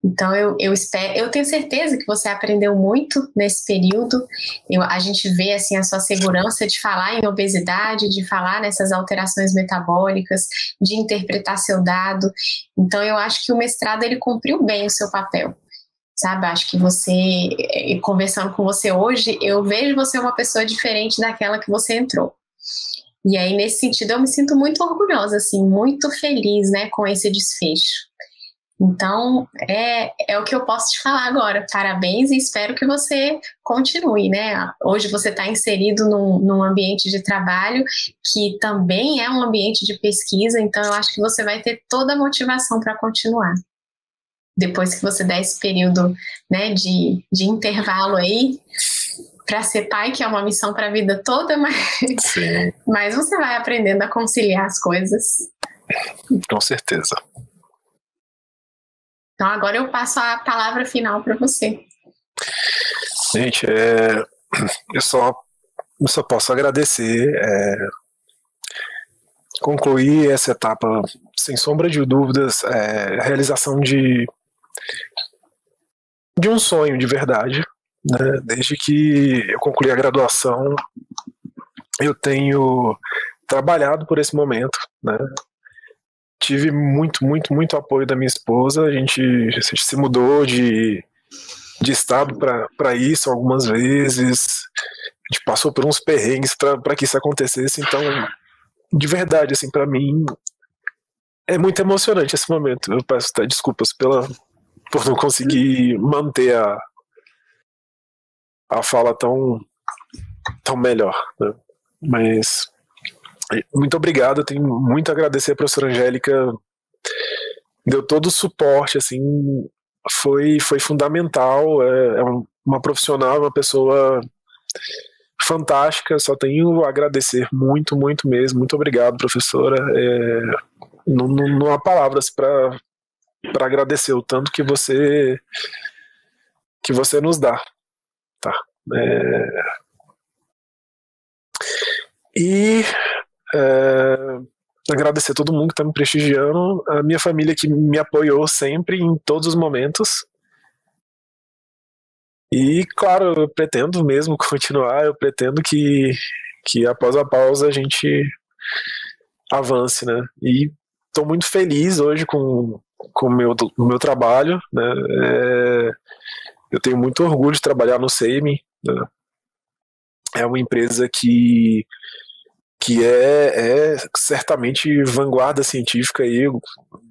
Então, eu, eu espero, eu tenho certeza que você aprendeu muito nesse período. Eu, a gente vê assim a sua segurança de falar em obesidade, de falar nessas alterações metabólicas, de interpretar seu dado. Então, eu acho que o mestrado ele cumpriu bem o seu papel. Sabe, acho que você, conversando com você hoje, eu vejo você uma pessoa diferente daquela que você entrou. E aí, nesse sentido, eu me sinto muito orgulhosa, assim, muito feliz, né, com esse desfecho. Então, é, é o que eu posso te falar agora. Parabéns e espero que você continue, né? Hoje você está inserido num, num ambiente de trabalho que também é um ambiente de pesquisa, então eu acho que você vai ter toda a motivação para continuar. Depois que você der esse período né, de, de intervalo aí, para ser pai, que é uma missão para a vida toda, mas, mas você vai aprendendo a conciliar as coisas. Com certeza. Então agora eu passo a palavra final para você. Gente, é, eu, só, eu só posso agradecer. É, concluir essa etapa, sem sombra de dúvidas, é, a realização de, de um sonho de verdade. Né? Desde que eu concluí a graduação, eu tenho trabalhado por esse momento. Né? Tive muito, muito, muito apoio da minha esposa. A gente, a gente se mudou de, de estado para isso algumas vezes. A gente passou por uns perrengues para que isso acontecesse. Então, de verdade, assim, para mim é muito emocionante esse momento. Eu peço até desculpas pela por não conseguir manter a a fala tão tão melhor, né? mas muito obrigado, eu tenho muito a agradecer a professora Angélica, deu todo o suporte, assim, foi, foi fundamental, é, é uma profissional, uma pessoa fantástica, só tenho a agradecer muito, muito mesmo, muito obrigado, professora, é, não, não, não há palavras para para agradecer o tanto que você que você nos dá, tá? É, e é, agradecer todo mundo que está me prestigiando, a minha família que me apoiou sempre, em todos os momentos. E, claro, eu pretendo mesmo continuar, eu pretendo que, que após a pausa a gente avance, né? E estou muito feliz hoje com, com o meu, meu trabalho, né? É, eu tenho muito orgulho de trabalhar no SEMI, né? É uma empresa que que é, é certamente vanguarda científica aí.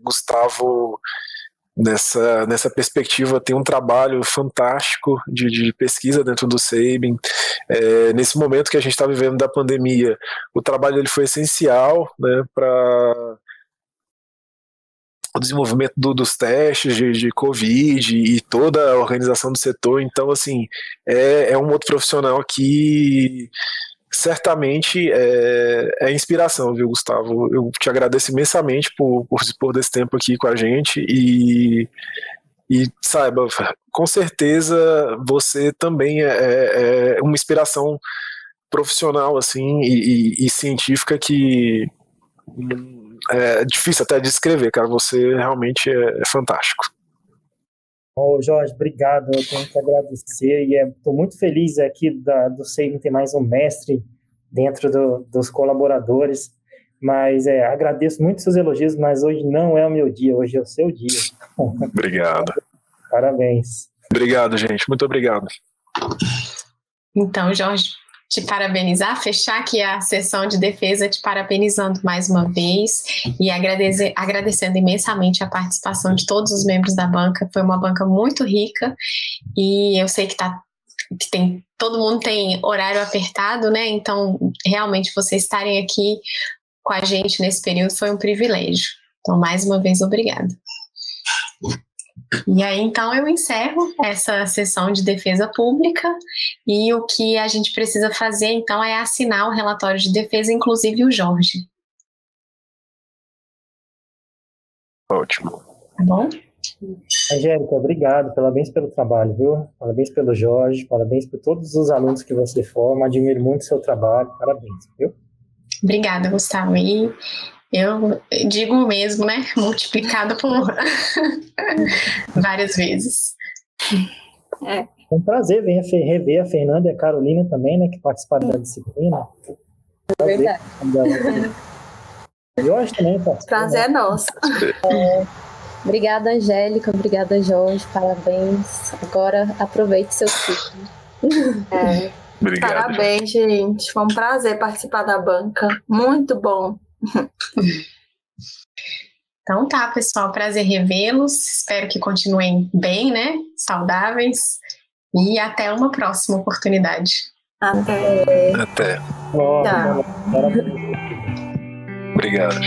Gustavo, nessa, nessa perspectiva, tem um trabalho fantástico de, de pesquisa dentro do SEIBIN. É, nesse momento que a gente está vivendo da pandemia, o trabalho dele foi essencial né, para o desenvolvimento do, dos testes de, de, Covid e toda a organização do setor. Então, assim, é, é um outro profissional que certamente é, é, inspiração, viu, Gustavo? Eu te agradeço imensamente por, por dispor desse tempo aqui com a gente e, e saiba, com certeza você também é, é, é uma inspiração profissional assim e, e, e, científica que é difícil até de descrever, cara. Você realmente é, é fantástico. Ô, Jorge, obrigado. Eu tenho que agradecer e estou é, muito feliz aqui da, do SEIM ter mais um mestre dentro do, dos colaboradores. Mas é, agradeço muito seus elogios, mas hoje não é o meu dia, hoje é o seu dia. Obrigado. Parabéns. Obrigado, gente. Muito obrigado. Então, Jorge, te parabenizar, fechar aqui a sessão de defesa, te parabenizando mais uma vez e agradecer, agradecendo imensamente a participação de todos os membros da banca. Foi uma banca muito rica e eu sei que tá que tem todo mundo tem horário apertado, né? Então, realmente vocês estarem aqui com a gente nesse período foi um privilégio. Então, mais uma vez, obrigada. E aí, então, eu encerro essa sessão de defesa pública e o que a gente precisa fazer, então, é assinar o relatório de defesa, inclusive o Jorge. Ótimo. Tá bom? Angélica, obrigado, parabéns pelo trabalho, viu? Parabéns pelo Jorge, parabéns por todos os alunos que você forma, admiro muito o seu trabalho, parabéns, viu? Obrigada, Gustavo. E Eu digo mesmo, né? Multiplicado por várias vezes. É. é um prazer ver, rever a Fernanda e a Carolina também, né? Que participaram da disciplina. É verdade. E hoje também? Prazer é nosso. É, obrigada, Angélica. Obrigada, Jorge. Parabéns. Agora aproveite seu ciclo. É. Obrigado. Parabéns, gente. Foi um prazer participar da banca. Muito bom. Então tá, pessoal, prazer revê-los. Espero que continuem bem, né? Saudáveis. E até uma próxima oportunidade. Até. Até. Tchau. Obrigado.